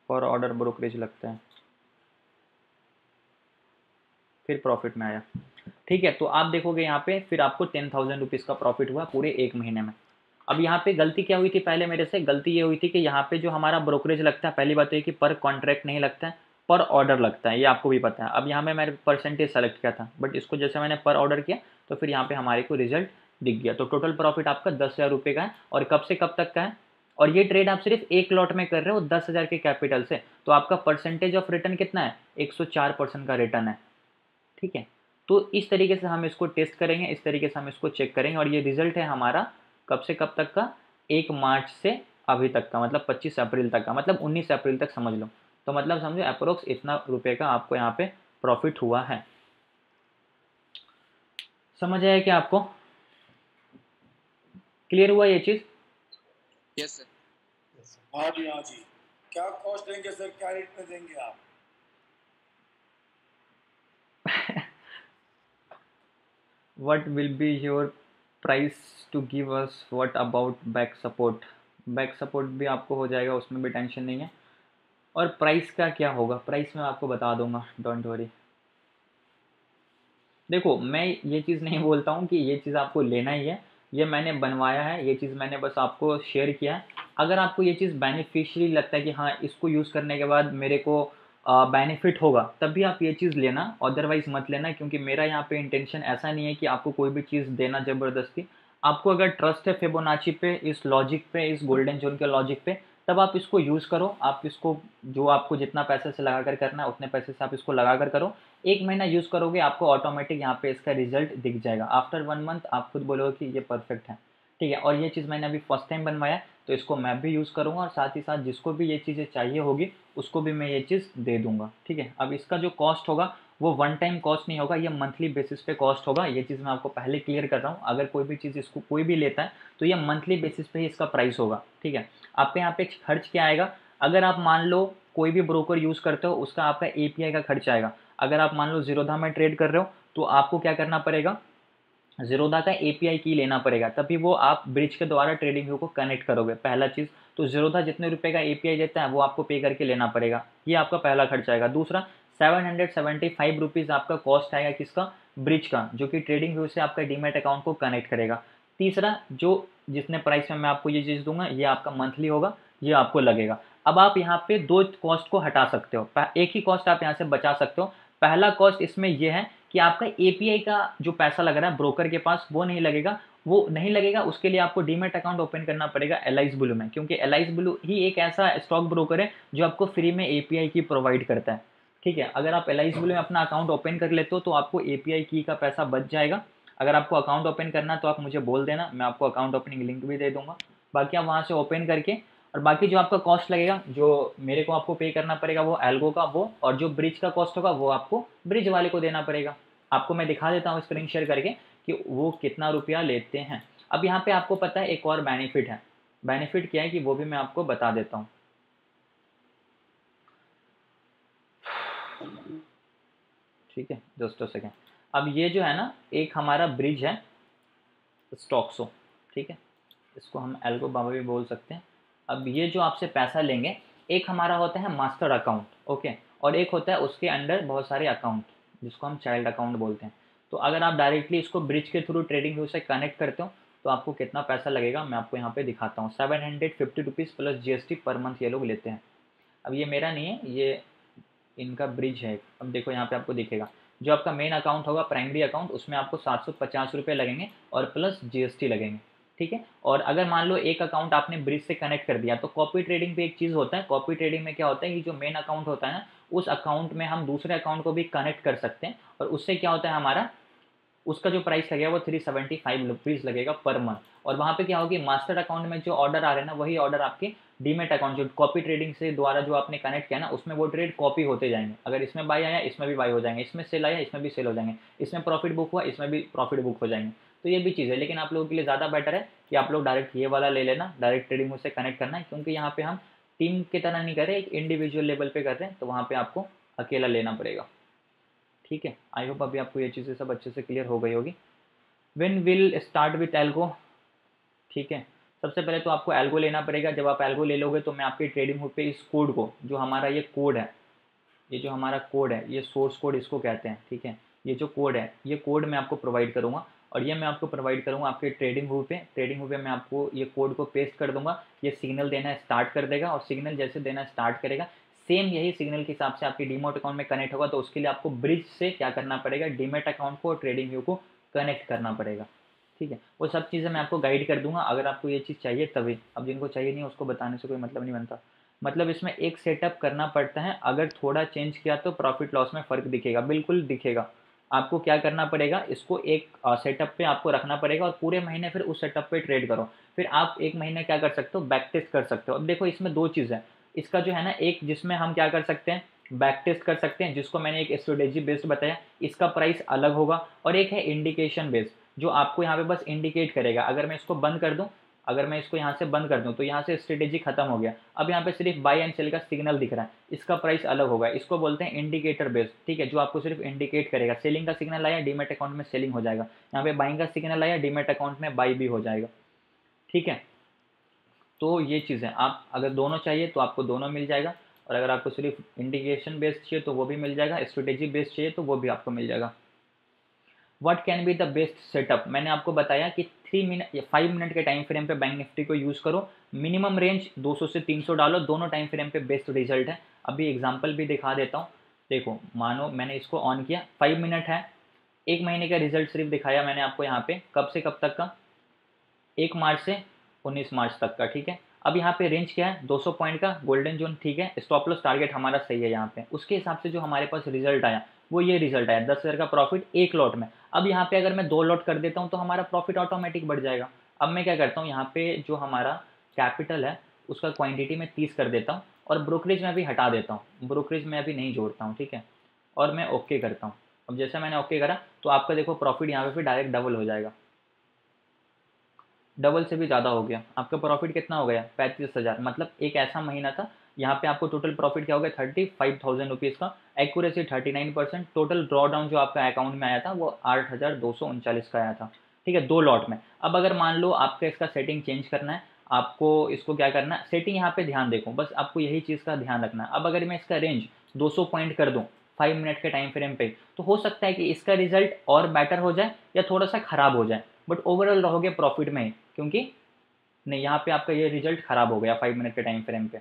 पर ऑर्डर ब्रोकरेज लगता है। फिर प्रॉफिट में आया। ठीक है तो आप देखोगे यहाँ पे, फिर आपको टेन थाउज़ेंड रुपीज़ का प्रॉफिट हुआ पूरे एक महीने में। अब यहाँ पे गलती क्या हुई थी पहले मेरे से? गलती ये हुई थी कि यहाँ पे जो हमारा ब्रोकरेज लगता है, पहली बात तो ये कि पर कॉन्ट्रैक्ट नहीं लगता है, पर ऑर्डर लगता है, ये आपको भी पता है। अब यहाँ में मैंने परसेंटेज सेलेक्ट किया था, बट इसको जैसे मैंने पर ऑर्डर किया तो फिर यहाँ पे हमारे को रिज़ल्ट दिख गया। तो टोटल प्रॉफिट आपका दस हज़ार रुपये का है और कब से कब तक का है? और ये ट्रेड आप सिर्फ़ एक लॉट में कर रहे हो दस हज़ार के कैपिटल से तो आपका परसेंटेज ऑफ़ रिटर्न कितना है? एक सौ चार परसेंट का रिटर्न है। ठीक है? तो इस तरीके से हम इसको टेस्ट करेंगे, इस तरीके से हम इसको चेक करेंगे और ये रिज़ल्ट है हमारा कब से कब तक का? एक मार्च से अभी तक का मतलब पच्चीस अप्रैल तक का मतलब उन्नीस अप्रैल तक समझ लो। तो मतलब समझो अप्रोक्स इतना रुपये का आपको यहाँ पे प्रॉफिट हुआ है। समझ आया क्या आपको? क्लियर हुआ ये चीज़? यस सर हाँ जी हाँ जी। क्या कॉस्ट देंगे सर क्या रेट में देंगे आप? What will be your price to give us what about back support? Back support भी आपको हो जाएगा, उसमें भी टेंशन नहीं है। और प्राइस का क्या होगा? प्राइस मैं आपको बता दूँगा डोंट वरी देखो, मैं ये चीज़ नहीं बोलता हूँ कि ये चीज़ आपको लेना ही है। ये मैंने बनवाया है, ये चीज़ मैंने बस आपको शेयर किया है। अगर आपको ये चीज़ बेनिफिशियली लगता है कि हाँ इसको यूज़ करने के बाद मेरे को बेनिफिट होगा, तब भी आप ये चीज़ लेना अदरवाइज़ मत लेना, क्योंकि मेरा यहाँ पे इंटेंशन ऐसा नहीं है कि आपको कोई भी चीज़ देना ज़बरदस्ती। आपको अगर ट्रस्ट है फेबोनाची पे, इस लॉजिक पे, इस गोल्डन जोन के लॉजिक पे, तब आप इसको यूज़ करो। आप इसको, जो आपको जितना पैसे से लगा कर करना है, उतने पैसे से आप इसको लगा कर। करो एक महीना यूज़ करोगे, आपको ऑटोमेटिक यहाँ पे इसका रिज़ल्ट दिख जाएगा। आफ्टर वन मंथ आप खुद बोलोगे कि ये परफेक्ट है। ठीक है, और ये चीज़ मैंने अभी फ़र्स्ट टाइम बनवाया तो इसको मैं भी यूज़ करूँगा और साथ ही साथ जिसको भी ये चीज़ें चाहिए होगी, उसको भी मैं ये चीज़ दे दूँगा, ठीक है। अब इसका जो कॉस्ट होगा, वो वन टाइम कॉस्ट नहीं होगा, ये मंथली बेसिस पे कॉस्ट होगा, ये चीज़ मैं आपको पहले क्लियर कर रहा हूँ। अगर कोई भी चीज़ इसको, कोई भी लेता है तो ये मंथली बेसिस पे ही इसका प्राइस होगा, ठीक है। आपके यहाँ पे खर्च क्या आएगा? अगर आप मान लो कोई भी ब्रोकर यूज़ करते हो, उसका आपका एपीआई का खर्च आएगा। अगर आप मान लो जीरोधा में ट्रेड कर रहे हो तो आपको क्या करना पड़ेगा? जीरोधा का ए की लेना पड़ेगा, तभी वो आप ब्रिज के द्वारा ट्रेडिंग व्यू को कनेक्ट करोगे। पहला चीज़ तो जीरोधा जितने रुपए का एपीआई देता है, वो आपको पे करके लेना पड़ेगा। ये आपका पहला खर्च आएगा। दूसरा seven hundred seventy five rupees आपका कॉस्ट आएगा किसका? ब्रिज का, जो कि ट्रेडिंग व्यू से आपका डीमेट अकाउंट को कनेक्ट करेगा। तीसरा, जो जितने प्राइस में मैं आपको ये चीज़ दूँगा, ये आपका मंथली होगा, ये आपको लगेगा। अब आप यहाँ पे दो कॉस्ट को हटा सकते हो। एक ही कॉस्ट आप यहाँ से बचा सकते हो। पहला कॉस्ट इसमें यह है कि आपका एपीआई का जो पैसा लग रहा है ब्रोकर के पास, वो नहीं लगेगा। वो नहीं लगेगा, उसके लिए आपको डीमेट अकाउंट ओपन करना पड़ेगा एल ब्लू में, क्योंकि एल ब्लू ही एक ऐसा स्टॉक ब्रोकर है जो आपको फ्री में एपीआई की प्रोवाइड करता है। ठीक है, अगर आप एल ब्लू में अपना अकाउंट ओपन कर लेते हो तो आपको एपीआई की का पैसा बच जाएगा। अगर आपको अकाउंट ओपन करना तो आप मुझे बोल देना, मैं आपको अकाउंट ओपनिंग लिंक भी दे दूँगा। बाकी आप वहाँ से ओपन करके और बाकी जो आपका कॉस्ट लगेगा, जो मेरे को आपको पे करना पड़ेगा वो एल्गो का, वो और जो ब्रिज का कॉस्ट होगा, वो आपको ब्रिज वाले को देना पड़ेगा। आपको मैं दिखा देता हूँ स्क्रीन शेयर करके कि वो कितना रुपया लेते हैं। अब यहाँ पे आपको पता है एक और बेनिफिट है। बेनिफिट क्या है कि वो भी मैं आपको बता देता हूँ। ठीक है, दोस्तों सेकेंड अब ये जो है ना, एक हमारा ब्रिज है स्टॉक्सो ठीक है, इसको हम एल्गो बाबा भी बोल सकते हैं। अब ये जो आपसे पैसा लेंगे, एक हमारा होता है मास्टर अकाउंट, ओके? और एक होता है उसके अंडर बहुत सारे अकाउंट, जिसको हम चाइल्ड अकाउंट बोलते हैं। तो अगर आप डायरेक्टली इसको ब्रिज के थ्रू ट्रेडिंग व्यू से कनेक्ट करते हो तो आपको कितना पैसा लगेगा, मैं आपको यहाँ पे दिखाता हूँ। Seven hundred fifty rupees plus GST per month ये लोग लेते हैं। अब ये मेरा नहीं है, ये इनका ब्रिज है। अब देखो यहाँ पे आपको दिखेगा। जो आपका मेन अकाउंट होगा, प्राइमरी अकाउंट, उसमें आपको सात सौ पचास रुपये लगेंगे और प्लस जीएसटी लगेंगे। ठीक है? और अगर मान लो एक अकाउंट आपने ब्रिज से कनेक्ट कर दिया तो कॉपी ट्रेडिंग पे एक चीज़ होता है। कॉपी ट्रेडिंग में क्या होता है? कि जो मेन अकाउंट होता है ना, उस अकाउंट में हम दूसरे अकाउंट को भी कनेक्ट कर सकते हैं। और उससे क्या होता है हमारा? उसका जो प्राइस लगेगा वो थ्री सेवेंटी फाइव रुपीज़ लगेगा पर मंथ और वहाँ पे क्या होगी? मास्टर अकाउंट में जो ऑर्डर आ रहे हैं ना, वही ऑर्डर आपके डीमेट अकाउंट जो कॉपी ट्रेडिंग से द्वारा जो आपने कनेक्ट किया ना, उसमें वो ट्रेड कॉपी होते जाएँगे। अगर इसमें बाई आया, इसमें भी बाई हो जाएँगे। इसमें सेल आया, इसमें भी सेल हो जाएँगे। इसमें प्रॉफिट बुक हुआ, इसमें भी प्रॉफिट बुक हो जाएँगे। तो ये भी चीज़ है, लेकिन आप लोगों के लिए ज़्यादा बेटर है कि आप लोग डायरेक्ट ये वाला ले लेना डायरेक्ट ट्रेडिंग उससे कनेक्ट करना है क्योंकि यहाँ पे हम टीम की तरह नहीं कर रहे, एक इंडिविजुअल लेवल पे कर रहे हैं तो वहाँ पे आपको अकेला लेना पड़ेगा। ठीक है आई होप अभी आपको ये चीज़ें सब अच्छे से क्लियर हो गई होगी। When will start with algo ठीक है, सबसे पहले तो आपको एल्गो लेना पड़ेगा। जब आप एल्गो ले लोगे तो मैं आपकी ट्रेडिंग हुड पे इस कोड को, जो हमारा ये कोड है, ये जो हमारा कोड है, ये सोर्स कोड इसको कहते हैं, ठीक है, ये जो कोड है, ये कोड मैं आपको प्रोवाइड करूँगा। और ये मैं आपको प्रोवाइड करूँगा आपके ट्रेडिंग हुड पे। ट्रेडिंग हुड पे मैं आपको ये कोड को पेस्ट कर दूँगा। ये सिग्नल देना स्टार्ट कर देगा और सिग्नल जैसे देना स्टार्ट करेगा सेम यही सिग्नल के हिसाब से आपके डीमोट अकाउंट में कनेक्ट होगा तो उसके लिए आपको ब्रिज से क्या करना पड़ेगा? डीमेट अकाउंट को ट्रेडिंग व्यू को कनेक्ट करना पड़ेगा। ठीक है? वो सब चीज़ें मैं आपको गाइड कर दूँगा। अगर आपको ये चीज़ चाहिए तभी। अब जिनको चाहिए नहीं, उसको बताने से कोई मतलब नहीं बनता। मतलब इसमें एक सेटअप करना पड़ता है। अगर थोड़ा चेंज किया तो प्रॉफिट लॉस में फ़र्क दिखेगा। बिल्कुल दिखेगा। आपको क्या करना पड़ेगा? इसको एक सेटअप पे आपको रखना पड़ेगा और पूरे महीने फिर उस सेटअप पे ट्रेड करो। फिर आप एक महीने क्या कर सकते हो? बैक टेस्ट कर सकते हो। अब देखो इसमें दो चीज़ है। इसका जो है ना, एक जिसमें हम क्या कर सकते हैं? बैक टेस्ट कर सकते हैं, जिसको मैंने एक स्ट्रेटेजी बेस्ड बताया। इसका प्राइस अलग होगा और एक है इंडिकेशन बेस्ड जो आपको यहाँ पे बस इंडिकेट करेगा। अगर मैं इसको बंद कर दूँ अगर मैं इसको यहाँ से बंद कर दूँ तो यहाँ से स्ट्रेटेजी खत्म हो गया। अब यहाँ पे सिर्फ़ बाई एंड सेल का सिग्नल दिख रहा है। इसका प्राइस अलग होगा। इसको बोलते हैं इंडिकेटर बेस्ड ठीक है, जो आपको सिर्फ़ इंडिकेट करेगा। सेलिंग का सिग्नल आया डीमेट अकाउंट में सेलिंग हो जाएगा। यहाँ पे बाइंग का सिग्नल आया डीमेट अकाउंट में बाई भी हो जाएगा। ठीक है? तो ये चीज़, आप अगर दोनों चाहिए तो आपको दोनों मिल जाएगा। और अगर आपको सिर्फ़ इंडिकेशन बेस्ड चाहिए तो वो भी मिल जाएगा। स्ट्रेटेजी बेस्ड चाहिए तो वो भी आपको मिल जाएगा। What can be the best setup मैंने आपको बताया कि थ्री मिनट या फाइव मिनट के टाइम फ्रेम पे बैंक निफ्टी को यूज़ करो। मिनिमम रेंज 200 से 300 डालो, दोनों टाइम फ्रेम पे बेस्ट रिज़ल्ट है। अभी एग्जांपल भी दिखा देता हूँ। देखो, मानो मैंने इसको ऑन किया फाइव मिनट है। एक महीने का रिज़ल्ट सिर्फ़ दिखाया मैंने आपको यहाँ पे। कब से कब तक का? एक मार्च से उन्नीस मार्च तक का, ठीक है? अब यहाँ पे रेंज क्या है? 200 पॉइंट का गोल्डन जोन ठीक है? स्टॉप लॉस टारगेट हमारा सही है यहाँ पे। उसके हिसाब से जो हमारे पास रिज़ल्ट आया वो ये रिज़ल्ट आया। दस हज़ार का प्रॉफिट एक लॉट में। अब यहाँ पे अगर मैं दो लॉट कर देता हूँ तो हमारा प्रॉफिट ऑटोमेटिक बढ़ जाएगा। अब मैं क्या करता हूँ, यहाँ पे जो हमारा कैपिटल है, उसका क्वांटिटी में तीस कर देता हूँ और ब्रोकरेज में अभी हटा देता हूँ। ब्रोकरेज में अभी नहीं जोड़ता हूँ, ठीक है? और मैं ओके करता हूँ। अब जैसे मैंने ओके करा तो आपका देखो प्रॉफिट यहाँ पे फिर डायरेक्ट डबल हो जाएगा। डबल से भी ज़्यादा हो गया। आपका प्रॉफिट कितना हो गया? पैंतीस हज़ार। मतलब एक ऐसा महीना था यहाँ पे आपको टोटल प्रॉफिट क्या हो गया? थर्टी फाइव थाउज़ेंड रुपीज़ का। Accuracy thirty nine percent total draw down जो आपका अकाउंट में आया था, वो आठ हज़ार दो सौ उनचालीस का आया था। ठीक है? दो लॉट में। अब अगर मान लो आपका इसका सेटिंग चेंज करना है, आपको इसको क्या करना है? सेटिंग यहाँ पे ध्यान देखो। बस आपको यही चीज़ का ध्यान रखना है। अब अगर मैं इसका रेंज 200 पॉइंट कर दूँ फाइव मिनट के टाइम फ्रेम पे तो हो सकता है कि इसका रिज़ल्ट और बेटर हो जाए या थोड़ा सा ख़राब हो जाए। बट ओवरऑल रहोगे प्रॉफिट में क्योंकि नहीं, यहाँ पे आपका ये रिज़ल्ट ख़राब हो गया फाइव मिनट के टाइम फ्रेम पे।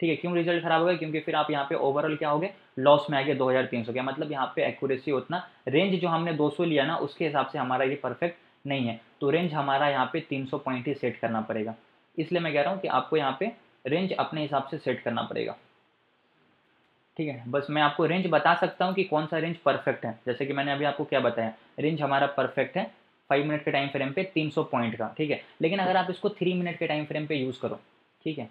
ठीक है, क्यों रिज़ल्ट खराब हो गया? क्योंकि फिर आप यहाँ पे ओवरऑल क्या हो गए लॉस में आ गए दो हज़ार तीन सौ क्या मतलब यहाँ पे एक्यूरेसी उतना रेंज जो हमने 200 लिया ना, उसके हिसाब से हमारा ये परफेक्ट नहीं है। तो रेंज हमारा यहाँ पे 300 पॉइंट ही सेट करना पड़ेगा। इसलिए मैं कह रहा हूँ कि आपको यहाँ पे रेंज अपने हिसाब से सेट करना पड़ेगा। ठीक है, बस मैं आपको रेंज बता सकता हूँ कि कौन सा रेंज परफेक्ट है। जैसे कि मैंने अभी आपको क्या बताया रेंज हमारा परफेक्ट है फाइव मिनट के टाइम फ्रेम पे तीन सौ पॉइंट का, ठीक है। लेकिन अगर आप इसको थ्री मिनट के टाइम फ्रेम पे यूज़ करो, ठीक है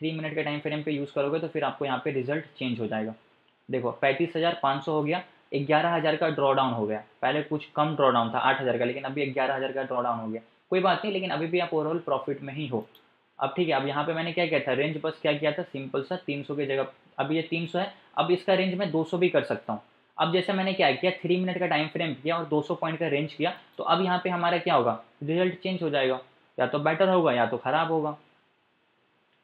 थ्री मिनट के टाइम फ्रेम पे यूज़ करोगे तो फिर आपको यहाँ पे रिज़ल्ट चेंज हो जाएगा। देखो, पैंतीस हज़ार पाँच सौ हो गया, ग्यारह हज़ार का ड्रॉ डाउन हो गया। पहले कुछ कम ड्रॉ डाउन था, आठ हज़ार का, लेकिन अभी ग्यारह हज़ार का ड्रॉ डाउन हो गया। कोई बात नहीं, लेकिन अभी भी आप ओवरऑल प्रॉफिट में ही हो। अब ठीक है, अब यहाँ पे मैंने क्या किया था? रेंज बस क्या किया था? सिंपल सा, तीन सौ की जगह, अभी ये तीन सौ है, अब इसका रेंज मैं दो सौ भी कर सकता हूँ। अब जैसे मैंने क्या किया थ्री मिनट का टाइम फ्रेम किया और 200 पॉइंट का रेंज किया तो अब यहाँ पे हमारा क्या होगा? रिज़ल्ट चेंज हो जाएगा। या तो बेटर होगा, या तो खराब होगा।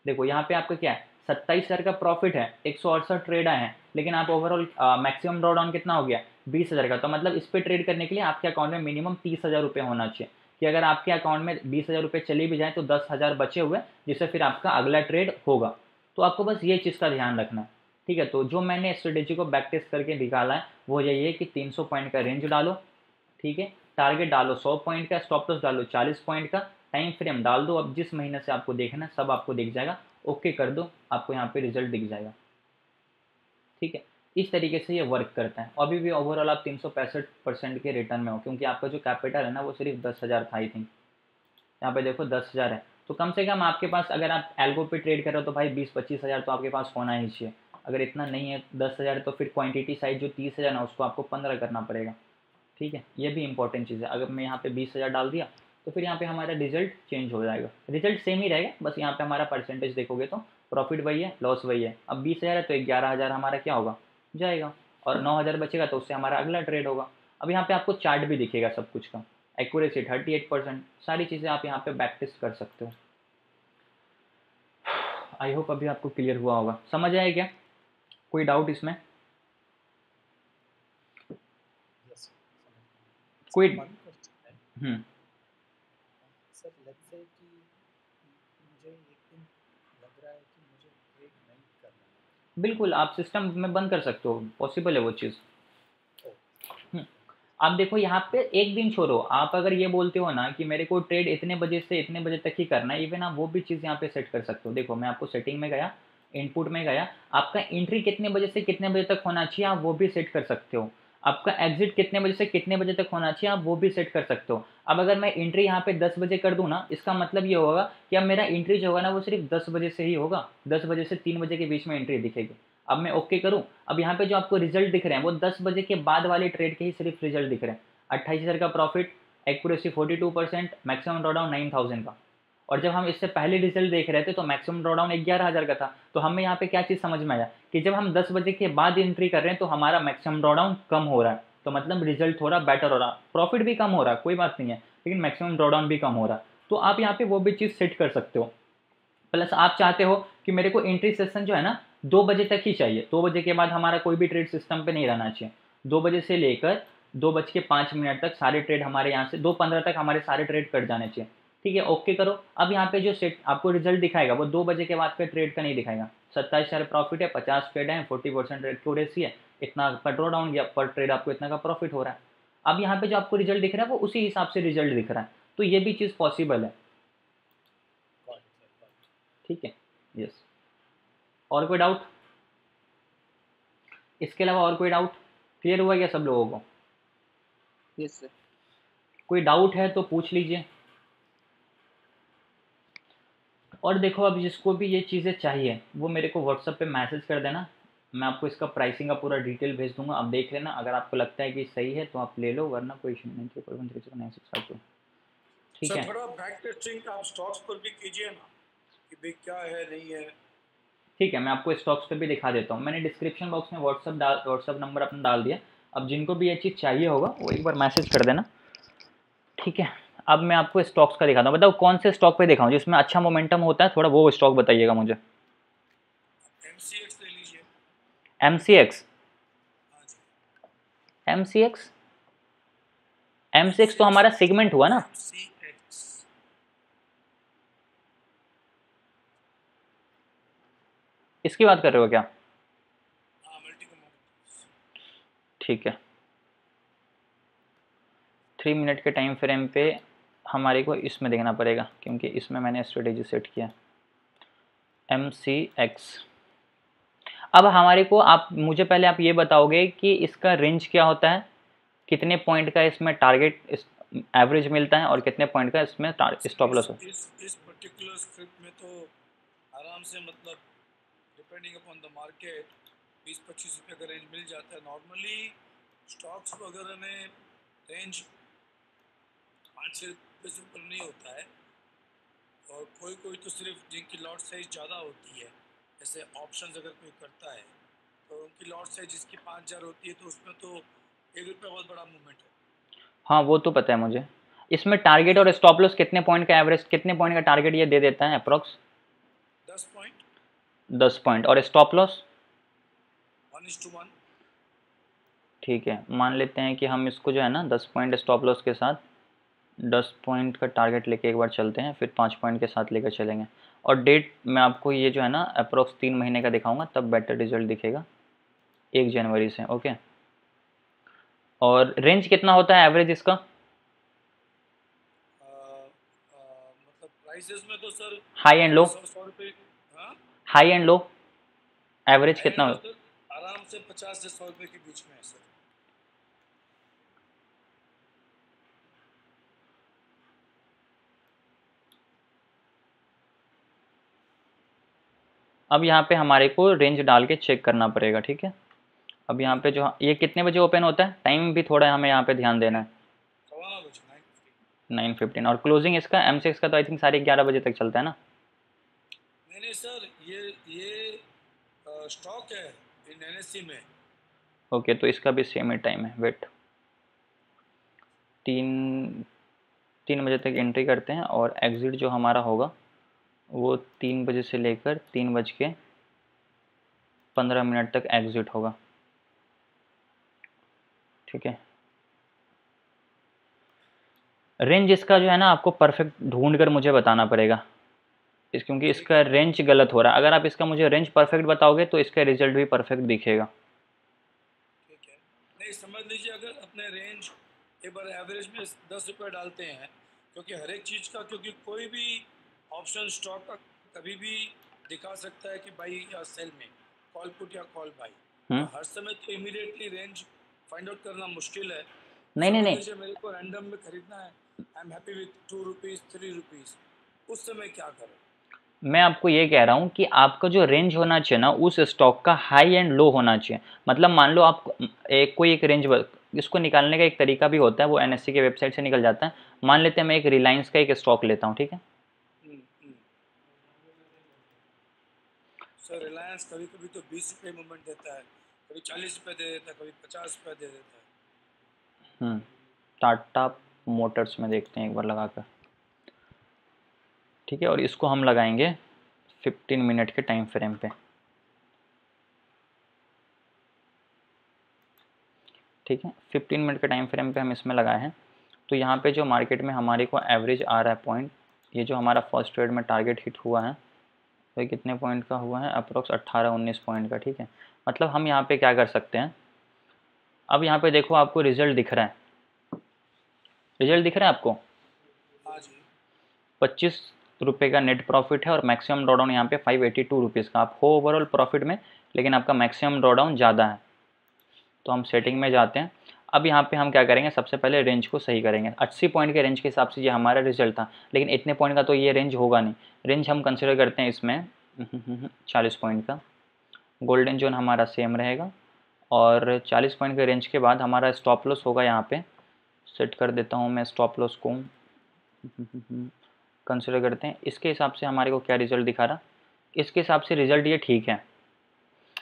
देखो, यहाँ पे आपका क्या है? सत्ताईस हज़ार का प्रॉफिट है, एक सौ अड़सठ ट्रेड आए हैं, लेकिन आप ओवरऑल मैक्सिमम ड्रॉ डाउन कितना हो गया? बीस हज़ार का। तो मतलब इस पर ट्रेड करने के लिए आपके अकाउंट में मिनिमम तीस हज़ार रुपये होना चाहिए। कि अगर आपके अकाउंट में बीस हज़ार रुपये चले भी जाए तो दस हज़ार बचे हुए, जिससे फिर आपका अगला ट्रेड होगा। तो आपको बस ये चीज़ का ध्यान रखना है, ठीक है? तो जो मैंने स्ट्रेटेजी को बैक टेस्ट करके निकाला है, वो यही है कि 300 पॉइंट का रेंज डालो, ठीक है? टारगेट डालो 100 पॉइंट का स्टॉप लॉस डालो 40 पॉइंट का टाइम फ्रेम डाल दो, अब जिस महीने से आपको देखना सब आपको दिख जाएगा। ओके कर दो, आपको यहाँ पे रिज़ल्ट दिख जाएगा। ठीक है? इस तरीके से ये वर्क करता है। अभी भी ओवरऑल आप तीन परसेंट के रिटर्न में हो, क्योंकि आपका जो कैपिटल है ना, वो सिर्फ़ दस हज़ार था आई थिंक यहाँ पे देखो, दस हज़ार है। तो कम से कम आपके पास, अगर आप एल्गो पे ट्रेड कर रहे हो तो भाई बीस, पच्चीस हज़ार तो आपके पास होना ही चाहिए। अगर इतना नहीं है, दस हज़ार तो फिर क्वांटिटी साइज़ जो तीस हज़ार ना, उसको आपको पंद्रह करना पड़ेगा। ठीक है? ये भी इंपॉर्टेंट चीज़ है। अगर मैं यहाँ पे बीस हज़ार डाल दिया तो फिर यहाँ पे हमारा रिज़ल्ट चेंज हो जाएगा। रिज़ल्ट सेम ही रहेगा बस यहाँ पे हमारा परसेंटेज देखोगे तो प्रॉफिट वही है लॉस वही है। अब बीस हज़ार है तो ग्यारह हज़ार हमारा क्या होगा? जाएगा। और नौ हज़ार बचेगा तो उससे हमारा अगला ट्रेड होगा। अब यहाँ पे आपको चार्ट भी दिखेगा सब कुछ का। एक्यूरेसी थर्टी एट परसेंट सारी चीज़ें आप यहाँ पे बैक टेस्ट कर सकते हो। आई होप अभी आपको क्लियर हुआ होगा। समझ आया क्या? कोई डाउट इसमें? Yes. कोई- हम्म सर लेट्स से कि मुझे एक दिन लग रहा है कि मुझे ट्रेड नहीं करना है बिल्कुल आप सिस्टम में बंद कर सकते हो। पॉसिबल है वो चीज़। हम्म, आप देखो यहाँ पे एक दिन छोड़ो। आप अगर ये बोलते हो ना कि मेरे को ट्रेड इतने बजे से इतने बजे तक ही करना है इवन आप वो भी चीज़ यहाँ पे सेट कर सकते हो। देखो मैं आपको सेटिंग में गया इनपुट में गया। आपका एंट्री कितने बजे से कितने बजे तक होना चाहिए आप वो भी सेट कर सकते हो। आपका एग्जिट कितने बजे से कितने बजे तक होना चाहिए, आप वो भी सेट कर सकते हो। अब अगर मैं एंट्री यहाँ पे दस बजे कर दूँ ना, इसका मतलब ये होगा कि अब मेरा एंट्री जो होगा ना, वो सिर्फ़ दस बजे से ही होगा। दस बजे से तीन बजे के बीच में एंट्री दिखेगी। अब मैं ओके करूँ। अब यहाँ पे जो आपको रिज़ल्ट दिख रहे हैं, वो दस बजे के बाद वाले ट्रेड के ही सिर्फ़ रिज़ल्ट दिख रहे हैं। अट्ठाईस का profit accuracy forty two percent maximum drawdown nine का। और जब हम इससे पहले रिज़ल्ट देख रहे थे तो मैक्सिमम ड्रॉडाउन ग्यारह हज़ार का था। तो हमें यहाँ पे क्या चीज़ समझ में आया कि जब हम दस बजे के बाद एंट्री कर रहे हैं तो हमारा मैक्सिमम ड्रॉडाउन कम हो रहा है। तो मतलब रिज़ल्ट थोड़ा बेटर हो रहा प्रॉफिट भी कम हो रहा कोई बात नहीं है, लेकिन मैक्सिमम ड्रॉडाउन भी कम हो रहा तो आप यहाँ पे वो भी चीज़ सेट कर सकते हो। प्लस आप चाहते हो कि मेरे को एंट्री सेशन जो है ना, दो बजे तक ही चाहिए। दो बजे के बाद हमारा कोई भी ट्रेड सिस्टम पे नहीं रहना चाहिए। दो बजे से लेकर दो बज के पाँच मिनट तक सारे ट्रेड हमारे यहाँ से, दो पंद्रह तक हमारे सारे ट्रेड कट जाने चाहिए। ठीक है ओके करो। अब यहाँ पे जो सेट आपको रिज़ल्ट दिखाएगा वो दो बजे के बाद का ट्रेड का नहीं दिखाएगा। सत्ताईस हज़ार प्रॉफिट है पचास ट्रेड है फोर्टी परसेंट एक्यूरेसी है। इतना का ड्रॉ डाउन गया पर ट्रेड आपको इतना का प्रॉफिट हो रहा है। अब यहाँ पे जो आपको रिज़ल्ट दिख रहा है वो उसी हिसाब से रिज़ल्ट दिख रहा है। तो ये भी चीज़ पॉसिबल है. ठीक है? यस और कोई डाउट इसके अलावा और कोई डाउट क्लियर हुआ क्या सब लोगों को? यस सर कोई डाउट है तो पूछ लीजिए। और देखो अब जिसको भी ये चीज़ें चाहिए वो मेरे को व्हाट्सअप पे मैसेज कर देना। मैं आपको इसका प्राइसिंग का पूरा डिटेल भेज दूँगा। आप देख लेना। अगर आपको लगता है कि सही है तो आप ले लो वरना कोई इशू नहीं three one three nine six five two ठीक है? थोड़ा बैक टेस्टिंग आप स्टॉक्स पर भी कीजिए ना कि भाई क्या है नहीं है। ठीक है मैं आपको स्टॉक्स पे भी दिखा देता हूँ। मैंने डिस्क्रिप्शन बॉक्स में व्हाट्सअप डाल व्हाट्सअप नंबर अपना डाल दिया। अब जिनको भी ये चीज़ चाहिए होगा वो एक बार मैसेज कर देना। ठीक है? अब मैं आपको स्टॉक्स का दिखाता हूँ। बताओ कौन से स्टॉक पे दिखाऊँ? जिसमें अच्छा मोमेंटम होता है थोड़ा वो स्टॉक बताइएगा मुझे। M C X M C X M C X तो हमारा सेगमेंट हुआ ना। इसकी बात कर रहे हो क्या? हाँ ठीक है। थ्री मिनट के टाइम फ्रेम पे हमारे को इसमें देखना पड़ेगा क्योंकि इसमें मैंने स्ट्रेटेजी सेट किया। एम सी एक्स अब हमारे को आप मुझे पहले आप ये बताओगे कि इसका रेंज क्या होता है कितने पॉइंट का इसमें टारगेट इस एवरेज मिलता है और कितने पॉइंट का इसमें स्टॉप लॉस हो इस इस, इस पर्टिकुलर स्क्रिप्ट में तो आराम से मतलब डिपेंडिंग अपॉन द मार्केट बीस पच्चीस रुपये का रेंज मिल जाता है। नॉर्मली स्टॉक्स वगैरह में रेंज पाँच छः से नहीं होता है। और कोई कोई तो सिर्फ़ जिनकी लॉट साइज़ ज़्यादा होती है जैसे ऑप्शंस अगर कोई करता है तो की लॉट साइज़ जिसकी पाँच हज़ार होती है तो उसमें तो एक रुपये बहुत बड़ा मूवमेंट है। हाँ वो तो पता है मुझे। इसमें टारगेट और स्टॉप लॉस कितने पॉइंट का एवरेज कितने पॉइंट का टारगेट ये दे देता है अप्रोक्स दस पॉइंट दस पॉइंट और स्टॉप लॉस ठीक है मान लेते हैं कि हम इसको जो है ना दस पॉइंट स्टॉप लॉस के साथ दस पॉइंट का टारगेट लेके एक बार चलते हैं फिर पाँच पॉइंट के साथ लेकर चलेंगे। और डेट मैं आपको ये जो है ना अप्रोक्स तीन महीने का दिखाऊँगा तब बेटर रिज़ल्ट दिखेगा एक जनवरी से ओके और रेंज कितना होता है एवरेज इसका? मतलब में तो sir high and low high and low average कितना हो? तो आराम से पचास से सौ रुपये के बीच में है सर अब यहाँ पे हमारे को रेंज डाल के चेक करना पड़ेगा ठीक है? अब यहाँ पे जो ये कितने बजे ओपन होता है? टाइम भी थोड़ा हमें यहाँ पे ध्यान देना है। नाइन फिफ्टीन और क्लोजिंग इसका एम सिक्स का तो आई थिंक साढ़े ग्यारह बजे तक चलता है ना? नहीं सर ये ये स्टॉक है इन एन में। ओके तो इसका भी सेम ही टाइम है वेट तीन तीन बजे तक एंट्री करते हैं और एग्ज़िट जो हमारा होगा। वो तीन बजे से लेकर तीन बज के पंद्रह मिनट तक एग्ज़िट होगा। ठीक है? रेंज इसका जो है ना, आपको परफेक्ट ढूंढ कर मुझे बताना पड़ेगा। इस, क्योंकि इसका रेंज गलत हो रहा है। अगर आप इसका मुझे रेंज परफेक्ट बताओगे तो इसका रिज़ल्ट भी परफेक्ट दिखेगा। ठीक है। नहीं, समझ लीजिए, अगर अपने रेंज एक बार एवरेज में दस रुपये डालते हैं, क्योंकि हर एक चीज़ का, क्योंकि कोई भी ऑप्शन स्टॉक का कभी भी दिखा सकता है कि बाई या सेल में कॉल पुट या कॉल बाई। हम्म। हर समय तो इमीडिएटली रेंज फाइंड आउट करना मुश्किल है। नहीं नहीं नहीं। मेरे को रैंडम में खरीदना है I am happy with two rupees three rupees उस समय क्या करें? मैं आपको ये कह रहा हूँ कि आपका जो रेंज होना चाहिए ना उस स्टॉक का हाई एंड लो होना चाहिए। मतलब मान लो आप एक कोई एक रेंज इसको निकालने का एक तरीका भी होता है वो एन के वेबसाइट से निकल जाता है। मान लेते हैं मैं एक रिलायंस का एक स्टॉक लेता हूँ ठीक है? सर रिलायंस कभी कभी तो बीस रुपये मूवमेंट देता है कभी चालीस रुपये दे देता है कभी पचास रुपये दे देता है। हम्म, टाटा मोटर्स में देखते हैं एक बार लगा कर ठीक है और इसको हम लगाएँगे 15 मिनट के टाइम फ्रेम पे। ठीक है 15 मिनट के टाइम फ्रेम पे हम इसमें लगाए हैं। तो यहाँ पे जो मार्केट में हमारे को एवरेज आ रहा है पॉइंट ये जो हमारा फ़र्स्ट ट्रेड में टारगेट हिट हुआ है तो ये कितने पॉइंट का हुआ है? अप्रोक्स 18 19 पॉइंट का ठीक है? मतलब हम यहाँ पे क्या कर सकते हैं? अब यहाँ पे देखो आपको रिज़ल्ट दिख रहा है। रिज़ल्ट दिख रहा है आपको? हाँ पच्चीस रुपये का नेट प्रॉफिट है और मैक्सिमम ड्रॉडाउन यहाँ पे फाइव एटी टू रुपीज़ का। आप हो ओवरऑल प्रॉफिट में लेकिन आपका मैक्सिमम ड्रॉडाउन ज़्यादा है। तो हम सेटिंग में जाते हैं। अब यहाँ पे हम क्या करेंगे? सबसे पहले रेंज को सही करेंगे। अस्सी पॉइंट के रेंज के हिसाब से ये हमारा रिज़ल्ट था, लेकिन इतने पॉइंट का तो ये रेंज होगा नहीं। रेंज हम कंसिडर करते हैं इसमें, चालीस पॉइंट का। गोल्डन जोन हमारा सेम रहेगा और चालीस पॉइंट के रेंज के बाद हमारा स्टॉप लॉस होगा यहाँ पे। सेट कर देता हूँ मैं स्टॉप लॉस को। कंसिडर करते हैं। इसके हिसाब से हमारे को क्या रिज़ल्ट दिखा रहा? इसके हिसाब से रिज़ल्ट ये ठीक है।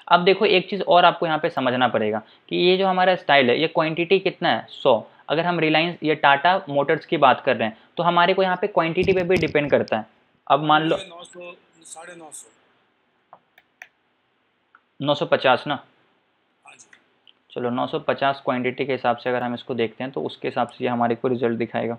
अब देखो एक चीज़ और आपको यहाँ पे समझना पड़ेगा कि ये जो हमारा स्टाइल है ये क्वांटिटी कितना है? सौ। अगर हम रिलायंस ये टाटा मोटर्स की बात कर रहे हैं तो हमारे को यहाँ पे क्वांटिटी पे भी डिपेंड करता है। अब मान लो नौ सौ साढ़े नौ सौ। 950 ना? हाँ चलो 950 क्वांटिटी के हिसाब से अगर हम इसको देखते हैं तो उसके हिसाब से ये हमारे को रिज़ल्ट दिखाएगा।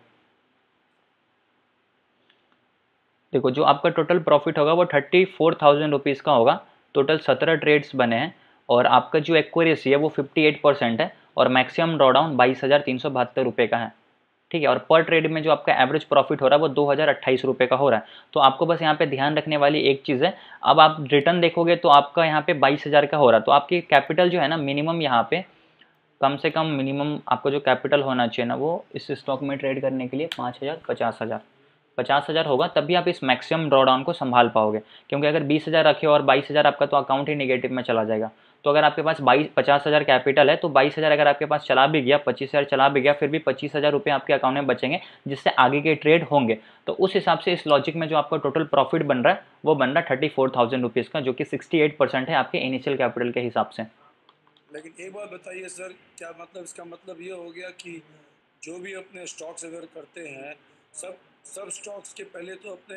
देखो जो आपका टोटल प्रॉफिट होगा वो थर्टी फोर थाउज़ेंड रुपीज़ का होगा। टोटल सत्रह ट्रेड्स बने हैं और आपका जो एक्वेरेसी है वो फिफ्टी एट परसेंट है और मैक्सिमम ड्रॉडाउन बाईस हज़ार तीन सौ बहत्तर रुपये का है। ठीक है? और पर ट्रेड में जो आपका एवरेज प्रॉफिट हो रहा है वो दो हज़ार अट्ठाईस रुपये का हो रहा है। तो आपको बस यहाँ पे ध्यान रखने वाली एक चीज़ है, अब आप रिटर्न देखोगे तो आपका यहाँ पे बाईस हज़ार का हो रहा है। तो आपकी कैपिटल जो है ना मिनिमम यहाँ पे कम से कम मिनिमम आपको जो कैपिटल होना चाहिए ना वो इस स्टॉक में ट्रेड करने के लिए पाँच हज़ार पचास हज़ार। पचास हज़ार होगा तभी आप इस मैक्सिमम ड्रॉडाउन को संभाल पाओगे। क्योंकि अगर बीस हज़ार रखे और बाईस हज़ार आपका तो अकाउंट ही नेगेटिव में चला जाएगा। तो अगर आपके पास बाईस, पचास हज़ार कैपिटल है तो बाईस हज़ार अगर आपके पास चला भी गया, पच्चीस हज़ार चला भी गया, फिर भी पच्चीस हज़ार रुपये आपके अकाउंट में बचेंगे, जिससे आगे के ट्रेड होंगे। तो उस हिसाब से इस लॉजिक में जो आपका टोटल प्रॉफिट बन रहा है, वो बन रहा है थर्टी फोर थाउज़ेंड रुपीज़ का, जो कि सिक्सटी एट परसेंट है आपके इनिशियल कैपिटल के हिसाब से। लेकिन एक बात बताइए सर, क्या मतलब इसका मतलब ये हो गया कि जो भी अपने स्टॉक्स अगर करते हैं, सब सब स्टॉक्स के पहले तो अपने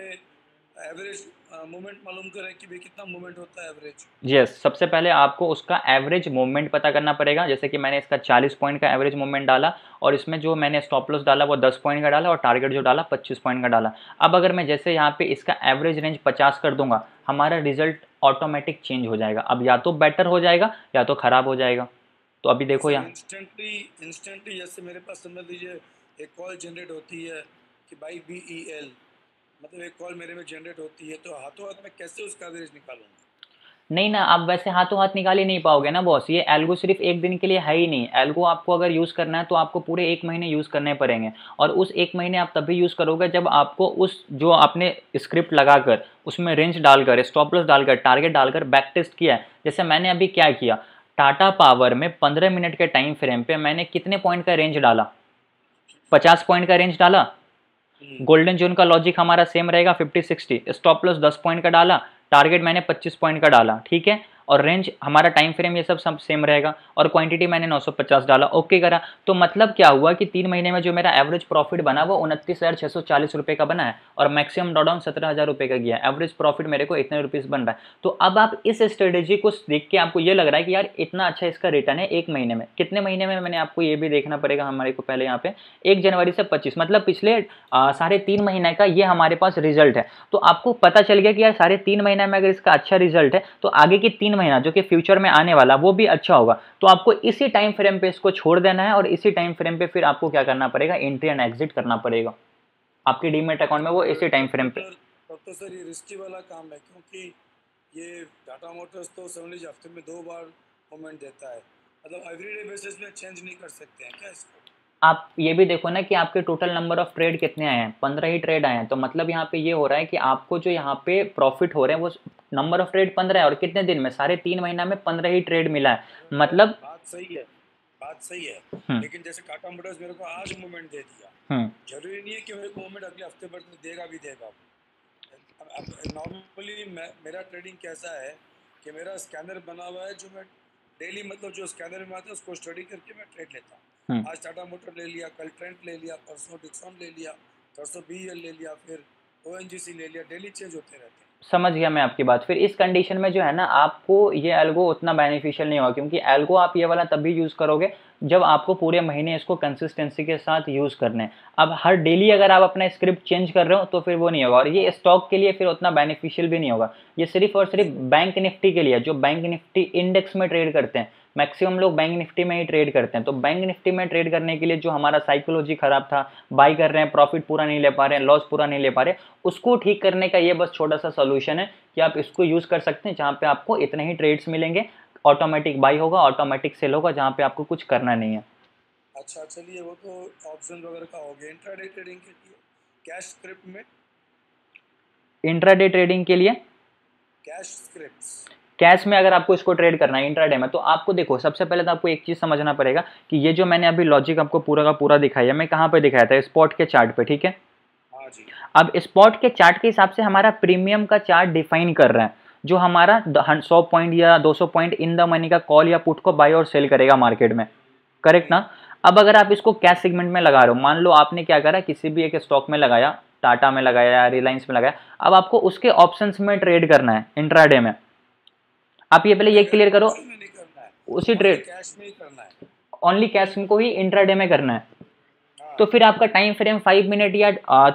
एवरेज मूवमेंट मालूम करें कि भाई कितना मूवमेंट होता है एवरेज यस yes, सबसे पहले आपको उसका एवरेज मूवमेंट पता करना पड़ेगा। जैसे कि मैंने इसका 40 पॉइंट का एवरेज मूवमेंट डाला और इसमें जो मैंने स्टॉप लॉस डाला वो 10 पॉइंट का डाला और टारगेट जो डाला 25 पॉइंट का डाला। अब अगर मैं जैसे यहाँ पे इसका एवरेज रेंज 50 कर दूँगा हमारा रिज़ल्ट ऑटोमेटिक चेंज हो जाएगा। अब या तो बेटर हो जाएगा या तो ख़राब हो जाएगा। तो अभी देखो यहाँ। इंस्टेंटली इंस्टेंटली जैसे मेरे पास समझ लीजिए एक कॉल जनरेट होती है कि बाई बी ई एल मतलब एक कॉल मेरे में जनरेट होती है तो हाथों हाथ में कैसे उसका एवरेज निकालूँगा? नहीं ना, आप वैसे हाथों हाथ निकाल ही नहीं पाओगे ना बॉस ये एल्गो सिर्फ़ एक दिन के लिए है ही नहीं। एल्गो आपको अगर यूज़ करना है तो आपको पूरे एक महीने यूज़ करने पड़ेंगे। और उस एक महीने आप तभी यूज़ करोगे जब आपको उस, जो आपने स्क्रिप्ट लगाकर, उसमें रेंज डालकर स्टॉप लॉस डालकर टारगेट डालकर बैक टेस्ट किया है। जैसे मैंने अभी क्या किया? टाटा पावर में पंद्रह मिनट के टाइम फ्रेम पे मैंने कितने पॉइंट का रेंज डाला? पचास पॉइंट का रेंज डाला? गोल्डन जोन का लॉजिक हमारा सेम रहेगा 50 60 स्टॉप लॉस 10 पॉइंट का डाला टारगेट मैंने 25 पॉइंट का डाला, ठीक है? और रेंज हमारा टाइम फ्रेम ये सब सब सेम रहेगा। और क्वांटिटी मैंने 950 डाला। ओके करा। तो मतलब क्या हुआ कि तीन महीने में जो मेरा एवरेज प्रॉफिट बना, वो उनतीस हज़ार छः सौ चालीस रुपये का बना है और मैक्सिमम डाउन सत्रह हज़ार रुपये का गया एवरेज प्रॉफिट मेरे को इतने रुपीज़ बन रहा है। तो अब आप इस स्ट्रेटेजी को देख के आपको ये लग रहा है कि यार इतना अच्छा इसका रिटर्न है एक महीने में। कितने महीने में मैंने आपको ये भी देखना पड़ेगा हमारे को पहले यहाँ पे। एक जनवरी से पच्चीस। मतलब पिछले साढ़े तीन महीने का ये हमारे पास रिज़ल्ट है। तो आपको पता चल गया कि यार साढ़े तीन महीने में अगर इसका अच्छा रिज़ल्ट है तो आगे की तीन महीना, जो कि फ्यूचर में आने वाला, वो भी अच्छा होगा। तो आपको इसी टाइम फ्रेम पे इसको छोड़ देना है और इसी टाइम फ्रेम पे फिर आपको क्या करना पड़ेगा? एंट्री एंड एग्जिट करना पड़ेगा। आपके डीमेट अकाउंट में वो इसी टाइम फ्रेम पे। तो सर ये रिस्की वाला काम है, क्योंकि ये टाटा मोटर्स तो समझ हफ़्ते में दो बार मूवमेंट देता है। मतलब एवरीडे बेसिस में चेंज नहीं कर सकते हैं क्या इसको? आप ये भी देखो ना कि आपके टोटल नंबर ऑफ़ ट्रेड कितने आए हैं? पंद्रह ही ट्रेड आए हैं। तो मतलब यहाँ पे ये हो रहा है कि आपको जो यहाँ पे प्रॉफिट हो रहे हैं वो नंबर ऑफ़ ट्रेड पंद्रह है और कितने दिन में? साढ़े तीन महीना में पंद्रह ही ट्रेड मिला है। मतलब बात सही है बात सही है। हम्म। लेकिन जैसे टाटा मोटर्स मेरे को आज मूवमेंट दे दिया। हम्म। ज़रूरी नहीं है कि मेरे को मूवमेंट अगले हफ़्ते भर में देगा भी देगा। नॉर्मली मेरा ट्रेडिंग कैसा है कि मेरा स्कैनर बना हुआ है जो मैं डेली मतलब जो स्कैनर में आता है उसको स्टडी करके मैं ट्रेड लेता हूँ। हम्म। आज टाटा मोटर ले लिया कल ट्रेंट ले लिया परसों डिक्सॉन ले लिया परसों बी ले लिया फिर ओएनजीसी ले लिया डेली चेंज होते रहते हैं। समझ गया मैं आपकी बात। फिर इस कंडीशन में जो है ना आपको ये एल्गो उतना बेनिफिशियल नहीं होगा क्योंकि एल्गो आप ये वाला तब भी यूज़ करोगे जब आपको पूरे महीने इसको कंसिस्टेंसी के साथ यूज़ करना है। अब हर डेली अगर आप अपना स्क्रिप्ट चेंज कर रहे हो तो फिर वो नहीं होगा। और ये स्टॉक के लिए फिर उतना बेनिफिशियल भी नहीं होगा। ये सिर्फ़ और सिर्फ़ बैंक निफ्टी के लिए, जो बैंक निफ्टी इंडेक्स में ट्रेड करते हैं। मैक्सिमम लोग बैंक निफ्टी में ही ट्रेड करते हैं। तो बैंक निफ्टी में ट्रेड करने के लिए जो हमारा साइकोलॉजी खराब था बाई कर रहे हैं प्रॉफिट पूरा नहीं ले पा रहे हैं लॉस पूरा नहीं ले पा रहे उसको ठीक करने का ये बस छोटा सा सोल्यूशन है कि आप इसको यूज़ कर सकते हैं, जहाँ पे आपको इतने ही ट्रेड्स मिलेंगे। ऑटोमेटिक बाई होगा ऑटोमेटिक सेल होगा जहाँ पे आपको कुछ करना नहीं है। अच्छा चलिए वो तो ऑप्शन वगैरह का हो गया। इंट्राडे ट्रेडिंग के लिए कैश स्क्रिप्ट में? इंट्राडे ट्रेडिंग के लिए? कैश स्क्रिप्ट्स कैश में अगर आपको इसको ट्रेड करना है इंट्राडे में तो आपको देखो सबसे पहले तो आपको एक चीज़ समझना पड़ेगा कि ये जो मैंने अभी लॉजिक आपको पूरा का पूरा दिखाया मैं कहाँ पे दिखाया था? स्पॉट के चार्ट पे ठीक है? हाँ जी। अब स्पॉट के चार्ट के हिसाब से हमारा प्रीमियम का चार्ट डिफाइन कर रहा है। जो हमारा सौ पॉइंट या 200 पॉइंट इन द मनी का कॉल या पुट को बाय और सेल करेगा मार्केट में। करेक्ट ना? अब अगर आप इसको कैश सेगमेंट में लगा रहे हो मान लो आपने क्या करा किसी भी एक स्टॉक में लगाया टाटा में लगाया रिलायंस में लगाया अब आपको उसके ऑप्शंस में ट्रेड करना है इंट्राडे में। आप ये पहले ये क्लियर करो उसी ट्रेड ओनली कैश को ही इंट्राडे में करना हाँ। तो फिर आपका टाइम फ्रेम फाइव मिनट या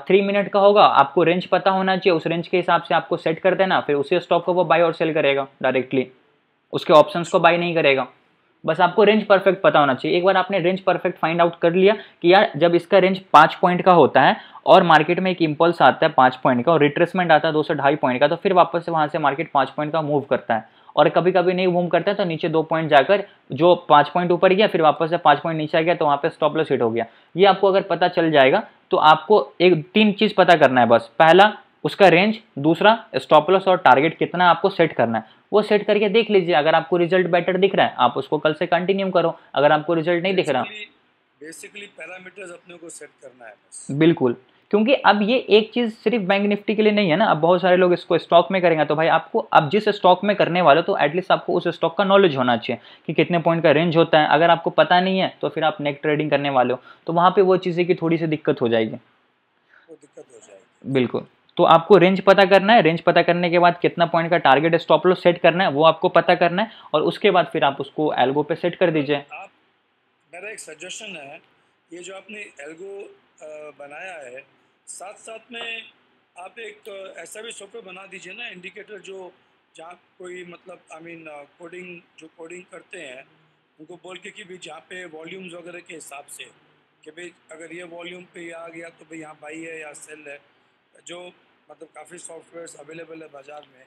थ्री मिनट का होगा। आपको रेंज पता होना चाहिए, उस रेंज के हिसाब से आपको सेट कर देना, फिर उसी स्टॉक को वो बाय और सेल करेगा डायरेक्टली उसके ऑप्शंस को बाय नहीं करेगा। बस आपको रेंज परफेक्ट पता होना चाहिए। एक बार आपने रेंज परफेक्ट फाइंड आउट कर लिया कि यार, जब इसका रेंज पाँच पॉइंट का होता है और मार्केट में एक इम्पल्स आता है पाँच पॉइंट का और रिट्रेसमेंट आता है दो से ढाई पॉइंट का तो फिर वापस से वहाँ से मार्केट पाँच पॉइंट का मूव करता है। और कभी कभी नहीं मूव करता है तो नीचे दो पॉइंट जाकर जो पाँच पॉइंट ऊपर गया फिर वापस से पाँच पॉइंट नीचे आ गया तो वहाँ पे स्टॉप लॉस हिट हो गया। ये आपको अगर पता चल जाएगा तो आपको एक तीन चीज़ पता करना है बस। पहला उसका रेंज दूसरा स्टॉप लॉस और टारगेट कितना आपको सेट करना है। वो सेट करके देख लीजिए अगर आपको रिज़ल्ट बेटर दिख रहा है आप उसको कल से कंटिन्यू करो। अगर आपको रिज़ल्ट नहीं दिख रहा बेसिकली पैरामीटर्स अपने को सेट करना है बस। बिल्कुल। क्योंकि अब ये एक चीज़ सिर्फ़ बैंक निफ्टी के लिए नहीं है ना अब बहुत सारे लोग इसको स्टॉक में करेंगे तो भाई आपको अब जिस स्टॉक में करने वाले तो एटलीस्ट आपको उस स्टॉक का नॉलेज होना चाहिए कि कितने पॉइंट का रेंज होता है। अगर आपको पता नहीं है तो फिर आप नेक ट्रेडिंग करने वाले हो। तो वहाँ पे वो चीज़ें की थोड़ी सी दिक्कत हो जाएगी। दिक्कत हो जाएगी। बिल्कुल। तो आपको रेंज पता करना है। रेंज पता करने के बाद कितना पॉइंट का टारगेट स्टॉप लॉस सेट करना है वो आपको पता करना है। और उसके बाद फिर आप उसको एल्गो पे सेट कर दीजिए। आप मेरा एक सजेशन है ये जो आपने एल्गो बनाया है साथ साथ में आप एक ऐसा भी सॉफ्टवेयर बना दीजिए ना इंडिकेटर जो जहाँ कोई मतलब आई मीन कोडिंग जो कोडिंग करते हैं, उनको बोल के कि भाई जहाँ पे वॉल्यूम्स वगैरह के हिसाब से कि भाई अगर ये वॉल्यूम पे आ गया तो भाई यहाँ बाई है या सेल है, जो मतलब काफ़ी सॉफ्टवेयर्स अवेलेबल है बाज़ार में,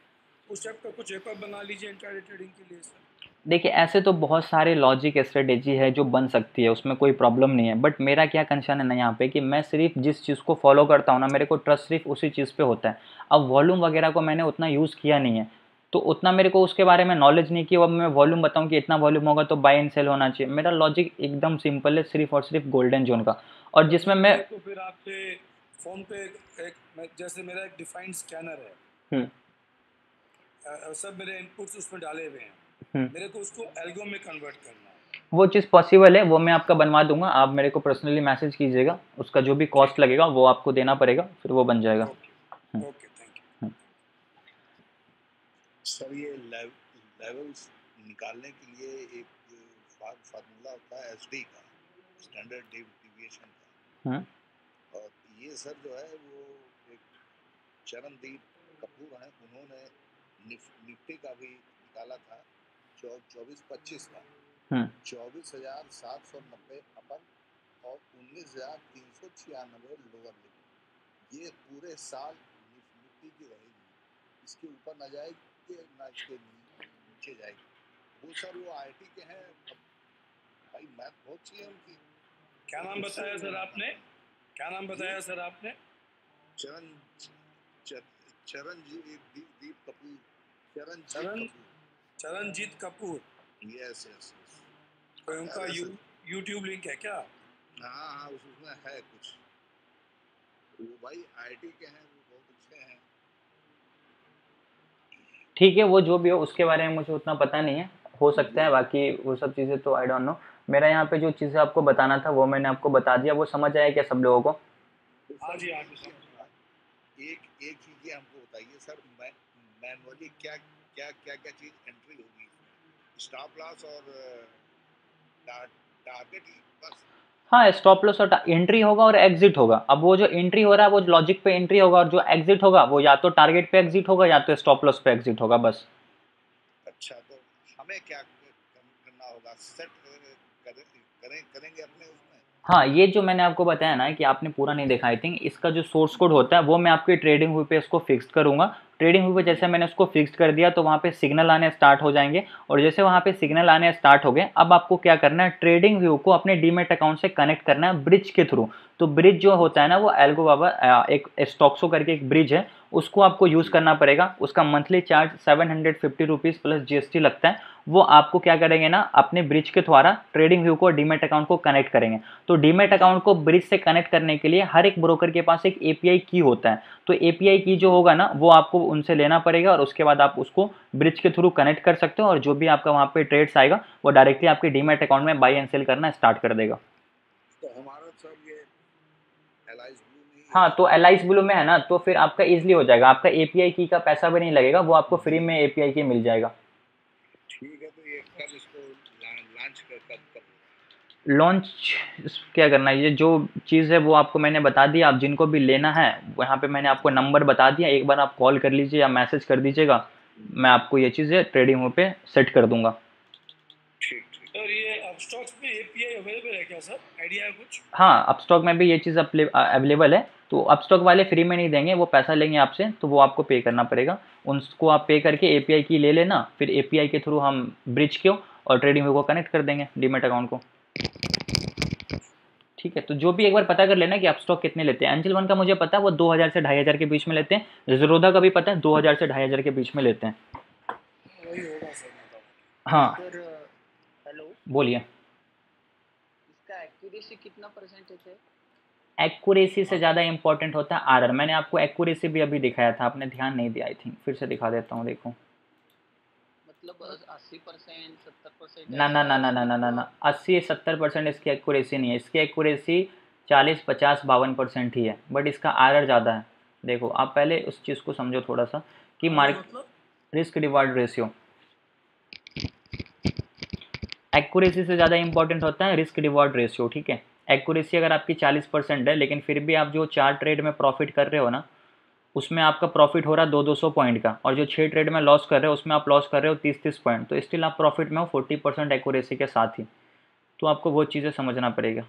उस टाइप का कुछ एक और बना लीजिए इंटरनेट ट्रेडिंग के लिए सर देखिए ऐसे तो बहुत सारे लॉजिक स्ट्रेटेजी है जो बन सकती है उसमें कोई प्रॉब्लम नहीं है। बट मेरा क्या कंसर्न है ना यहाँ पे कि मैं सिर्फ़ जिस चीज़ को फॉलो करता हूँ ना मेरे को ट्रस्ट सिर्फ़ उसी चीज़ पे होता है। अब वॉल्यूम वगैरह को मैंने उतना यूज़ किया नहीं है। तो उतना मेरे को उसके बारे में नॉलेज नहीं कि अब मैं वॉल्यूम बताऊँ कि इतना वॉल्यूम होगा तो बाई एंड सेल होना चाहिए। मेरा लॉजिक एकदम सिंपल है सिर्फ़ और सिर्फ़ गोल्डन जोन का। और जिसमें मैं तो फिर आपके फ़ोन पे एक जैसे मेरा एक डिफाइंड स्कैनर है। हम्म। सब मेरे इनपुट्स उसमें डाले हुए हैं। मेरे को उसको एल्गो में कन्वर्ट करना है। वो चीज़ पॉसिबल है वो मैं आपका बनवा दूँगा। आप मेरे को पर्सनली मैसेज कीजिएगा। उसका जो भी कॉस्ट लगेगा वो आपको देना पड़ेगा फिर वो बन जाएगा। ओके। थैंक यू सर ये लेवल्स निकालने के लिए एक फार्मूला होता है एसडी का स्टैंडर्ड डेविएशन का। हम्म। और ये सर जो है वो एक चरणदीप कपूर हैं। उन्होंने निफ्टी का भी निकाला था। चौबीस पच्चीस का। हम्म। चौबीस हज़ार सात सौ नब्बे अपर और उन्नीस हज़ार तीन सौ छियानबे लोअर लिमिट ये पूरे साल निफ, निफ्टी की रहेगी। इसके ऊपर न जाएगी ना इसके नीचे जाएगी। वो सर वो आईटी के हैं। भाई मैथ बहुत चाहिए उनकी। क्या नाम बताया सर आपने? क्या नाम बताया सर आपने? चरण च- चरणजीत दीप, दीप कपूर। चरण चरण- कपूर। चरणजीत कपूर। यस यस कोई उनका। यूट्यूब लिंक है क्या? हाँ हाँ उस- उसमें है कुछ। वो भाई आईटी के हैं वो बहुत अच्छे हैं। ठीक है वो जो भी हो उसके बारे में मुझे उतना पता नहीं है। हो सकता है बाकी वो सब चीज़ें तो आई डोंट नो मेरा यहाँ पे जो चीज़ें आपको बताना था वो मैंने आपको बता दिया। वो समझ आया क्या सब लोगों को? हाँ जी, हाँ एक एक चीज़ ये हमको बताइए सर मैं मैनुअली क्या क्या क्या क्या चीज़ एंट्री होगी स्टॉप लॉस और टारगेट बस। हाँ स्टॉप लॉस और एंट्री होगा और एग्जिट होगा। अब वो जो एंट्री हो रहा है वो लॉजिक पे एंट्री होगा और जो एग्जिट होगा वो या तो टारगेट पे एग्जिट होगा या तो स्टॉप लॉस पे एग्जिट होगा बस। अच्छा तो हमें क्या करना होगा? सेट करें करें करेंगे अपने उसमें? हाँ ये जो मैंने आपको बताया ना कि आपने पूरा नहीं देखा आई थिंक इसका जो सोर्स कोड होता है वो मैं आपके ट्रेडिंग हुई पे इसको फिक्स करूँगा। ट्रेडिंग हुई, जैसे मैंने उसको फिक्स कर दिया तो वहाँ पे सिग्नल आने स्टार्ट हो जाएँगे। और जैसे वहाँ पे सिग्नल आने स्टार्ट हो गए, अब आपको क्या करना है, ट्रेडिंग व्यू को अपने डीमेट अकाउंट से कनेक्ट करना है ब्रिज के थ्रू। तो ब्रिज जो होता है ना, वो एल्गो बाबा एक स्टॉक्सो करके एक ब्रिज है, उसको आपको यूज़ करना पड़ेगा। उसका monthly charge seven hundred fifty rupees plus GST लगता है। वो आपको क्या करेंगे ना, अपने ब्रिज के द्वारा ट्रेडिंग व्यू को, डीमेट अकाउंट को कनेक्ट करेंगे। तो डीमेट अकाउंट को ब्रिज से कनेक्ट करने के लिए हर एक ब्रोकर के पास एक एपीआई की होता है। तो एपीआई की जो होगा ना, वो आपको उनसे लेना पड़ेगा और उसके बाद आप उसको ब्रिज के थ्रू कनेक्ट कर सकते हो और जो भी आपका वहाँ पे ट्रेड्स आएगा वो डायरेक्टली आपके डीमेट अकाउंट में बाई एंड सेल करना स्टार्ट कर देगा। तो हमारा सर ये ही तो एल ब्लू में है ना तो फिर आपका इजिली हो जाएगा। आपका एपीआई की का पैसा भी नहीं लगेगा वो आपको फ्री में एपीआई की मिल जाएगा। ठीक है तो ये कब इसको लॉन्च कर कब कब लॉन्च क्या करना है? ये जो चीज़ है वो आपको मैंने बता दिया आप जिनको भी लेना है यहाँ पे मैंने आपको नंबर बता दिया। एक बार आप कॉल कर लीजिए या मैसेज कर दीजिएगा मैं आपको ये चीज़ें ट्रेडिंग पे सेट कर दूँगा। ठीक ठीक। सर में है क्या सर? आइडिया है कुछ? हाँ अपस्टॉक में भी ये चीज़ अवेलेबल है। तो अपस्टॉक वाले फ्री में नहीं देंगे वो पैसा लेंगे आपसे तो वो आपको पे करना पड़ेगा। उनको आप पे करके एपीआई की ले लेना फिर एपीआई के थ्रू हम ब्रिज को और ट्रेडिंग को कनेक्ट कर देंगे डीमेट अकाउंट को। ठीक है तो जो भी एक बार पता कर लेना कि आप स्टॉक कितने लेते हैं। एंजल वन का मुझे पता है वो 2000 से ढाई हज़ार के बीच में लेते हैं। जरोधा का भी पता है 2000 से ढाई हज़ार के बीच में लेते हैं। हाँ। हेलो? बोलिए। एक्यूरेसी कितना परसेंटेज है? एक्यूरेसी से ज़्यादा इंपॉर्टेंट होता है आर मैंने आपको एक्यूरेसी भी अभी दिखाया था आपने ध्यान नहीं दिया आई थिंक फिर से दिखा देता हूँ देखो। मतलब अस्सी परसेंट सत्तर परसेंट ना ना ना ना ना ना ना ना। अस्सी सत्तर परसेंट इसकी एक्यूरेसी नहीं है। इसकी एक्यूरेसी चालीस पचास बावन परसेंट ही है। बट इसका आर ज़्यादा है। देखो आप पहले उस चीज़ को समझो थोड़ा सा कि मार्क मतलब? रिस्क रिवार्ड रेशियो एक्यूरेसी से ज़्यादा इंपॉर्टेंट होता है रिस्क रिवार्ड रेशियो ठीक है? एक्यूरेसी अगर आपकी चालीस परसेंट है लेकिन फिर भी आप जो चार ट्रेड में प्रॉफिट कर रहे हो ना उसमें आपका प्रॉफिट हो रहा है दो दो सौ पॉइंट का और जो छः ट्रेड में लॉस कर रहे हो, उसमें आप लॉस कर रहे हो तीस तीस पॉइंट तो स्टिल आप प्रॉफिट में हो फोर्टी परसेंट एक्यूरेसी के साथ ही। तो आपको वो चीज़ें समझना पड़ेगा।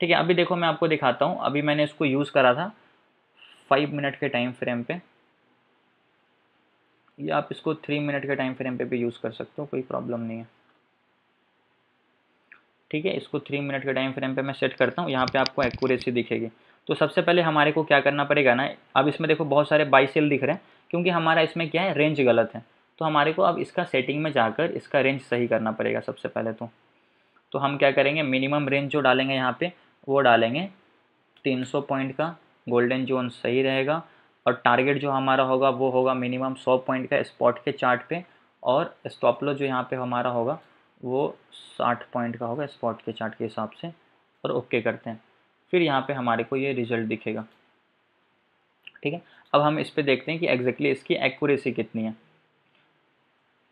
ठीक है, अभी देखो मैं आपको दिखाता हूँ। अभी मैंने इसको यूज़ करा था फाइव मिनट के टाइम फ्रेम पे। या आप इसको थ्री मिनट के टाइम फ्रेम पे भी यूज़ कर सकते हो, कोई प्रॉब्लम नहीं है। ठीक है, इसको थ्री मिनट के टाइम फ्रेम पे मैं सेट करता हूँ, यहाँ पे आपको एक्यूरेसी दिखेगी। तो सबसे पहले हमारे को क्या करना पड़ेगा ना? अब इसमें देखो बहुत सारे बाई सेल दिख रहे हैं, क्योंकि हमारा इसमें क्या है? रेंज गलत है। तो हमारे को अब इसका सेटिंग में जाकर इसका रेंज सही करना पड़ेगा सबसे पहले तो। तो हम क्या करेंगे? मिनिमम रेंज जो डालेंगे यहाँ पे, वो डालेंगे। 300 पॉइंट का गोल्डन जोन सही रहेगा और टारगेट जो हमारा होगा, वो होगा मिनिमम 100 पॉइंट का स्पॉट के चार्ट पे और स्टॉप लॉस जो यहाँ पे हमारा होगा, वो 60 पॉइंट का होगा स्पॉट के चार्ट के हिसाब से और ओके करते हैं। फिर यहाँ पे हमारे को ये रिज़ल्ट दिखेगा। ठीक है? अब हम इस पर देखते हैं कि एग्जैक्टली इसकी एक्यूरेसी कितनी है।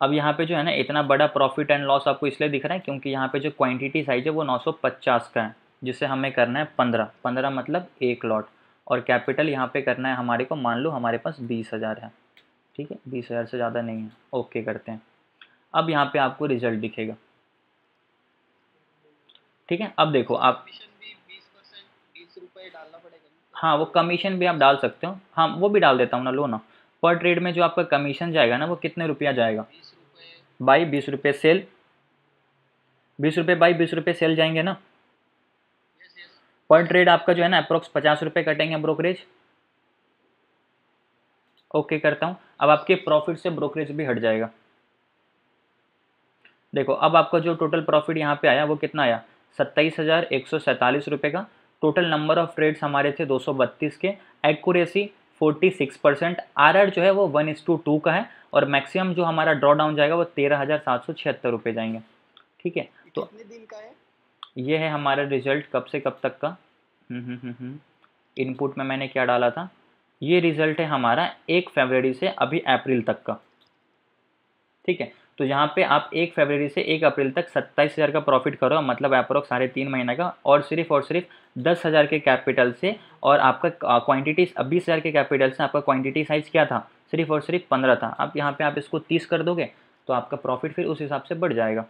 अब यहाँ पे जो है ना, इतना बड़ा प्रॉफिट एंड लॉस आपको इसलिए दिख रहा है क्योंकि यहाँ पे जो क्वांटिटी साइज़ है वो 950 का है, जिसे हमें करना है पंद्रह। पंद्रह मतलब एक लॉट और कैपिटल यहाँ पे करना है हमारे को, मान लो हमारे पास बीस हज़ार है। ठीक है? बीस हज़ार से ज़्यादा नहीं है। ओके करते हैं। अब यहाँ पे आपको रिज़ल्ट दिखेगा। ठीक है? अब देखो, आप कमीशन भी बीस परसेंट बीस रुपए डालना पड़ेगा ना? हाँ वो कमीशन भी आप डाल सकते हो। हाँ वो भी डाल देता हूँ ना, लो ना। पर ट्रेड में जो आपका कमीशन जाएगा ना, वो कितने रुपया जाएगा? बाई बीस रुपये सेल। बीस रुपये बाई बीस रुपये सेल जाएँगे ना? पर ट्रेड आपका जो है ना अप्रोक्स पचास रुपये कटेंगे ब्रोकरेज ओके करता हूँ। अब आपके प्रॉफिट से ब्रोकरेज भी हट जाएगा। देखो, अब आपका जो टोटल प्रॉफिट यहाँ पे आया, वो कितना आया? सत्ताईस हज़ार एक सौ सैंतालीस रुपये का। टोटल नंबर ऑफ़ ट्रेड्स हमारे थे दो सौ बत्तीस के। Accuracy forty six percent R जो है वो वन इस टू टू का है और मैक्सिमम जो हमारा ड्रॉ डाउन जाएगा वो तेरह हज़ार सात सौ छिहत्तर रुपये जाएँगे। ठीक है? तो कितने दिन का है? ये है हमारा रिज़ल्ट कब से कब तक का। इनपुट में मैंने क्या डाला था? ये रिज़ल्ट है हमारा एक फरवरी से अभी अप्रैल तक का। ठीक है? तो यहाँ पे आप एक फरवरी से एक अप्रैल तक सत्ताईस हज़ार का प्रॉफिट करो मतलब अप्रोक्स साढ़े तीन महीने का, और सिर्फ़ और सिर्फ़ दस हज़ार के कैपिटल से, और आपका क्वांटिटी बीस हज़ार के कैपिटल से आपका क्वांटिटी साइज़ क्या था? सिर्फ़ और सिर्फ़ पंद्रह था। अब यहाँ पे आप इसको तीस कर दोगे तो आपका प्रॉफिट फिर उस हिसाब से बढ़ जाएगा।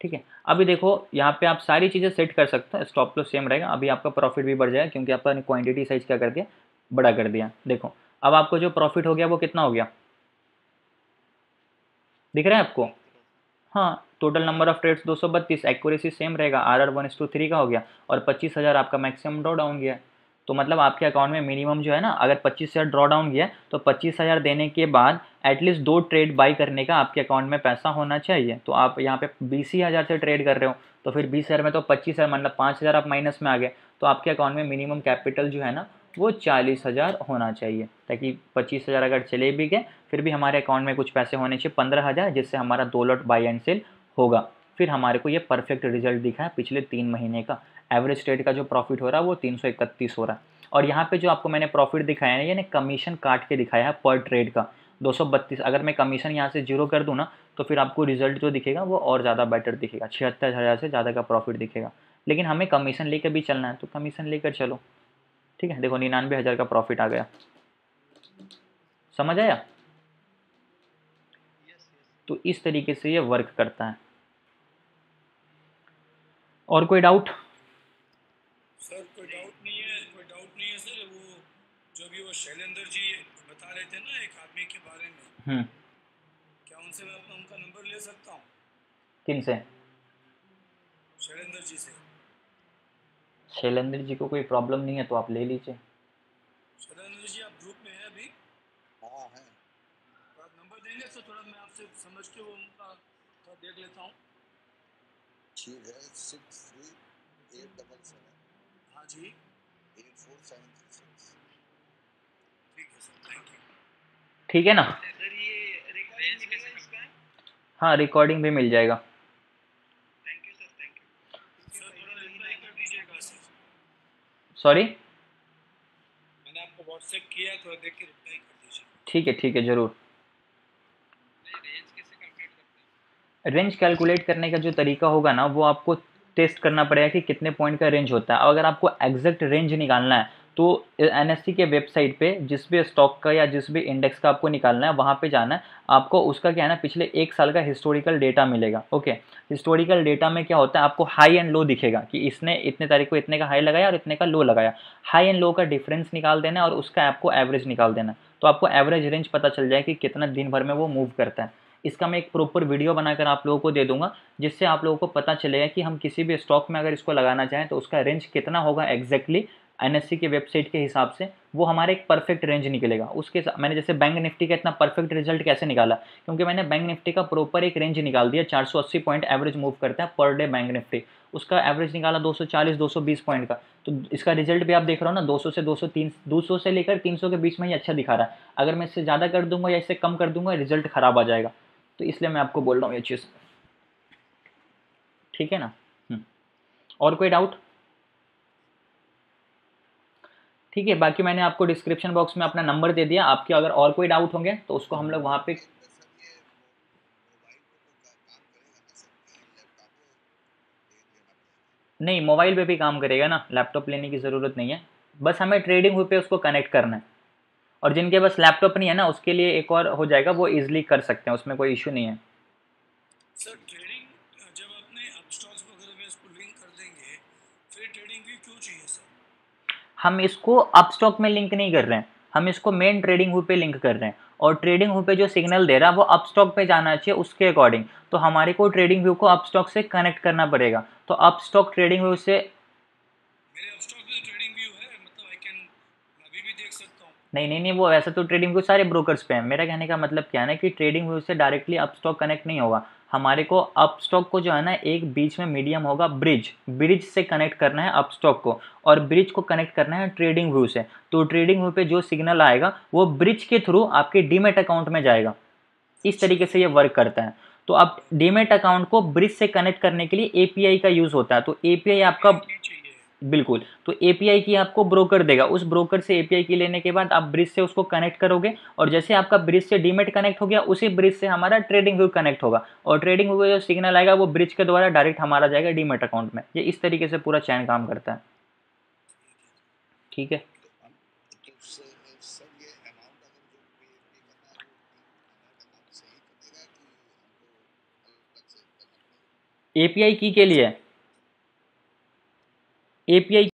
ठीक है? अभी देखो, यहाँ पे आप सारी चीज़ें सेट कर सकते हैं स्टॉप लॉस सेम रहेगा। अभी आपका प्रॉफिट भी बढ़ जाएगा, क्योंकि आपका क्वांटिटी साइज़ क्या कर दिया? बड़ा कर दिया। देखो, अब आपको जो प्रॉफिट हो गया, वो कितना हो गया? दिख रहा है आपको? हाँ total number of trades 232 accuracy same रहेगा R R one to three का हो गया और पच्चीस हज़ार आपका मैक्सिमम ड्रॉ डाउन गया। तो मतलब आपके अकाउंट में मिनिमम जो है ना, अगर पच्चीस हज़ार ड्रॉ डाउन गया तो पच्चीस हज़ार देने के बाद एटलीस्ट दो ट्रेड बाई करने का आपके अकाउंट में पैसा होना चाहिए। तो आप यहाँ पे बीस ही हज़ार से ट्रेड कर रहे हो तो फिर बीस हज़ार में तो पच्चीस हज़ार मतलब पाँच हज़ार आप माइनस में आ गए। तो आपके अकाउंट में मिनिमम कैपिटल जो है ना वो चालीस हज़ार होना चाहिए, ताकि पच्चीस हज़ार अगर चले भी गए, फिर भी हमारे अकाउंट में कुछ पैसे होने चाहिए, पंद्रह हज़ार, जिससे हमारा दो लॉट बाई एंड सेल होगा। फिर हमारे को ये परफेक्ट रिज़ल्ट दिखा है पिछले तीन महीने का। एवरेज ट्रेड का जो प्रॉफिट हो रहा है, वो तीन सौ इकतीस हो रहा है। और यहाँ पे जो आपको मैंने प्रॉफिट दिखाया है, यानी कमीशन काट के दिखाया है पर ट्रेड का। 232 अगर मैं कमीशन यहाँ से ज़ीरो कर दूँ ना तो फिर आपको रिज़ल्ट जो दिखेगा, वो और ज़्यादा बेटर दिखेगा। छिहत्तर हज़ार से ज़्यादा का प्रॉफिट दिखेगा। लेकिन हमें कमीशन लेकर भी चलना है तो कमीशन लेकर चलो। ठीक है देखो निन्यानवे हज़ार का प्रॉफिट आ गया। समझ आया? तो इस तरीके से ये वर्क करता है। और कोई डाउट सर कोई डाउट नहीं है कोई डाउट नहीं है सर। वो जो भी वो शैलेंद्र जी बता रहे थे ना एक आदमी के बारे में। हम्म। क्या उनसे मैं अपना उनका नंबर ले सकता हूँ? किन से शैलेंद्र जी से। शैलेंद्र जी को कोई प्रॉब्लम नहीं है तो आप ले लीजिए। शैलेंद्र जी आप ग्रुप में हैं अभी? हाँ है। तो आप नंबर देंगे तो थोड़ा मैं आपसे समझ के वो उनका थोड़ा देख लेता हूँ। ठीक है six three eight double seven. हाँ जी। Eight four seven three six. ठीक है सर थैंक यू। ठीक है ना? सर ये रेंज कैसे इसका हाँ रिकॉर्डिंग भी मिल जाएगा thank you sir thank you sir थोड़ा रिप्लाई कर दीजिएगा सर सॉरी मैंने आपको व्हाट्सएप किया तो देख के रिप्लाई कर दीजिए। ठीक है ठीक है ज़रूर। रेंज कैलकुलेट करते हैं? रेंज कैलकुलेट करने का जो तरीका होगा ना वो आपको टेस्ट करना पड़ेगा कि कितने पॉइंट का रेंज होता है। अगर आपको एग्जैक्ट रेंज निकालना है तो एन के वेबसाइट पे जिस भी स्टॉक का या जिस भी इंडेक्स का आपको निकालना है, वहाँ पे जाना है। आपको उसका क्या है ना, पिछले एक साल का हिस्टोरिकल डेटा मिलेगा ओके हिस्टोरिकल डेटा में क्या होता है, आपको हाई एंड लो दिखेगा कि इसने इतने तारीख को इतने का हाई लगाया और इतने का लो लगाया। हाई एंड लो का डिफरेंस निकाल देना और उसका आपको एवरेज निकाल देना तो आपको एवरेज रेंज पता चल जाए कि कितना दिन भर में वो मूव करता है। इसका मैं एक प्रॉपर वीडियो बनाकर आप लोगों को दे दूँगा, जिससे आप लोगों को पता चलेगा कि हम किसी भी स्टॉक में अगर इसको लगाना चाहें तो उसका रेंज कितना होगा एग्जैक्टली एन के वेबसाइट के हिसाब से वो हमारे एक परफेक्ट रेंज निकलेगा। उसके साथ मैंने जैसे बैंक निफ्टी का इतना परफेक्ट रिज़ल्ट कैसे निकाला? क्योंकि मैंने बैंक निफ्टी का प्रॉपर एक रेंज निकाल दिया 480 पॉइंट एवरेज मूव करता है पर डे बैंक निफ्टी उसका एवरेज निकाला 240 220 पॉइंट का। तो इसका रिज़ल्ट भी आप देख रहे हो ना 200 से 203 200 से लेकर 300 के बीच में ही अच्छा दिखा रहा है। अगर मैं इससे ज़्यादा कर दूँगा या इससे कम कर दूँगा रिज़ल्ट ख़राब आ जाएगा। तो इसलिए मैं आपको बोल रहा हूँ ये चीज़। ठीक है ना? हम्म। और कोई डाउट ठीक है, बाकी मैंने आपको डिस्क्रिप्शन बॉक्स में अपना नंबर दे दिया। आपके अगर और कोई डाउट होंगे तो उसको हम लोग वहाँ पे नहीं मोबाइल पे भी काम करेगा ना। लैपटॉप लेने की ज़रूरत नहीं है। बस हमें ट्रेडिंग हुई पे उसको कनेक्ट करना है। और जिनके पास लैपटॉप नहीं है ना, उसके लिए एक और हो जाएगा, वो ईजिली कर सकते हैं, उसमें कोई इशू नहीं है। सर ट्रेडिंग जब अपने अपस्टॉक्स वगैरह में इसको लिंक कर देंगे फिर ट्रेडिंग व्यू क्यों चाहिए सर हम इसको अपस्टॉक में लिंक नहीं कर रहे हैं। हम इसको मेन ट्रेडिंग हु पे लिंक कर रहे हैं। और ट्रेडिंग हु पे जो सिग्नल दे रहा है, वो अपस्टॉक पे जाना चाहिए उसके अकॉर्डिंग तो हमारे को ट्रेडिंग व्यू को अप स्टॉक से कनेक्ट करना पड़ेगा। तो अप स्टॉक ट्रेडिंग व्यू से मेरे अपस्टॉक में ट्रेडिंग व्यू है मतलब आई कैन अभी भी देख सकता हूँ नहीं नहीं नहीं, वो वैसा तो ट्रेडिंग व्यू सारे ब्रोकर्स पे है। मेरा कहने का मतलब क्या है ना कि ट्रेडिंग व्यू से डायरेक्टली अप स्टॉक कनेक्ट नहीं होगा। हमारे को अप स्टॉक को जो है ना, एक बीच में मीडियम होगा ब्रिज ब्रिज से कनेक्ट करना है अपस्टॉक को और ब्रिज को कनेक्ट करना है ट्रेडिंग व्यू से। तो ट्रेडिंग व्यू पे जो सिग्नल आएगा, वो ब्रिज के थ्रू आपके डीमेट अकाउंट में जाएगा। इस तरीके से ये वर्क करता है। तो आप डीमेट अकाउंट को ब्रिज से कनेक्ट करने के लिए एपीआई का यूज़ होता है। तो एपीआई आपका बिल्कुल। तो एपीआई की आपको ब्रोकर देगा। उस ब्रोकर से एपीआई की लेने के बाद आप ब्रिज से उसको कनेक्ट करोगे और जैसे आपका ब्रिज से डीमेट कनेक्ट हो गया, उसी ब्रिज से हमारा ट्रेडिंग व्यू कनेक्ट होगा और ट्रेडिंग व्यू जो सिग्नल आएगा, वो ब्रिज के द्वारा डायरेक्ट हमारा जाएगा डीमेट अकाउंट में। ये इस तरीके से पूरा चैन काम करता है। ठीक है? एपीआई की के लिए? एपीआई